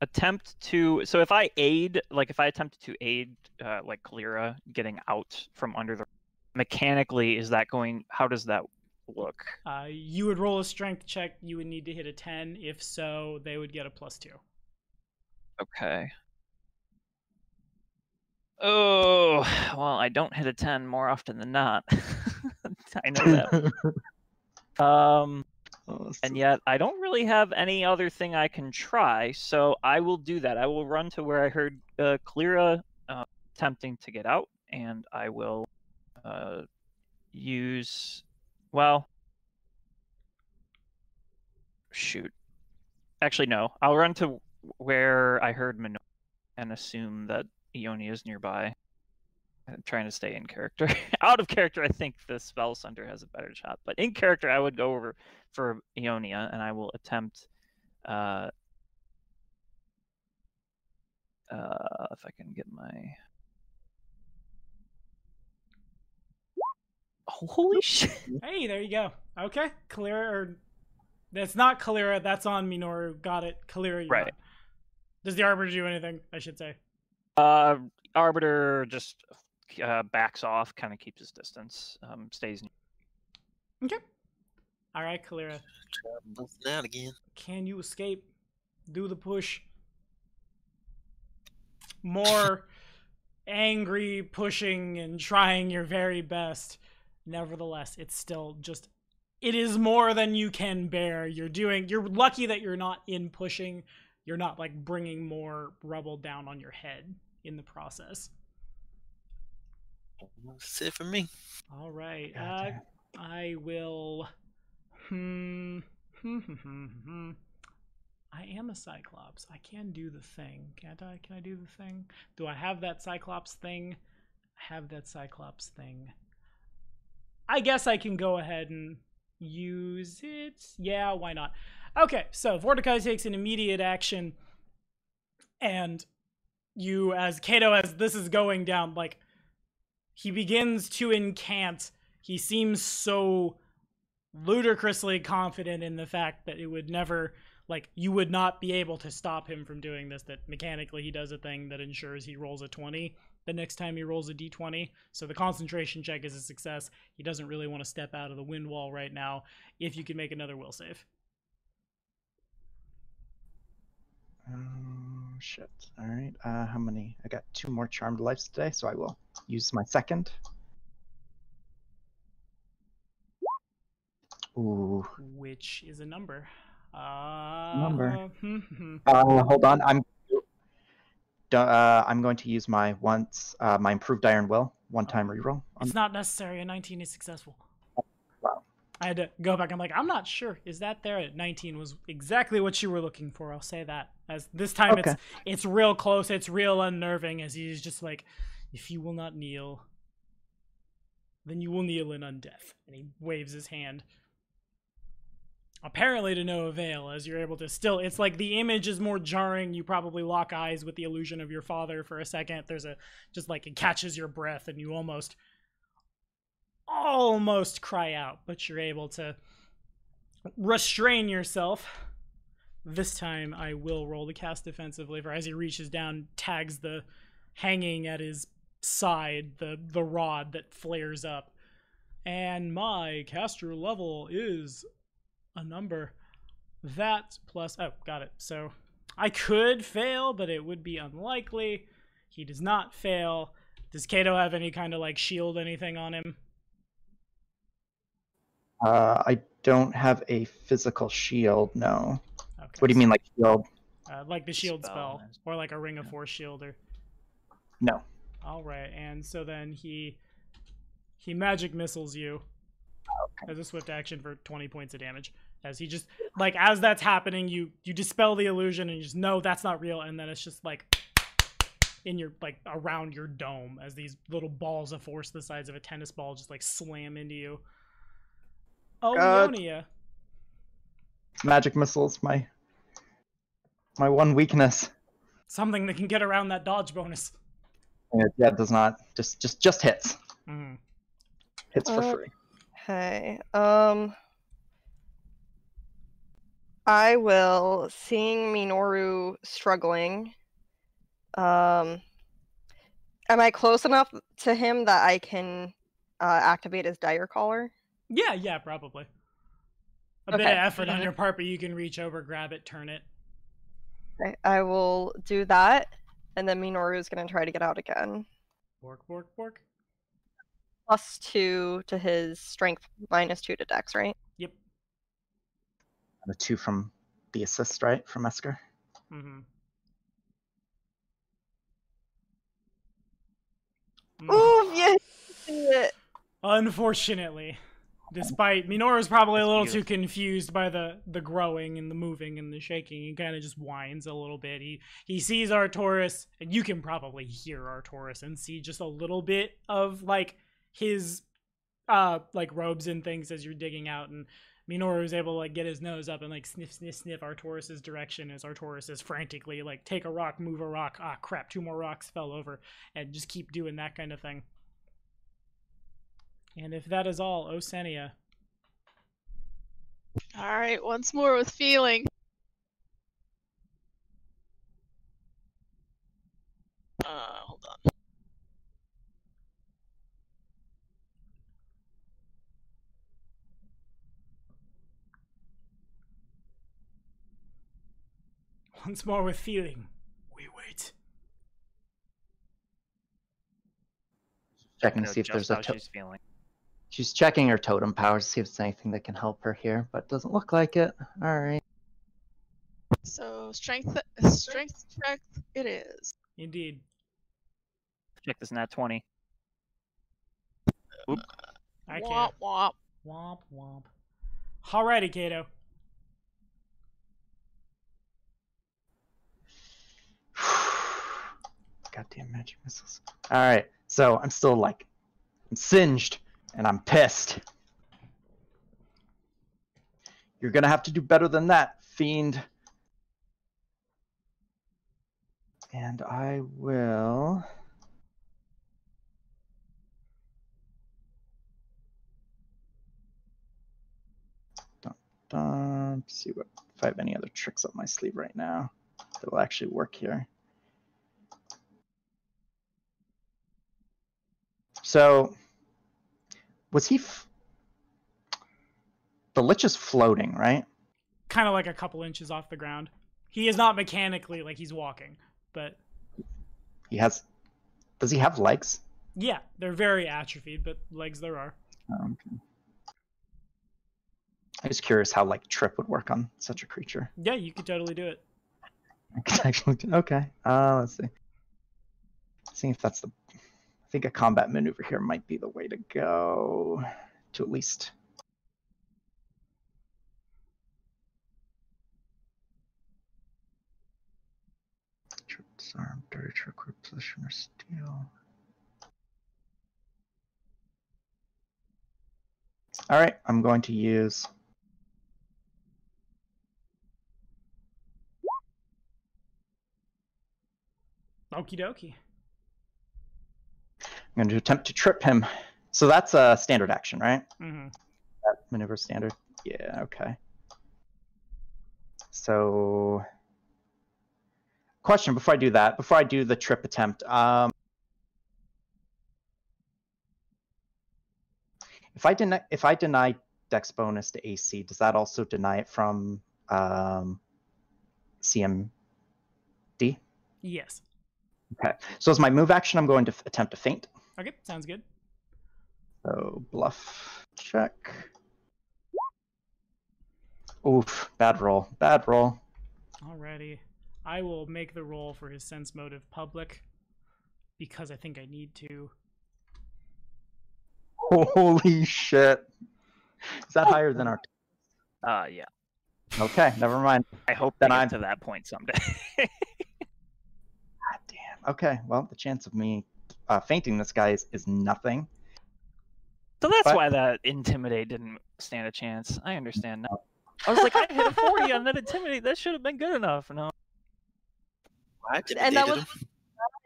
attempt to. So if I aid, like if I attempt to aid, uh, like Kalira getting out from under the mechanically, is that going? How does that look? Uh, you would roll a strength check. You would need to hit a ten. If so, they would get a plus two. Okay. Oh, well, I don't hit a 10 more often than not. I know that. Um, and yet I don't really have any other thing I can try, so I will do that. I will run to where I heard uh, Kalira uh, attempting to get out, and I will uh, use. Well, shoot. Actually, no. I'll run to where I heard Minor and assume that Ione is nearby. I'm trying to stay in character. Out of character, I think the spell center has a better shot, but in character, I would go over for Ionia, and I will attempt. Uh, uh, if I can get my. Holy shit! Hey, there you go. Okay, Kalira, or that's not Kalira. That's on Minoru. Got it. Kalira, you Right. got. Does the Arbiter do anything? I should say. Uh, Arbiter just uh, backs off, kind of keeps his distance, um, stays. Okay. All right, Kalira. Busting out again. Can you escape? Do the push. More angry pushing and trying your very best. Nevertheless, it's still just it is more than you can bear. You're doing you're lucky that you're not in pushing. You're not like bringing more rubble down on your head in the process. That's it for me. All right. Uh, I will. Hmm. Hmm. Hmm. Hmm. hmm. I am a Cyclops. I can do the thing, can't I? Can I do the thing? Do I have that Cyclops thing? I have that Cyclops thing. I guess I can go ahead and use it. Yeah, why not? Okay, so Vordakai takes an immediate action, and you, as Kato, as this is going down, like he begins to incant. He seems so ludicrously confident in the fact that it would never, like, you would not be able to stop him from doing this. That mechanically he does a thing that ensures he rolls a 20 the next time he rolls a d20. So the concentration check is a success. He doesn't really want to step out of the wind wall right now. If you can make another will save. Oh shit. All right. Uh, how many? I got two more charmed lives today, so I will use my second. Ooh. which is a number. Uh, Number. hmm, hmm. Uh, hold on. I'm. Uh, I'm going to use my once uh, my improved iron will one time reroll. It's not necessary. A 19 is successful. I had to go back. I'm like, I'm not sure. Is that there? At 19 was exactly what you were looking for. I'll say that. As this time Okay. it's it's real close. It's real unnerving. As he's just like, if you will not kneel, then you will kneel in undeath. And he waves his hand. Apparently to no avail, as you're able to still. It's like the image is more jarring. You probably lock eyes with the illusion of your father for a second. There's a just like it catches your breath, and you almost almost cry out, but you're able to restrain yourself. This time I will roll the cast defensively for as he reaches down, tags the hanging at his side, the the rod that flares up. And my caster level is a number. That plus oh, got it. So I could fail, but it would be unlikely. He does not fail. Does Kato have any kind of like shield anything on him? Uh, I don't have a physical shield. No. Okay. What do you mean, like shield? Uh, like the shield Spell, spell, or like a ring of Yeah. force shield, or No. all right. And so then he he magic missiles you as a swift action for twenty points of damage. As he just like as that's happening, you you dispel the illusion and you just know that's not real, and then it's just like in your like around your dome as these little balls of force the size of a tennis ball just like slam into you. Oh, God. Ionia. Magic missiles, my my one weakness. Something that can get around that dodge bonus. It, yeah, it does not just just just hits. Mhm. Hits for Uh, free. Okay. Um I will seeing Minoru struggling. Um am I close enough to him that I can uh, activate his dire collar? Yeah, yeah, probably. A bit of effort on Mhm. your part, but you can reach over, grab it, turn it. Okay, I will do that and then Minoru is going to try to get out again. Bork, bork, bork. Plus 2 to his strength minus 2 to dex, right? Yep. The two from the assist, right, from Esker. Mm-hmm. Ooh, yeah. see it. Unfortunately, Despite Minoru's probably a little too confused by the the growing and the moving and the shaking, he kind of just whines a little bit. He he sees Artoris, and you can probably hear Artoris and see just a little bit of like his uh like robes and things as you're digging out and Minoru is able to like get his nose up and like sniff sniff sniff Artoris's direction as Artoris is frantically like take a rock, move a rock, ah crap, two more rocks fell over, and just keep doing that kind of thing. And if that is all, Osenia. All right, once more with feeling. Uh, hold on. Once more with feeling. We wait. Checking to see if there's a. how To- she's feeling. She's checking her totem powers to see if there's anything that can help her here, but doesn't look like it. All right. So strength, strength check it is. Indeed. Check this nat 20. Uh, I Womp can't. womp. Womp womp. Alrighty, Kato. Goddamn magic missiles. All right. So I'm still like, I'm singed and I'm pissed. You're gonna have to do better than that, fiend. And I will. Dun, dun, see what if I have any other tricks up my sleeve right now that will actually work here. So, was he? F- the lich is floating, right? Kind of like a couple inches off the ground. He is not mechanically like he's walking, but He has. Does he have legs? yeah, they're very atrophied, but legs there are. Oh, okay. I was curious how like trip would work on such a creature. Yeah, you could totally do it. I could actually okay. Uh, let's see. See if that's the. I think a combat maneuver here might be the way to go. To at least. Disarm, dirty trick, reposition, or steal. All right, I'm going to use. Okie dokie. Going to attempt to trip him. So that's a standard action, right? hmm That maneuver standard. Yeah. Okay. So, question before I do that, before I do the trip attempt, um, if I deny if I deny Dex bonus to AC, does that also deny it from um, CMD? Yes. Okay. So as my move action, I'm going to attempt to feint. Okay, sounds good. So bluff check. Oof, bad roll. Bad roll. Alrighty. I will make the roll for his sense motive public because I think I need to. Holy shit. Is that higher than our Uh, yeah. Okay, never mind. I hope that I'm- to that point someday. God damn. Okay, well the chance of me uh, feinting this guy is, is nothing. so that's But- why that intimidate didn't stand a chance. I understand now. I was like, I hit a 40 on that intimidate. That should have been good enough. No. I And that was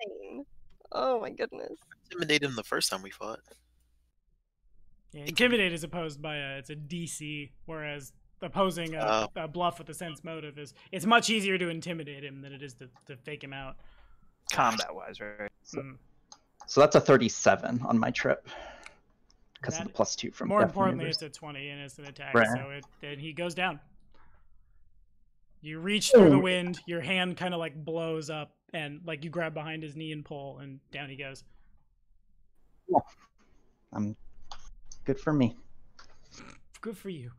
him. Oh my goodness. Intimidated him the first time we fought. Yeah, intimidate is opposed by a it's a DC, whereas opposing a, Oh. a bluff with a sense motive is it's much easier to intimidate him than it is to, to fake him out. Combat wise, right? So, Mm. So that's a 37 on my trip. Because of the plus two from More death importantly, maneuvers. it's a 20 and it's an attack, Right. so it then he goes down. You reach through the Oh. wind, your hand kind of like blows up, and like you grab behind his knee and pull, and down he goes. Yeah. I'm good for me. Good for you.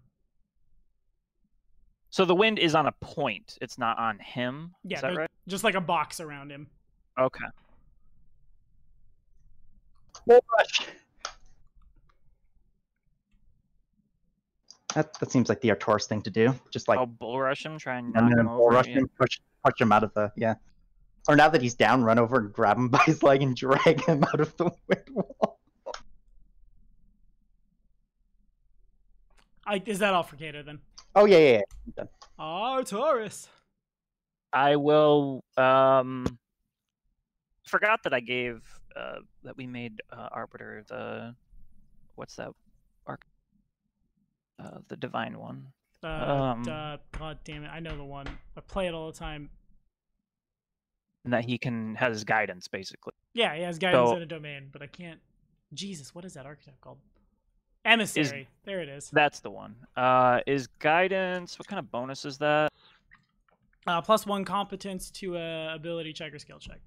So the wind is on a point. It's not on him. Yeah, is that right? just like a box around him. Okay. Bull rush. That that seems like the Artoris thing to do. Just like I'll bull rush him, try and knock and then him bull over. rush yeah. him, push push him out of the yeah. Or now that he's down, run over and grab him by his leg and drag him out of the wind wall. I, is that all for Kato then? Oh yeah, yeah, yeah. Artoris. I will. Um, forgot that I gave uh, that we made uh, Arbiter the what's that arc? Uh, the divine one. Uh, Um, uh, God damn it! I know the one. I play it all the time. And that he can has guidance basically. Yeah, he has guidance So- in a domain, but I can't. Jesus, what is that archetype called? Emissary. there it is. That's the one. Uh, is guidance? What kind of bonus is that? Uh, plus one competence to a ability check or skill check.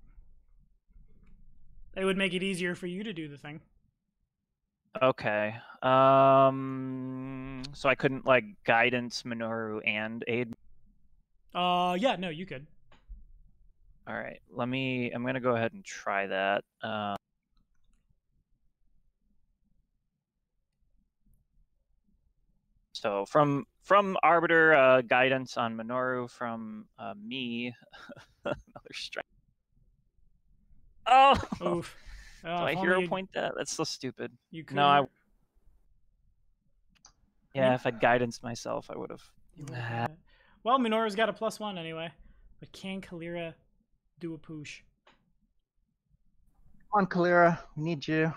It would make it easier for you to do the thing. Okay. Um. So I couldn't like guidance Minoru and aid. Uh, yeah, no, you could. All right. Let me. I'm gonna go ahead and try that. Uh, so from from Arbiter uh, guidance on Minoru from uh, me, another strike. Oh, Oof. do Uh, I hero only you- point that? That's so stupid. You could. No, I. Yeah, if I'd guidance myself, I would have. you would've had it. Well, Minoru's got a plus one anyway. But can Kalira do a push? Come on, Kalira, we need you.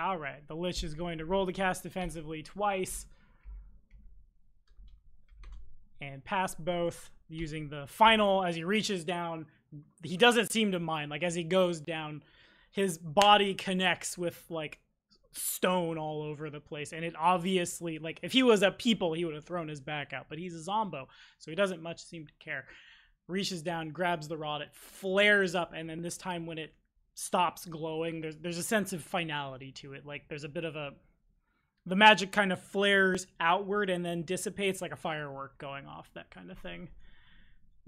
All right, the Lich is going to roll the cast defensively twice and pass both using the final as he reaches down. He doesn't seem to mind. Like as he goes down, his body connects with like stone all over the place, and it obviously like if he was a people, he would have thrown his back out. But he's a zombo, so he doesn't much seem to care. Reaches down, grabs the rod, it flares up, and then this time when it stops glowing there's there's a sense of finality to it like there's a bit of a the magic kind of flares outward and then dissipates like a firework going off that kind of thing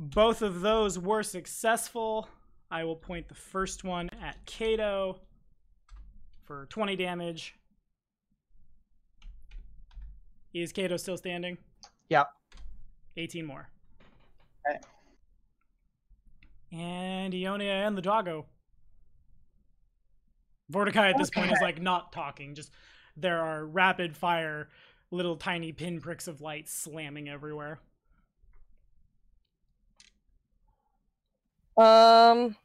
both of those were successful i will point the first one at kato for 20 damage is kato still standing Yeah. 18 more Okay. and ionia and the doggo Vordakai at this point is like not talking. Just there are rapid fire, little tiny pinpricks of light slamming everywhere. Um,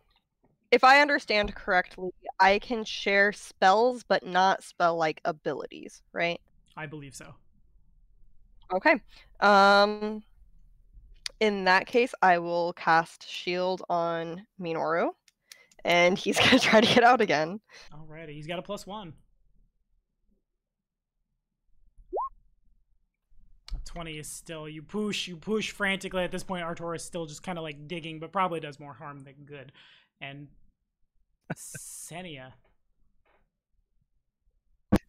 if I understand correctly, I can share spells, but not spell-like abilities, right? I believe so. Okay. Um, in that case, I will cast Shield on Minoru, and he's gonna try to get out again. Alrighty, he's got a plus one. A Twenty is still you push, you push frantically. At this point, Artoris still just kind of like digging, but probably does more harm than good. And Senia,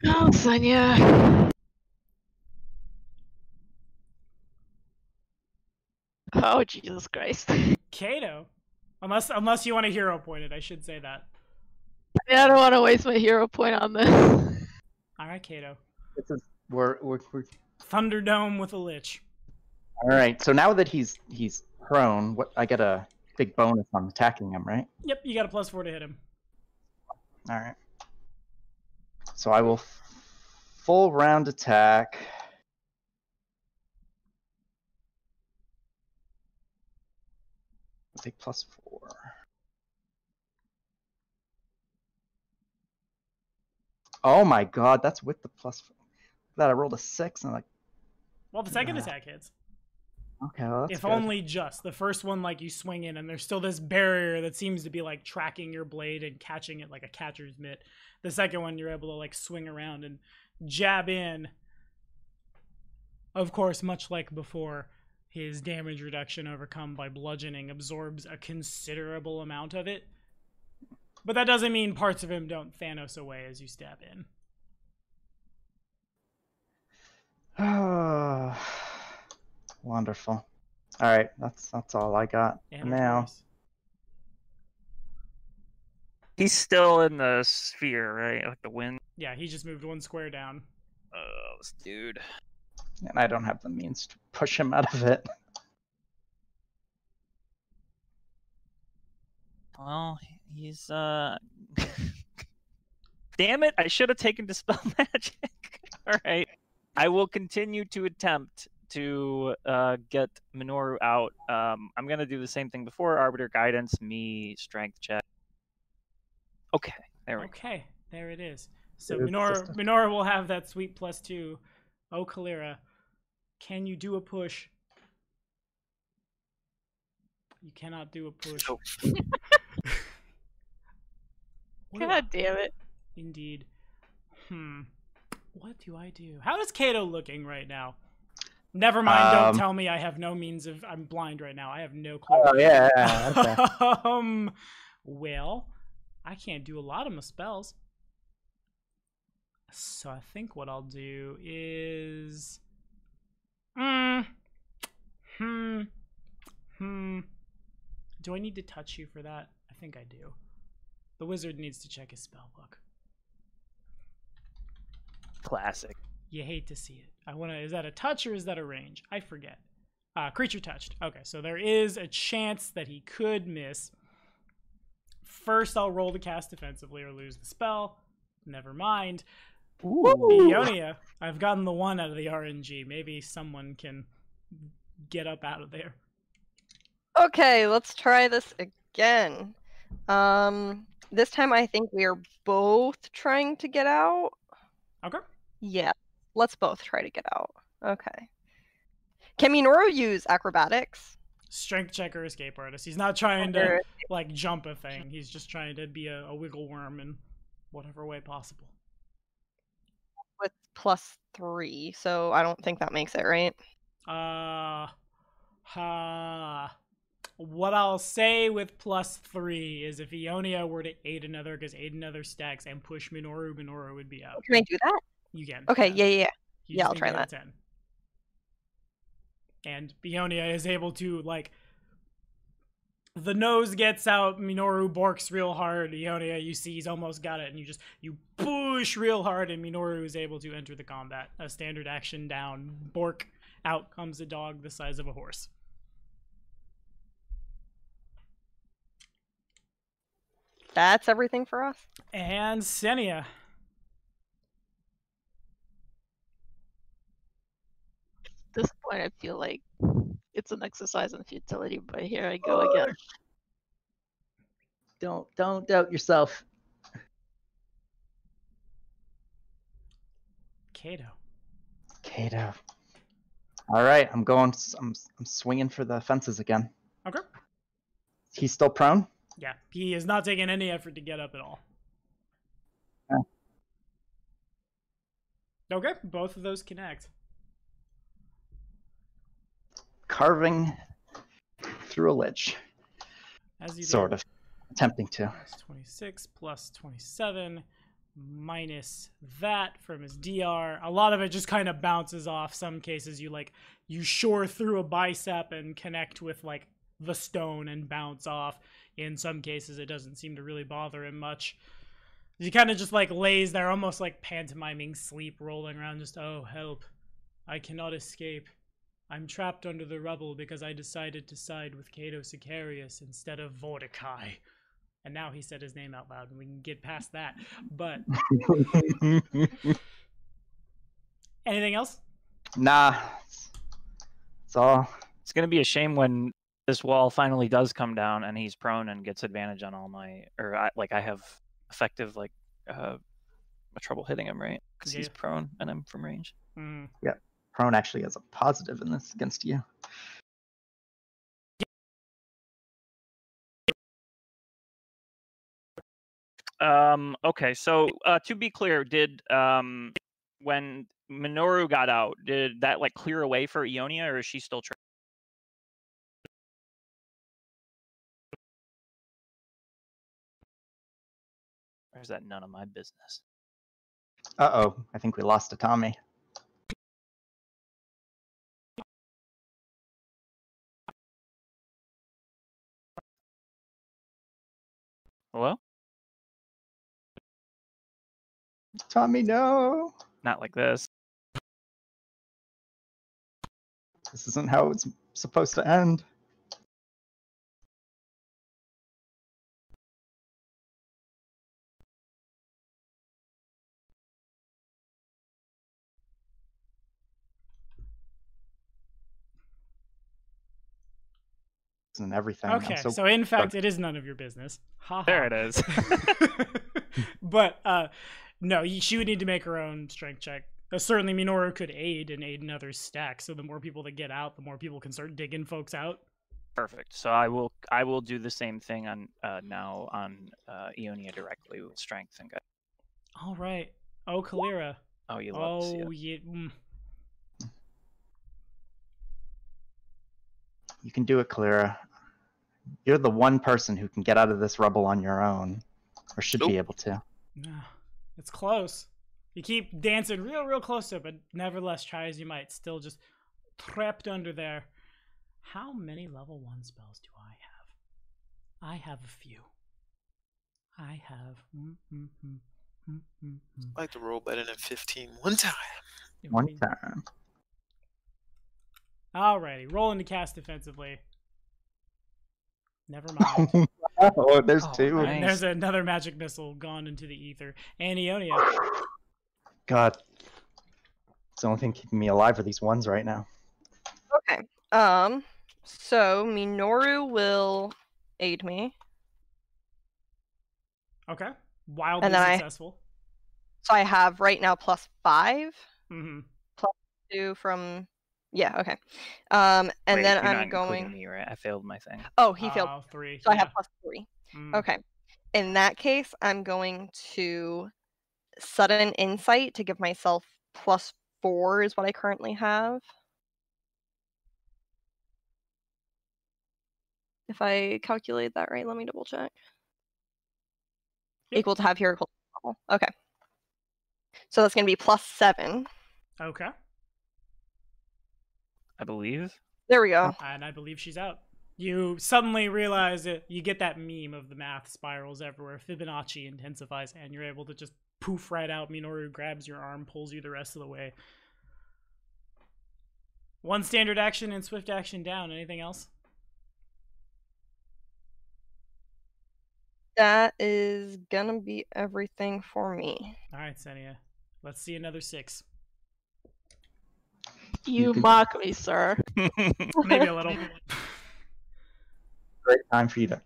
Oh, Sonia. Oh, Jesus Christ. Kato, unless unless you want a hero pointed, I should say that. Yeah, I don't want to waste my hero point on this. All right, Kato, This is we're we're, we're Thunderdome with a lich. all right. So now that he's he's prone, what I get a big bonus on attacking him, right? Yep, you got a plus four to hit him. All right. So I will f- full round attack. I'll take plus four. Oh my god, that's with the. Four. That I rolled a six and I'm like, Well, the second attack hits. okay, well, that's if good. only just the first one like you swing in and there's still this barrier that seems to be like tracking your blade and catching it like a catcher's mitt. The second one you're able to like swing around and jab in. Of course much like before his damage reduction overcome by bludgeoning absorbs a considerable amount of it. But that doesn't mean parts of him don't thanos away as you stab in Oh, wonderful. All right, that's that's all I got for And now. Artoris. He's still in the sphere, right? Like the wind. yeah he just moved one square down Oh, close, dude. And I don't have the means to push him out of it. Well, he's uh. Damn it! I should have taken dispel magic. All right, I will continue to attempt to uh, get Minoru out. Um, I'm gonna do the same thing before Arbiter Guidance, me strength check. Okay, there we go. Okay, there it is. So It is Minora, just a- Minora will have that sweet plus two. Oh, Kalira, can you do a push? You cannot do a push. Oh. What I- God damn it. Indeed. Hmm. What do I do? How is Kato looking right now? Never mind. Um, don't tell me I have no means of. I'm blind right now. I have no clue. Oh yeah, yeah, okay. um. Well, I can't do a lot of my spells. So I think what I'll do is. Hmm. Hmm. Hmm. Do I need to touch you for that? I think I do. The wizard needs to check his spell book. Classic. You hate to see it. I want to. Is that a touch or is that a range? I forget. Uh, creature touched. Okay, so there is a chance that he could miss. First, I'll roll to cast defensively or lose the spell. Never mind. Ionia, I've gotten the one out of the RNG. Maybe someone can get up out of there. Okay, let's try this again. Um, this time I think we are both trying to get out. Okay. Yeah, let's both try to get out. Okay. Can Minoru use acrobatics? Strength checker, escape artist. He's not trying to like jump a thing. He's just trying to be a, a wiggle worm in whatever way possible. with plus three, so I don't think that makes it right. Uh, ha. What I'll say with plus three is if Ionia were to aid another, because aid another stacks and push Minoru, Minoru would be out. Can I do that? You can. Okay, yeah, yeah, yeah. You yeah, I'll try get that. 10. And Bionia is able to, like, the nose gets out, Minoru borks real hard. Ionia, you see, he's almost got it, and you just, you push real hard, and Minoru is able to enter the combat. A standard action down, bork, out comes a dog the size of a horse. That's everything for us. And Senia. This point, I feel like it's an exercise in futility, but here I go again. Don't don't doubt yourself. Kato. Kato. All right, I'm going. s- I'm I'm swinging for the fences again. Okay. He's still prone. Yeah, he is not taking any effort to get up at all. Yeah. Okay, both of those connect. Carving through a ledge, As you do. sort of attempting to. Plus 26 plus 27 minus that from his DR. A lot of it just kind of bounces off. Some cases you like you shore through a bicep and connect with like the stone and bounce off. In some cases it doesn't seem to really bother him much. He kind of just like lays there almost like pantomiming sleep rolling around just oh help. I cannot escape. I'm trapped under the rubble because I decided to side with Cato Sicarius instead of Mordecai. And now he said his name out loud, and we can get past that. But anything else? nah, it's, it's all. It's gonna be a shame when this wall finally does come down and he's prone and gets advantage on all my, or I, like I have effective like uh, trouble hitting him, right? Because he's prone and I'm from range. Mm. Prone actually has a positive in this against you. Um. Okay. So uh, to be clear, did um when Minoru got out, did that like clear away for Ionia, or is she still? Tra- or is that none of my business? Uh oh, I think we lost a Tommy. Oh, Hello? Tommy, no. Not like this. This isn't how it's supposed to end. And everything. I'm Okay, so- so, in fact, it is none of your business. Ha There it is. but uh, no, she would need to make her own strength check. Uh, certainly, Minoru could aid and aid in others' stack. So the more people that get out, the more people can start digging folks out. Perfect. So I will I will do the same thing on uh, now on uh, Ionia directly with strength and gut. All right. Oh, Kalira. Oh, you love to see Oh, it. yeah. mm. You can do it, Kalira. You're the one person who can get out of this rubble on your own, or should be able to. Ah, It's close. You keep dancing real, real close to it, but nevertheless, try as you might, still just trapped under there. How many level one spells do I have? I have a few. I have. Mm, mm, mm, mm, mm, mm. I like to roll better than 15 one time. One time. Alrighty, rolling to cast defensively. Never mind. oh, there's Oh, two. nice. There's another magic missile gone into the ether. And Ionia. God. It's the only thing keeping me alive are these ones right now. Okay. Um. So Minoru will aid me. Okay. Wildly And then I- successful. So I have right now plus five. mm-hmm. Two from. Yeah. Okay. Um. And Wait, then I'm going. Me, right? I failed my thing. Oh, he failed. Oh, three. So I have plus three. Mm. Okay. In that case, I'm going to sudden insight to give myself plus four is what I currently have. If I calculate that right, let me double check. Yep. Equal to have here equal to. Okay. So that's going to be plus seven. Okay. I believe. There we go. Oh. And I believe she's out. You suddenly realize it, you get that meme of the math spirals everywhere. Fibonacci intensifies, and you're able to just poof right out. Minoru grabs your arm, pulls you the rest of the way. One standard action and swift action down. Anything else? That is going to be everything for me. All right, Senia. Let's see another six. You can- mock me, sir. Maybe a little. Great time for you to.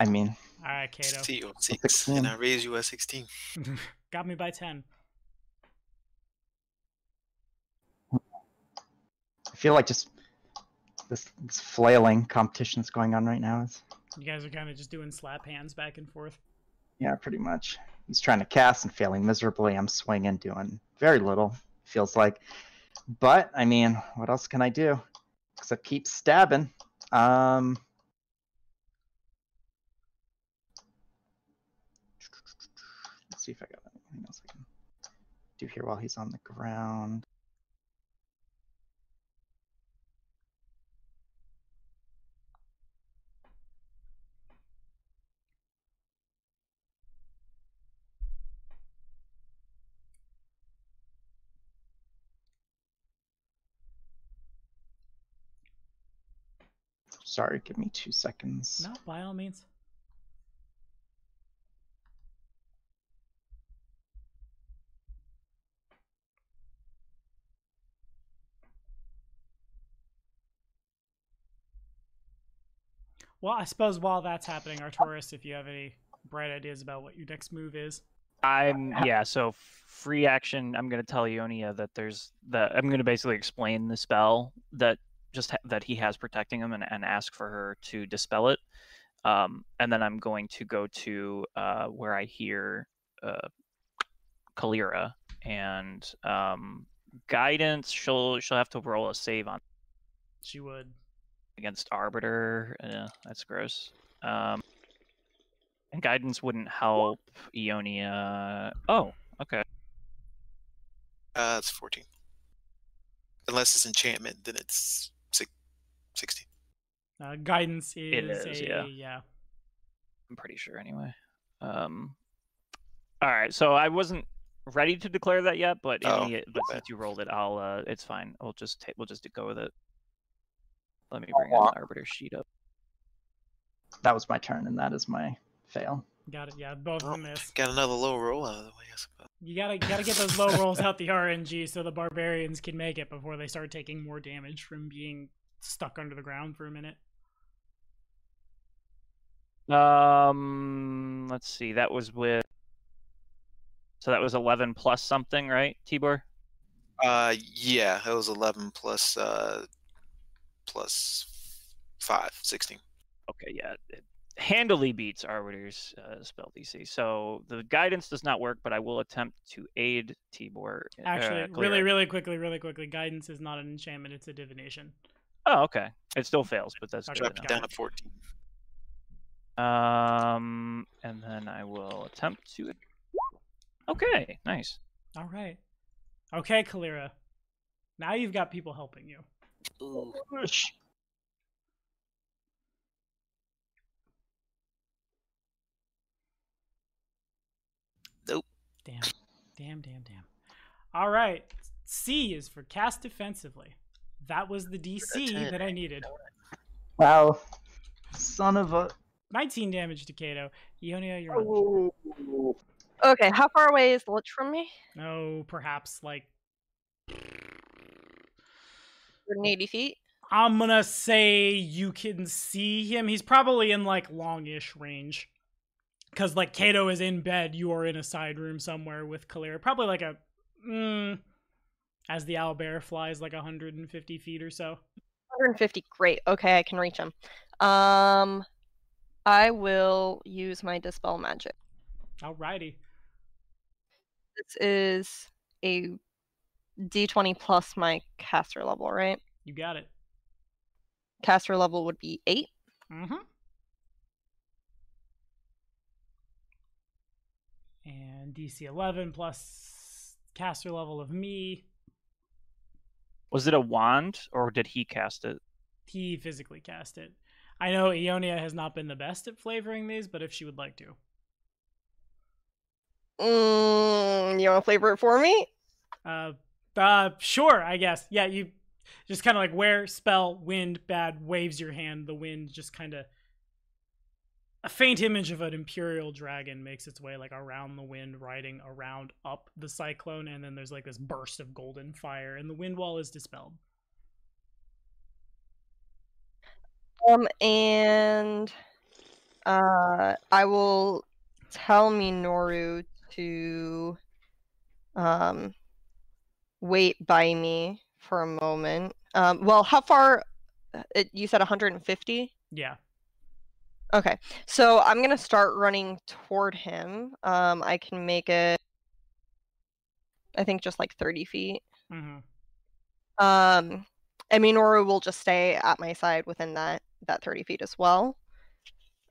I mean, All right, Kato. See you 6, 16. and I raise you at 16. Got me by 10. I feel like just this, this flailing competition that's going on right now is. You guys are kind of just doing slap hands back and forth. Yeah, pretty much. He's trying to cast and failing miserably. I'm swinging, doing very little, feels like. But, I mean, what else can I do? Except keep stabbing. Um. Let's see if I got anything else I can do here while he's on the ground. Sorry, give me two seconds. No, by all means. Well, I suppose while that's happening, Artoris, if you have any bright ideas about what your next move is. I'm yeah. So free action. I'm gonna tell Ionia that there's that. I'm gonna basically explain the spell that just ha- that he has protecting him and, and ask for her to dispel it. Um, and then I'm going to go to uh, where I hear uh, Kalira and um, guidance. She'll she'll have to roll a save on She would. against Arbiter. Uh, that's gross. Um, and guidance wouldn't help Ionia. Oh, okay. Uh, it's 14. Unless it's enchantment, then it's six, 16. Uh, guidance is, is, a yeah. yeah. I'm pretty sure anyway. Um, all right, so I wasn't ready to declare that yet, but Oh, the, but since you rolled it, I'll uh, it's fine. We'll just ta- we'll just go with it. Let me bring an arbiter sheet up. That was my turn, and that is my fail. Got it. Yeah, both of Oh, them miss. Got another low roll out of the way, I suppose. You gotta gotta get those low rolls out the RNG so the barbarians can make it before they start taking more damage from being stuck under the ground for a minute. Um, let's see. That was with. So that was eleven plus something, right, Tibor? Uh, yeah, it was 11 plus, uh, plus 5, 16. Okay, yeah. It handily beats Arbiter's uh, spell DC. So the guidance does not work, but I will attempt to aid Tibor. uh, Actually, Kalira. really, really quickly, really quickly, guidance is not an enchantment, it's a divination. Oh, okay. It still fails, but that's Okay. good. Dropped to down to 14. Um, and then I will attempt to. Okay, nice. All right. Okay, Kalira. Now you've got people helping you. Ooh. Nope. Damn. Damn, damn, damn. All right. C is for cast defensively. That was the DC that I needed. Wow, son of a. 19 damage to Kato. Ionia, you're on. Okay, how far away is the lich from me? No, perhaps like 180 feet. I'm gonna say you can see him. He's probably in like longish range. Cause like Kato is in bed, you are in a side room somewhere with Kalira. Probably like a mm, as the owlbear flies like 150 feet or so. 150. Great. Okay, I can reach him. Um, I will use my dispel magic. Alrighty. This is a d20 plus my caster level, right? You got it. Caster level would be eight. Mm-hmm. And DC 11 plus caster level of me. Was it a wand, or did he cast it? He physically cast it. I know Ionia has not been the best at flavoring these, but if she would like to. Mm, you want to flavor it for me? Uh, uh, sure, I guess. Yeah, you just kind of like where spell wind bad waves your hand. The wind just kind of a faint image of an imperial dragon makes its way like around the wind, riding around up the cyclone, and then there's like this burst of golden fire, and the wind wall is dispelled. Um, and uh, I will tell Minoru to um wait by me for a moment. Um, well, how far? uh, It, you said 150. Yeah. Okay, so I'm gonna start running toward him. Um, I can make it. I think just like 30 feet. hmm Um, and Minoru will just stay at my side within that that 30 feet as well.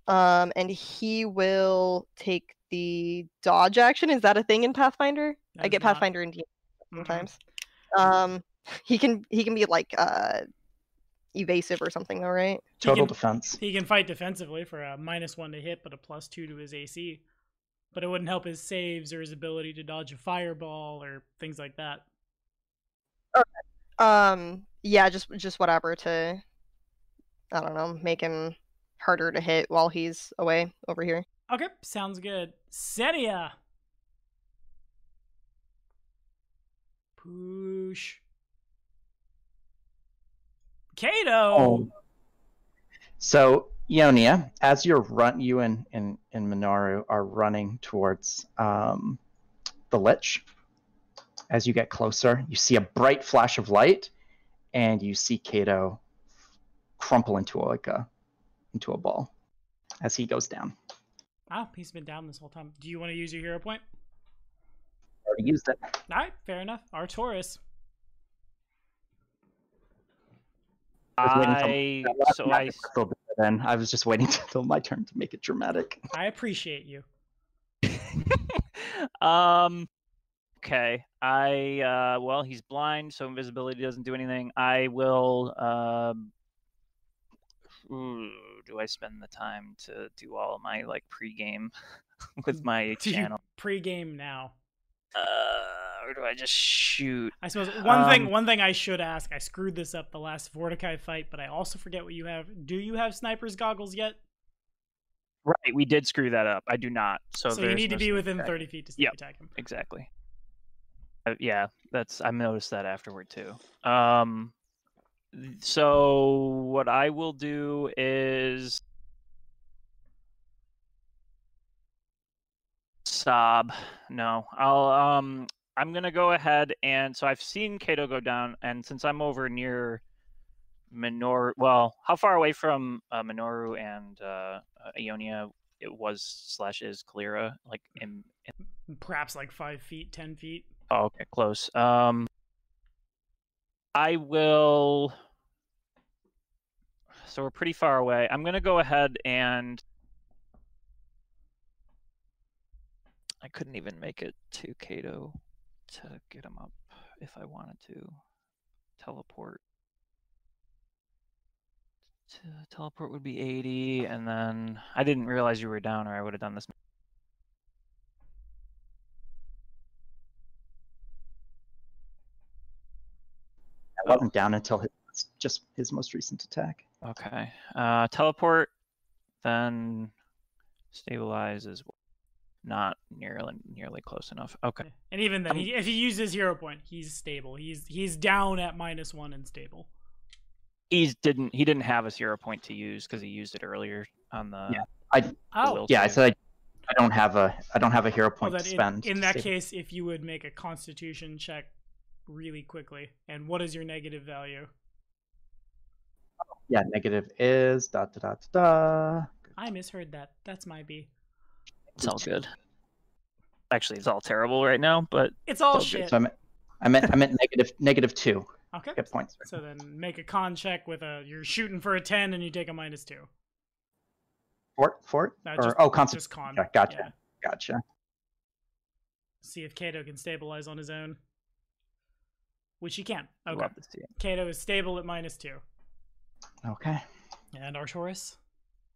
Um, and he will take the dodge action. Is that a thing in Pathfinder? I get Pathfinder in D Mm-hmm. sometimes. Um, he can he can be like uh evasive or something, though, right? Total can- defense. He can fight defensively for a minus one to hit, but a plus two to his AC. But it wouldn't help his saves or his ability to dodge a fireball or things like that. Um, yeah, just just whatever to, I don't know, make him harder to hit while he's away over here. Okay, sounds good. Senia. Push. Kato. Oh. So Ionia, as you're run, you and and, and Minoru are running towards um, the lich. As you get closer, you see a bright flash of light, and you see Kato crumple into a, like a into a ball as he goes down. Oh, he's been down this whole time. Do you want to use your hero point? Already used it. All right, fair enough. Artoris. Was I so I magic crystal bit, Then I was just waiting until my turn to make it dramatic. I appreciate you. um okay i uh well he's blind so invisibility doesn't do anything i will um ooh, do i spend the time to do all my like pregame with my Do channel pre-game now? Uh, or do I just shoot? I suppose one thing Um, one thing I should ask, I screwed this up the last Vordakai fight, but I also forget what you have. Do you have sniper's goggles yet? Right, we did screw that up. I do not. So, So, you need to be within attack. 30 feet to sneak Yep. attack him. Exactly. Uh, yeah, that's I noticed that afterward too. Um, so what I will do is sob. No, I'll um. I'm gonna go ahead and so I've seen Kato go down, and since I'm over near Minoru, well, how far away from uh, Minoru and uh, uh, Ionia it was slash is Kalira? Like in, Perhaps like five feet, ten feet. Oh, okay, close. Um, I will. So we're pretty far away. I'm gonna go ahead and. I couldn't even make it to Kato to get him up if I wanted to. Teleport. To teleport would be 80, and then I didn't realize you were down, or I would have done this. I wasn't down until his, just his most recent attack. Okay. Uh, teleport, then stabilize is not nearly nearly close enough. Okay. And even then, Um, he, if he uses hero point, he's stable. He's he's down at minus one and stable. He's didn't he didn't have a zero point to use because he used it earlier on the. Yeah. Oh, Yeah, I said I, I don't have a I don't have a hero point then to in, spend. in to that save- case, if you would make a Constitution check really quickly, and what is your negative value? yeah, negative is da da da da da. I misheard that. That's my B. It's all good. Actually, it's all terrible right now, but It's all It's all good. shit. So I meant I meant I meant negative negative two Okay. hit points. So then make a con check with a you're shooting for a ten and you take a minus two. Fort fort No, or just- oh constant. Just con. Yeah, gotcha. Yeah. Gotcha. See if Kato can stabilize on his own. Which he can. I'd Okay. love to see. Kato is stable at minus two. Okay. And Artoris?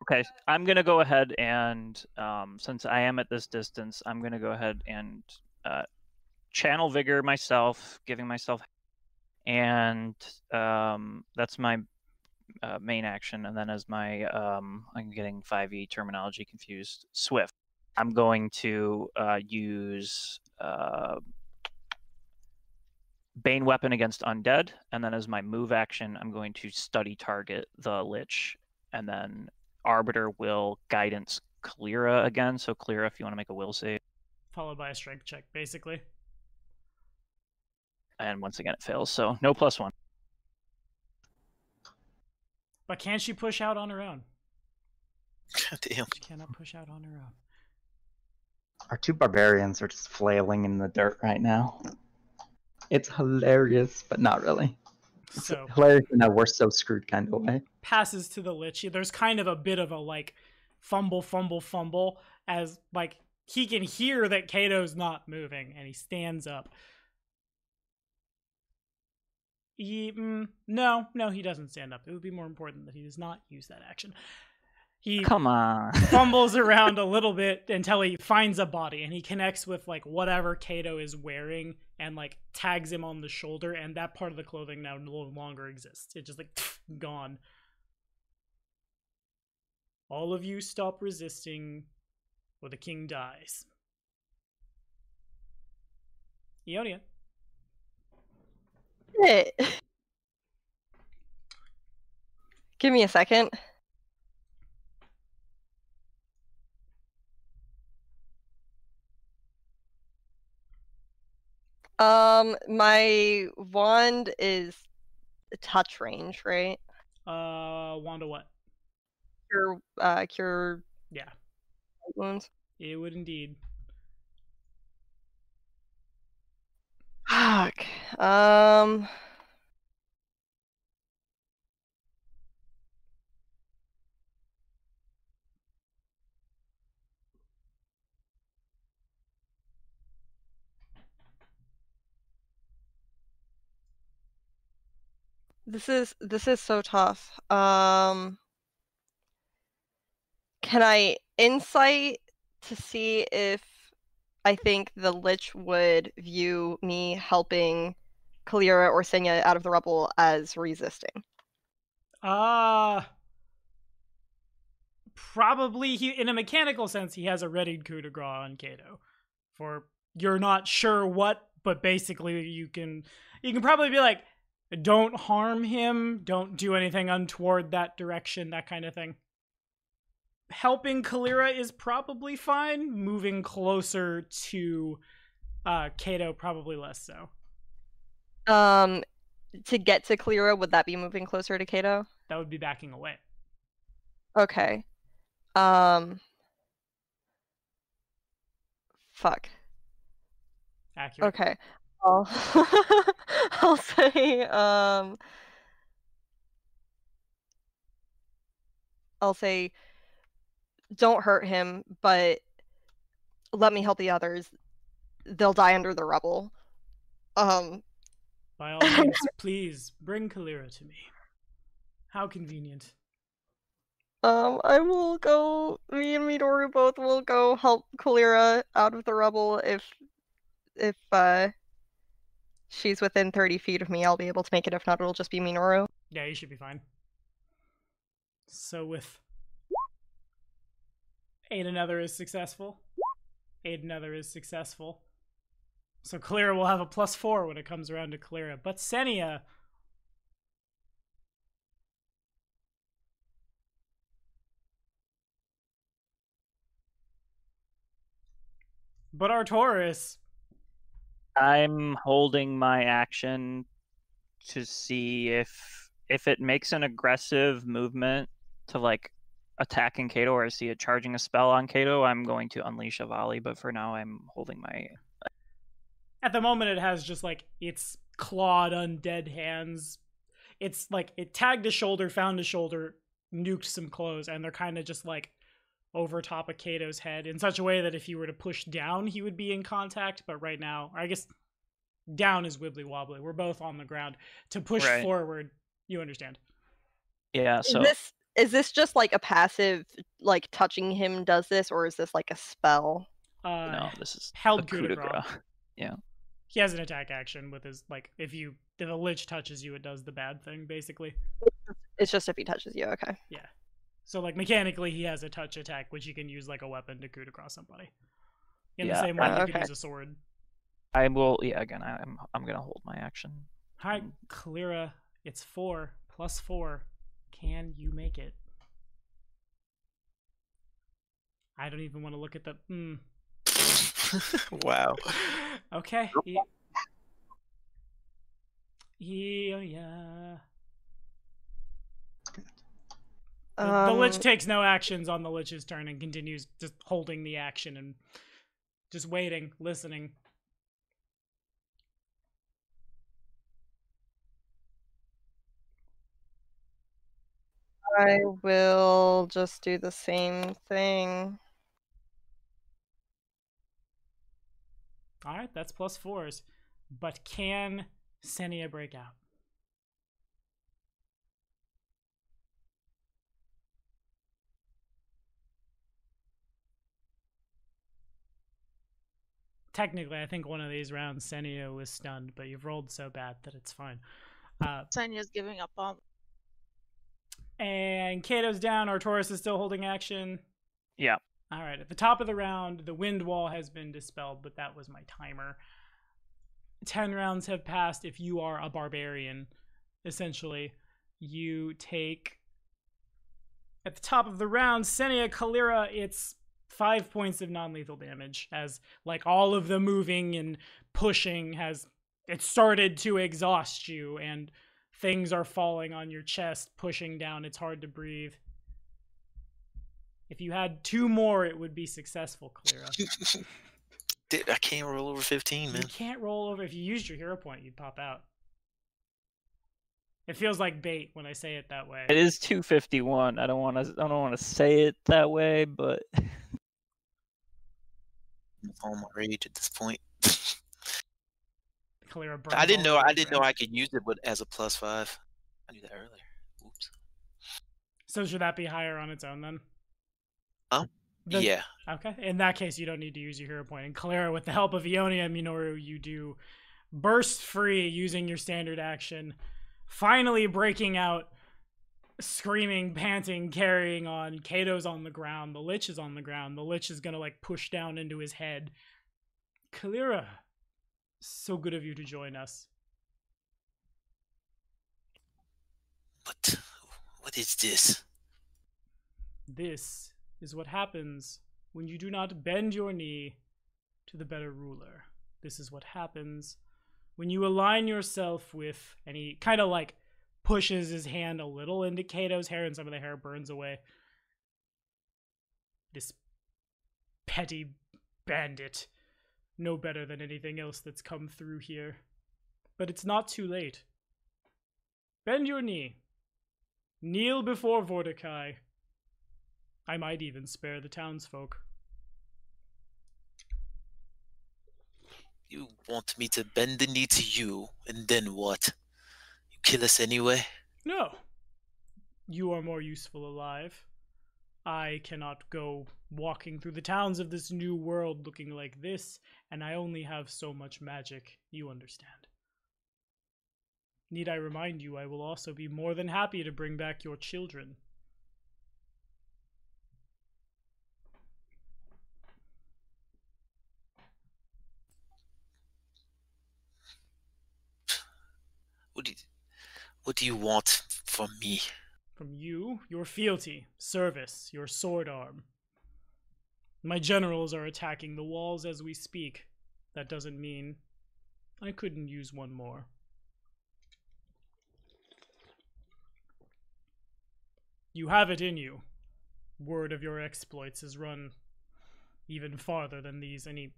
Okay, I'm gonna go ahead and um, since I am at this distance, I'm gonna go ahead and uh, channel vigor myself, giving myself, and um, that's my uh, main action. And then as my um, I'm getting 5e terminology confused. Swift. I'm going to uh, use uh, Bane weapon against undead, and then as my move action, I'm going to study target the lich, and then Arbiter will guidance Kalira again. So Kalira, if you want to make a will save, Followed by a strength check, basically. and once again it fails. So no plus one. But can she push out on her own? Damn. She cannot push out on her own. Our two barbarians are just flailing in the dirt right now. It's hilarious, but not really. So hilarious in a we're so screwed kind of way. passes to the lich. There's kind of a bit of a like fumble, fumble, fumble as like he can hear that Kato's not moving and he stands up. He, mm, no, no, he doesn't stand up. It would be more important that he does not use that action. He Come on. fumbles around a little bit until he finds a body and he connects with like whatever Kato is wearing and like tags him on the shoulder and that part of the clothing now no longer exists. It's just like gone. All of you stop resisting or the king dies. Ionia. Shit. Give me a second. Um, my wand is touch range, right? Uh wand of what? Cure, uh, cure Yeah, wounds. it would indeed. Fuck. Um. This is this is so tough. Um. Can I insight to see if I think the Lich would view me helping Kalira or Senia out of the rubble as resisting. Uh probably he in a mechanical sense he has a readied coup de grace on Kato. For you're not sure what, but basically you can you can probably be like, don't harm him, don't do anything untoward that direction, that kind of thing. Helping Kalira is probably fine. Moving closer to uh Kato probably less so. Um, to get to Kalira, would that be moving closer to Kato? That would be backing away. Okay. Um. Fuck. Accurate. Okay. I'll I'll say um I'll say don't hurt him, but let me help the others. They'll die under the rubble. Um By all means, please bring Kalira to me. How convenient. um I will go me and Midori both will go help Kalira out of the rubble if if uh she's within 30 feet of me, I'll be able to make it. If not, it'll just be Minoru. Yeah, you should be fine. So with Aid another is successful. Aid another is successful. So Kalira will have a plus four when it comes around to Kalira. But Senia But Artoris, I'm holding my action to see if if it makes an aggressive movement to like attacking Kato or see it charging a spell on Kato, I'm going to unleash a volley, but for now I'm holding my at the moment it has just like its clawed undead hands. It's like it tagged a shoulder, found a shoulder, nuked some clothes, and they're kind of just like over top of Kato's head in such a way that if he were to push down, he would be in contact. But right now, I guess down is wibbly wobbly. We're both on the ground. To push Right. forward, you understand. Yeah, so is this is this just like a passive like touching him does this or is this like a spell? Uh, no, this is held a coup coup de de grace. grace. He has an attack action with his like if you if a lich touches you, it does the bad thing basically. It's just if he touches you, okay. Yeah. So like mechanically, he has a touch attack which he can use like a weapon to coup de grace somebody. In the same way uh, you okay. could use a sword. I will yeah, again I- I'm I'm gonna hold my action. Hi, Mm. Kalira. It's four plus four. Can you make it? I don't even want to look at the. Hmm. wow. Okay. He, he, oh, yeah. The, the lich Um, takes no actions on the lich's turn and continues just holding the action and just waiting, listening. I will just do the same thing. All right, that's plus fours. But can Senia break out? Technically, I think one of these rounds Senia was stunned, but you've rolled so bad that it's fine. Uh, Senia's giving up on. and Kato's down. Artoris is still holding action. Yeah. All right. At the top of the round, the wind wall has been dispelled, but that was my timer. 10 rounds have passed. If you are a barbarian, essentially, you take. At the top of the round, Senia Kalira, it's five points of non lethal damage, as like all of the moving and pushing has. It started to exhaust you, and things are falling on your chest, pushing down. It's hard to breathe. If you had two more, it would be successful, Kalira. Dude, I can't roll over 15, man. You can't roll over. If you used your hero point, you'd pop out. It feels like bait when I say it that way. It is 251. I don't want to I don't want to say it that way, but All my rage at this point. I didn't know. I didn't know I could use it, but as a plus five. I knew that earlier. Oops. So should that be higher on its own then? Huh? The- yeah. Okay. In that case, you don't need to use your hero point. And Kalira, with the help of Ionia and Minoru, you do burst free using your standard action, finally breaking out, screaming, panting, carrying on. Kato's on the ground. The Lich is on the ground. The Lich is gonna like push down into his head. Kalira, so good of you to join us. What? What is this? This is what happens when you do not bend your knee to the better ruler. This is what happens when you align yourself with, and he kind of like pushes his hand a little into Kato's hair, and some of the hair burns away. This petty bandit, no better than anything else that's come through here. But it's not too late. Bend your knee. Kneel before Vordakai. I might even spare the townsfolk. You want me to bend the knee to you, and then what? Kill us anyway? No. You are more useful alive. I cannot go walking through the towns of this new world looking like this, and I only have so much magic, you understand. Need I remind you, I will also be more than happy to bring back your children. What do you, what do you want from me? From you, your fealty, service, your sword arm. My generals are attacking the walls as we speak. That doesn't mean I couldn't use one more. You have it in you. Word of your exploits has run even farther than these, and he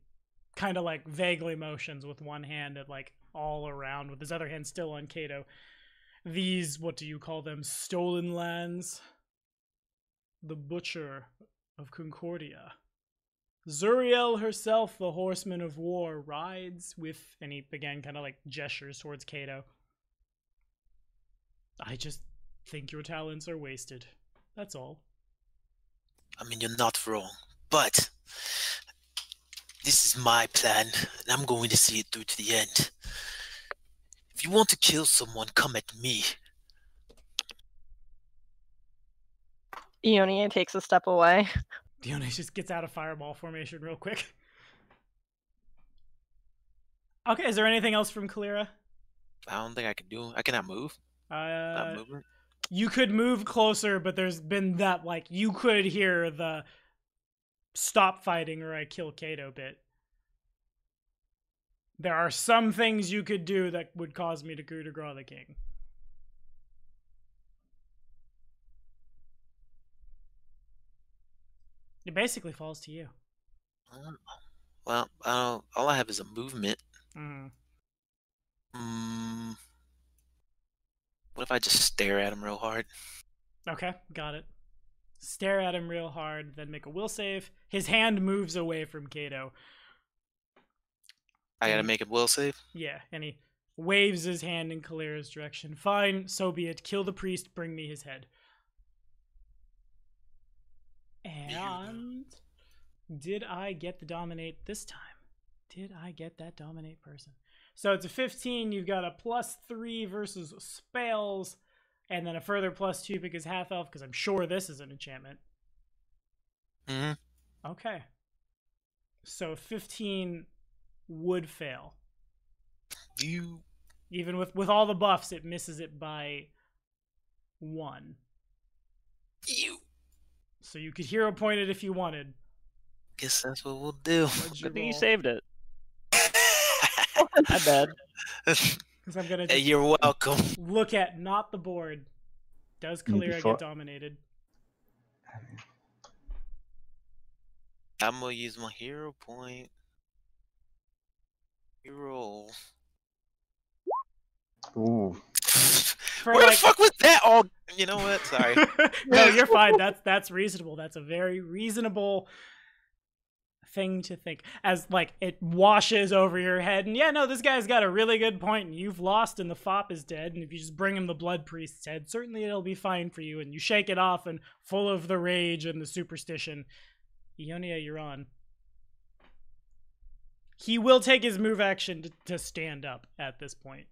kind of like vaguely motions with one hand at like all around, with his other hand still on Kato these what do you call them stolen lands? The butcher of concordia. Szuriel herself the horseman of war rides with and he again kind of like gestures towards Kato. I just think your talents are wasted. That's all. I mean, you're not wrong, but this is my plan, and I'm going to see it through to the end. If you want to kill someone, come at me. Ionia takes a step away. Dionys just gets out of fireball formation real quick okay is there anything else from kalira I don't think I can do. I cannot move. uh, Not movement. you could move closer, but there's been that like you could hear the stop fighting or I kill Kato bit. There are some things you could do that would cause me to coup de grace the king. It basically falls to you. I don't. Well, uh, all I have is a movement. Mhm. Mm, what if I just stare at him real hard? Okay, got it. Stare at him real hard, then make a will save. His hand moves away from Kato. I gotta make a will save. Yeah, and he waves his hand in Kalira's direction. Fine, so be it. Kill the priest, bring me his head. And did I get the dominate this time? Did I get that dominate person? So it's a 15. You've got a plus three versus spells, and then a further plus two because half elf, because I'm sure this is an enchantment. hmm Okay. So 15 would fail. You. Even with with all the buffs, it misses it by one. You. So you could hero point it if you wanted. Guess that's what we'll do. What'd you Good thing you saved it. My bad. Because I'm gonna hey, you're welcome. look at not the board. Does Kalira before- get dominated? I'm gonna use my hero point. Hero. Ooh. For Where like- the fuck was that? all? you know what? Sorry. no, you're fine. That's that's reasonable. That's a very reasonable thing to think. As like it washes over your head, and yeah, no, this guy's got a really good point, and you've lost, and the fop is dead, and if you just bring him the blood priest's head, certainly it'll be fine for you. And you shake it off, and full of the rage and the superstition, Ionia, you're on. He will take his move action to, to stand up at this point.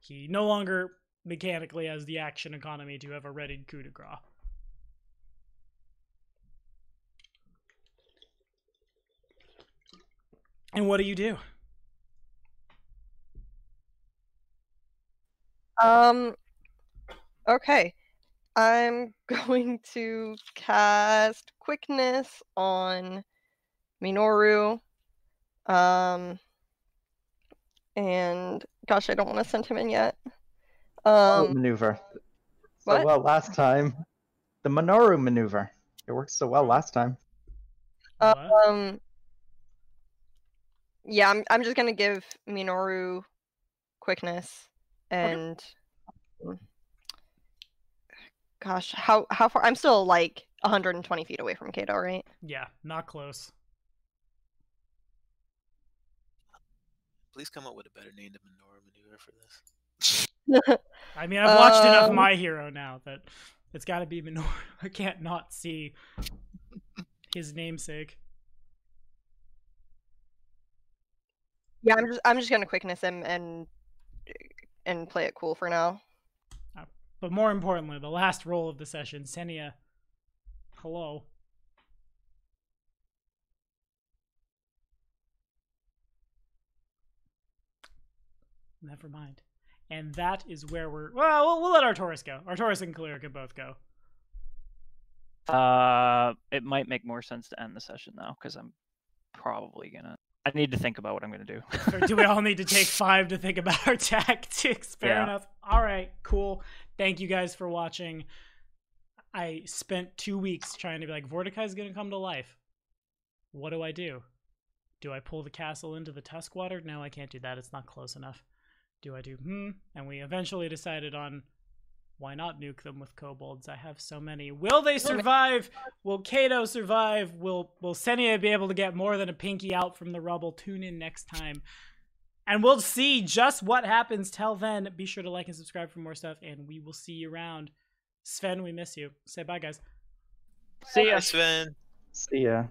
He no longer mechanically has the action economy to have a readied coup de grace. And what do you do? Um. Okay. I'm going to cast quickness on Minoru. Um. And gosh, I don't want to send him in yet. Oh, Um. maneuver. So what? well last time. The Minoru maneuver. It worked so well last time. Um. Yeah, I'm. I'm just gonna give Minoru quickness and. mm, Gosh, how how far? I'm still like 120 feet away from Kato, right? Yeah, not close. Please come up with a better name than Minoru Maneuver for this. I mean, I've watched enough Um, My Hero now that it's got to be Minoru. I can't not see his namesake. Yeah, I'm just I'm just gonna quickness him and and play it cool for now. But more importantly, the last roll of the session, Senia. Hello. Never mind. And that is where we're. Well, we'll, we'll let Artoris go. Artoris and Kalira can both go. Uh, it might make more sense to end the session now because I'm probably gonna. I need to think about what I'm gonna do. Or do we all need to take five to think about our tactics? Fair Yeah. enough. All right, cool. Thank you guys for watching. I spent two weeks trying to be like, Vordakai's gonna come to life. What do I do? Do I pull the castle into the Tuskwater? No, I can't do that. It's not close enough. Do I do hmm? And we eventually decided on why not nuke them with kobolds? I have so many. Will they survive? Will Kato survive? Will will Senia be able to get more than a pinky out from the rubble? Tune in next time. And we'll see just what happens. Till then, be sure to like and subscribe for more stuff, and we will see you around. Sven, we miss you. Say bye, guys. See ya. Sven. See ya.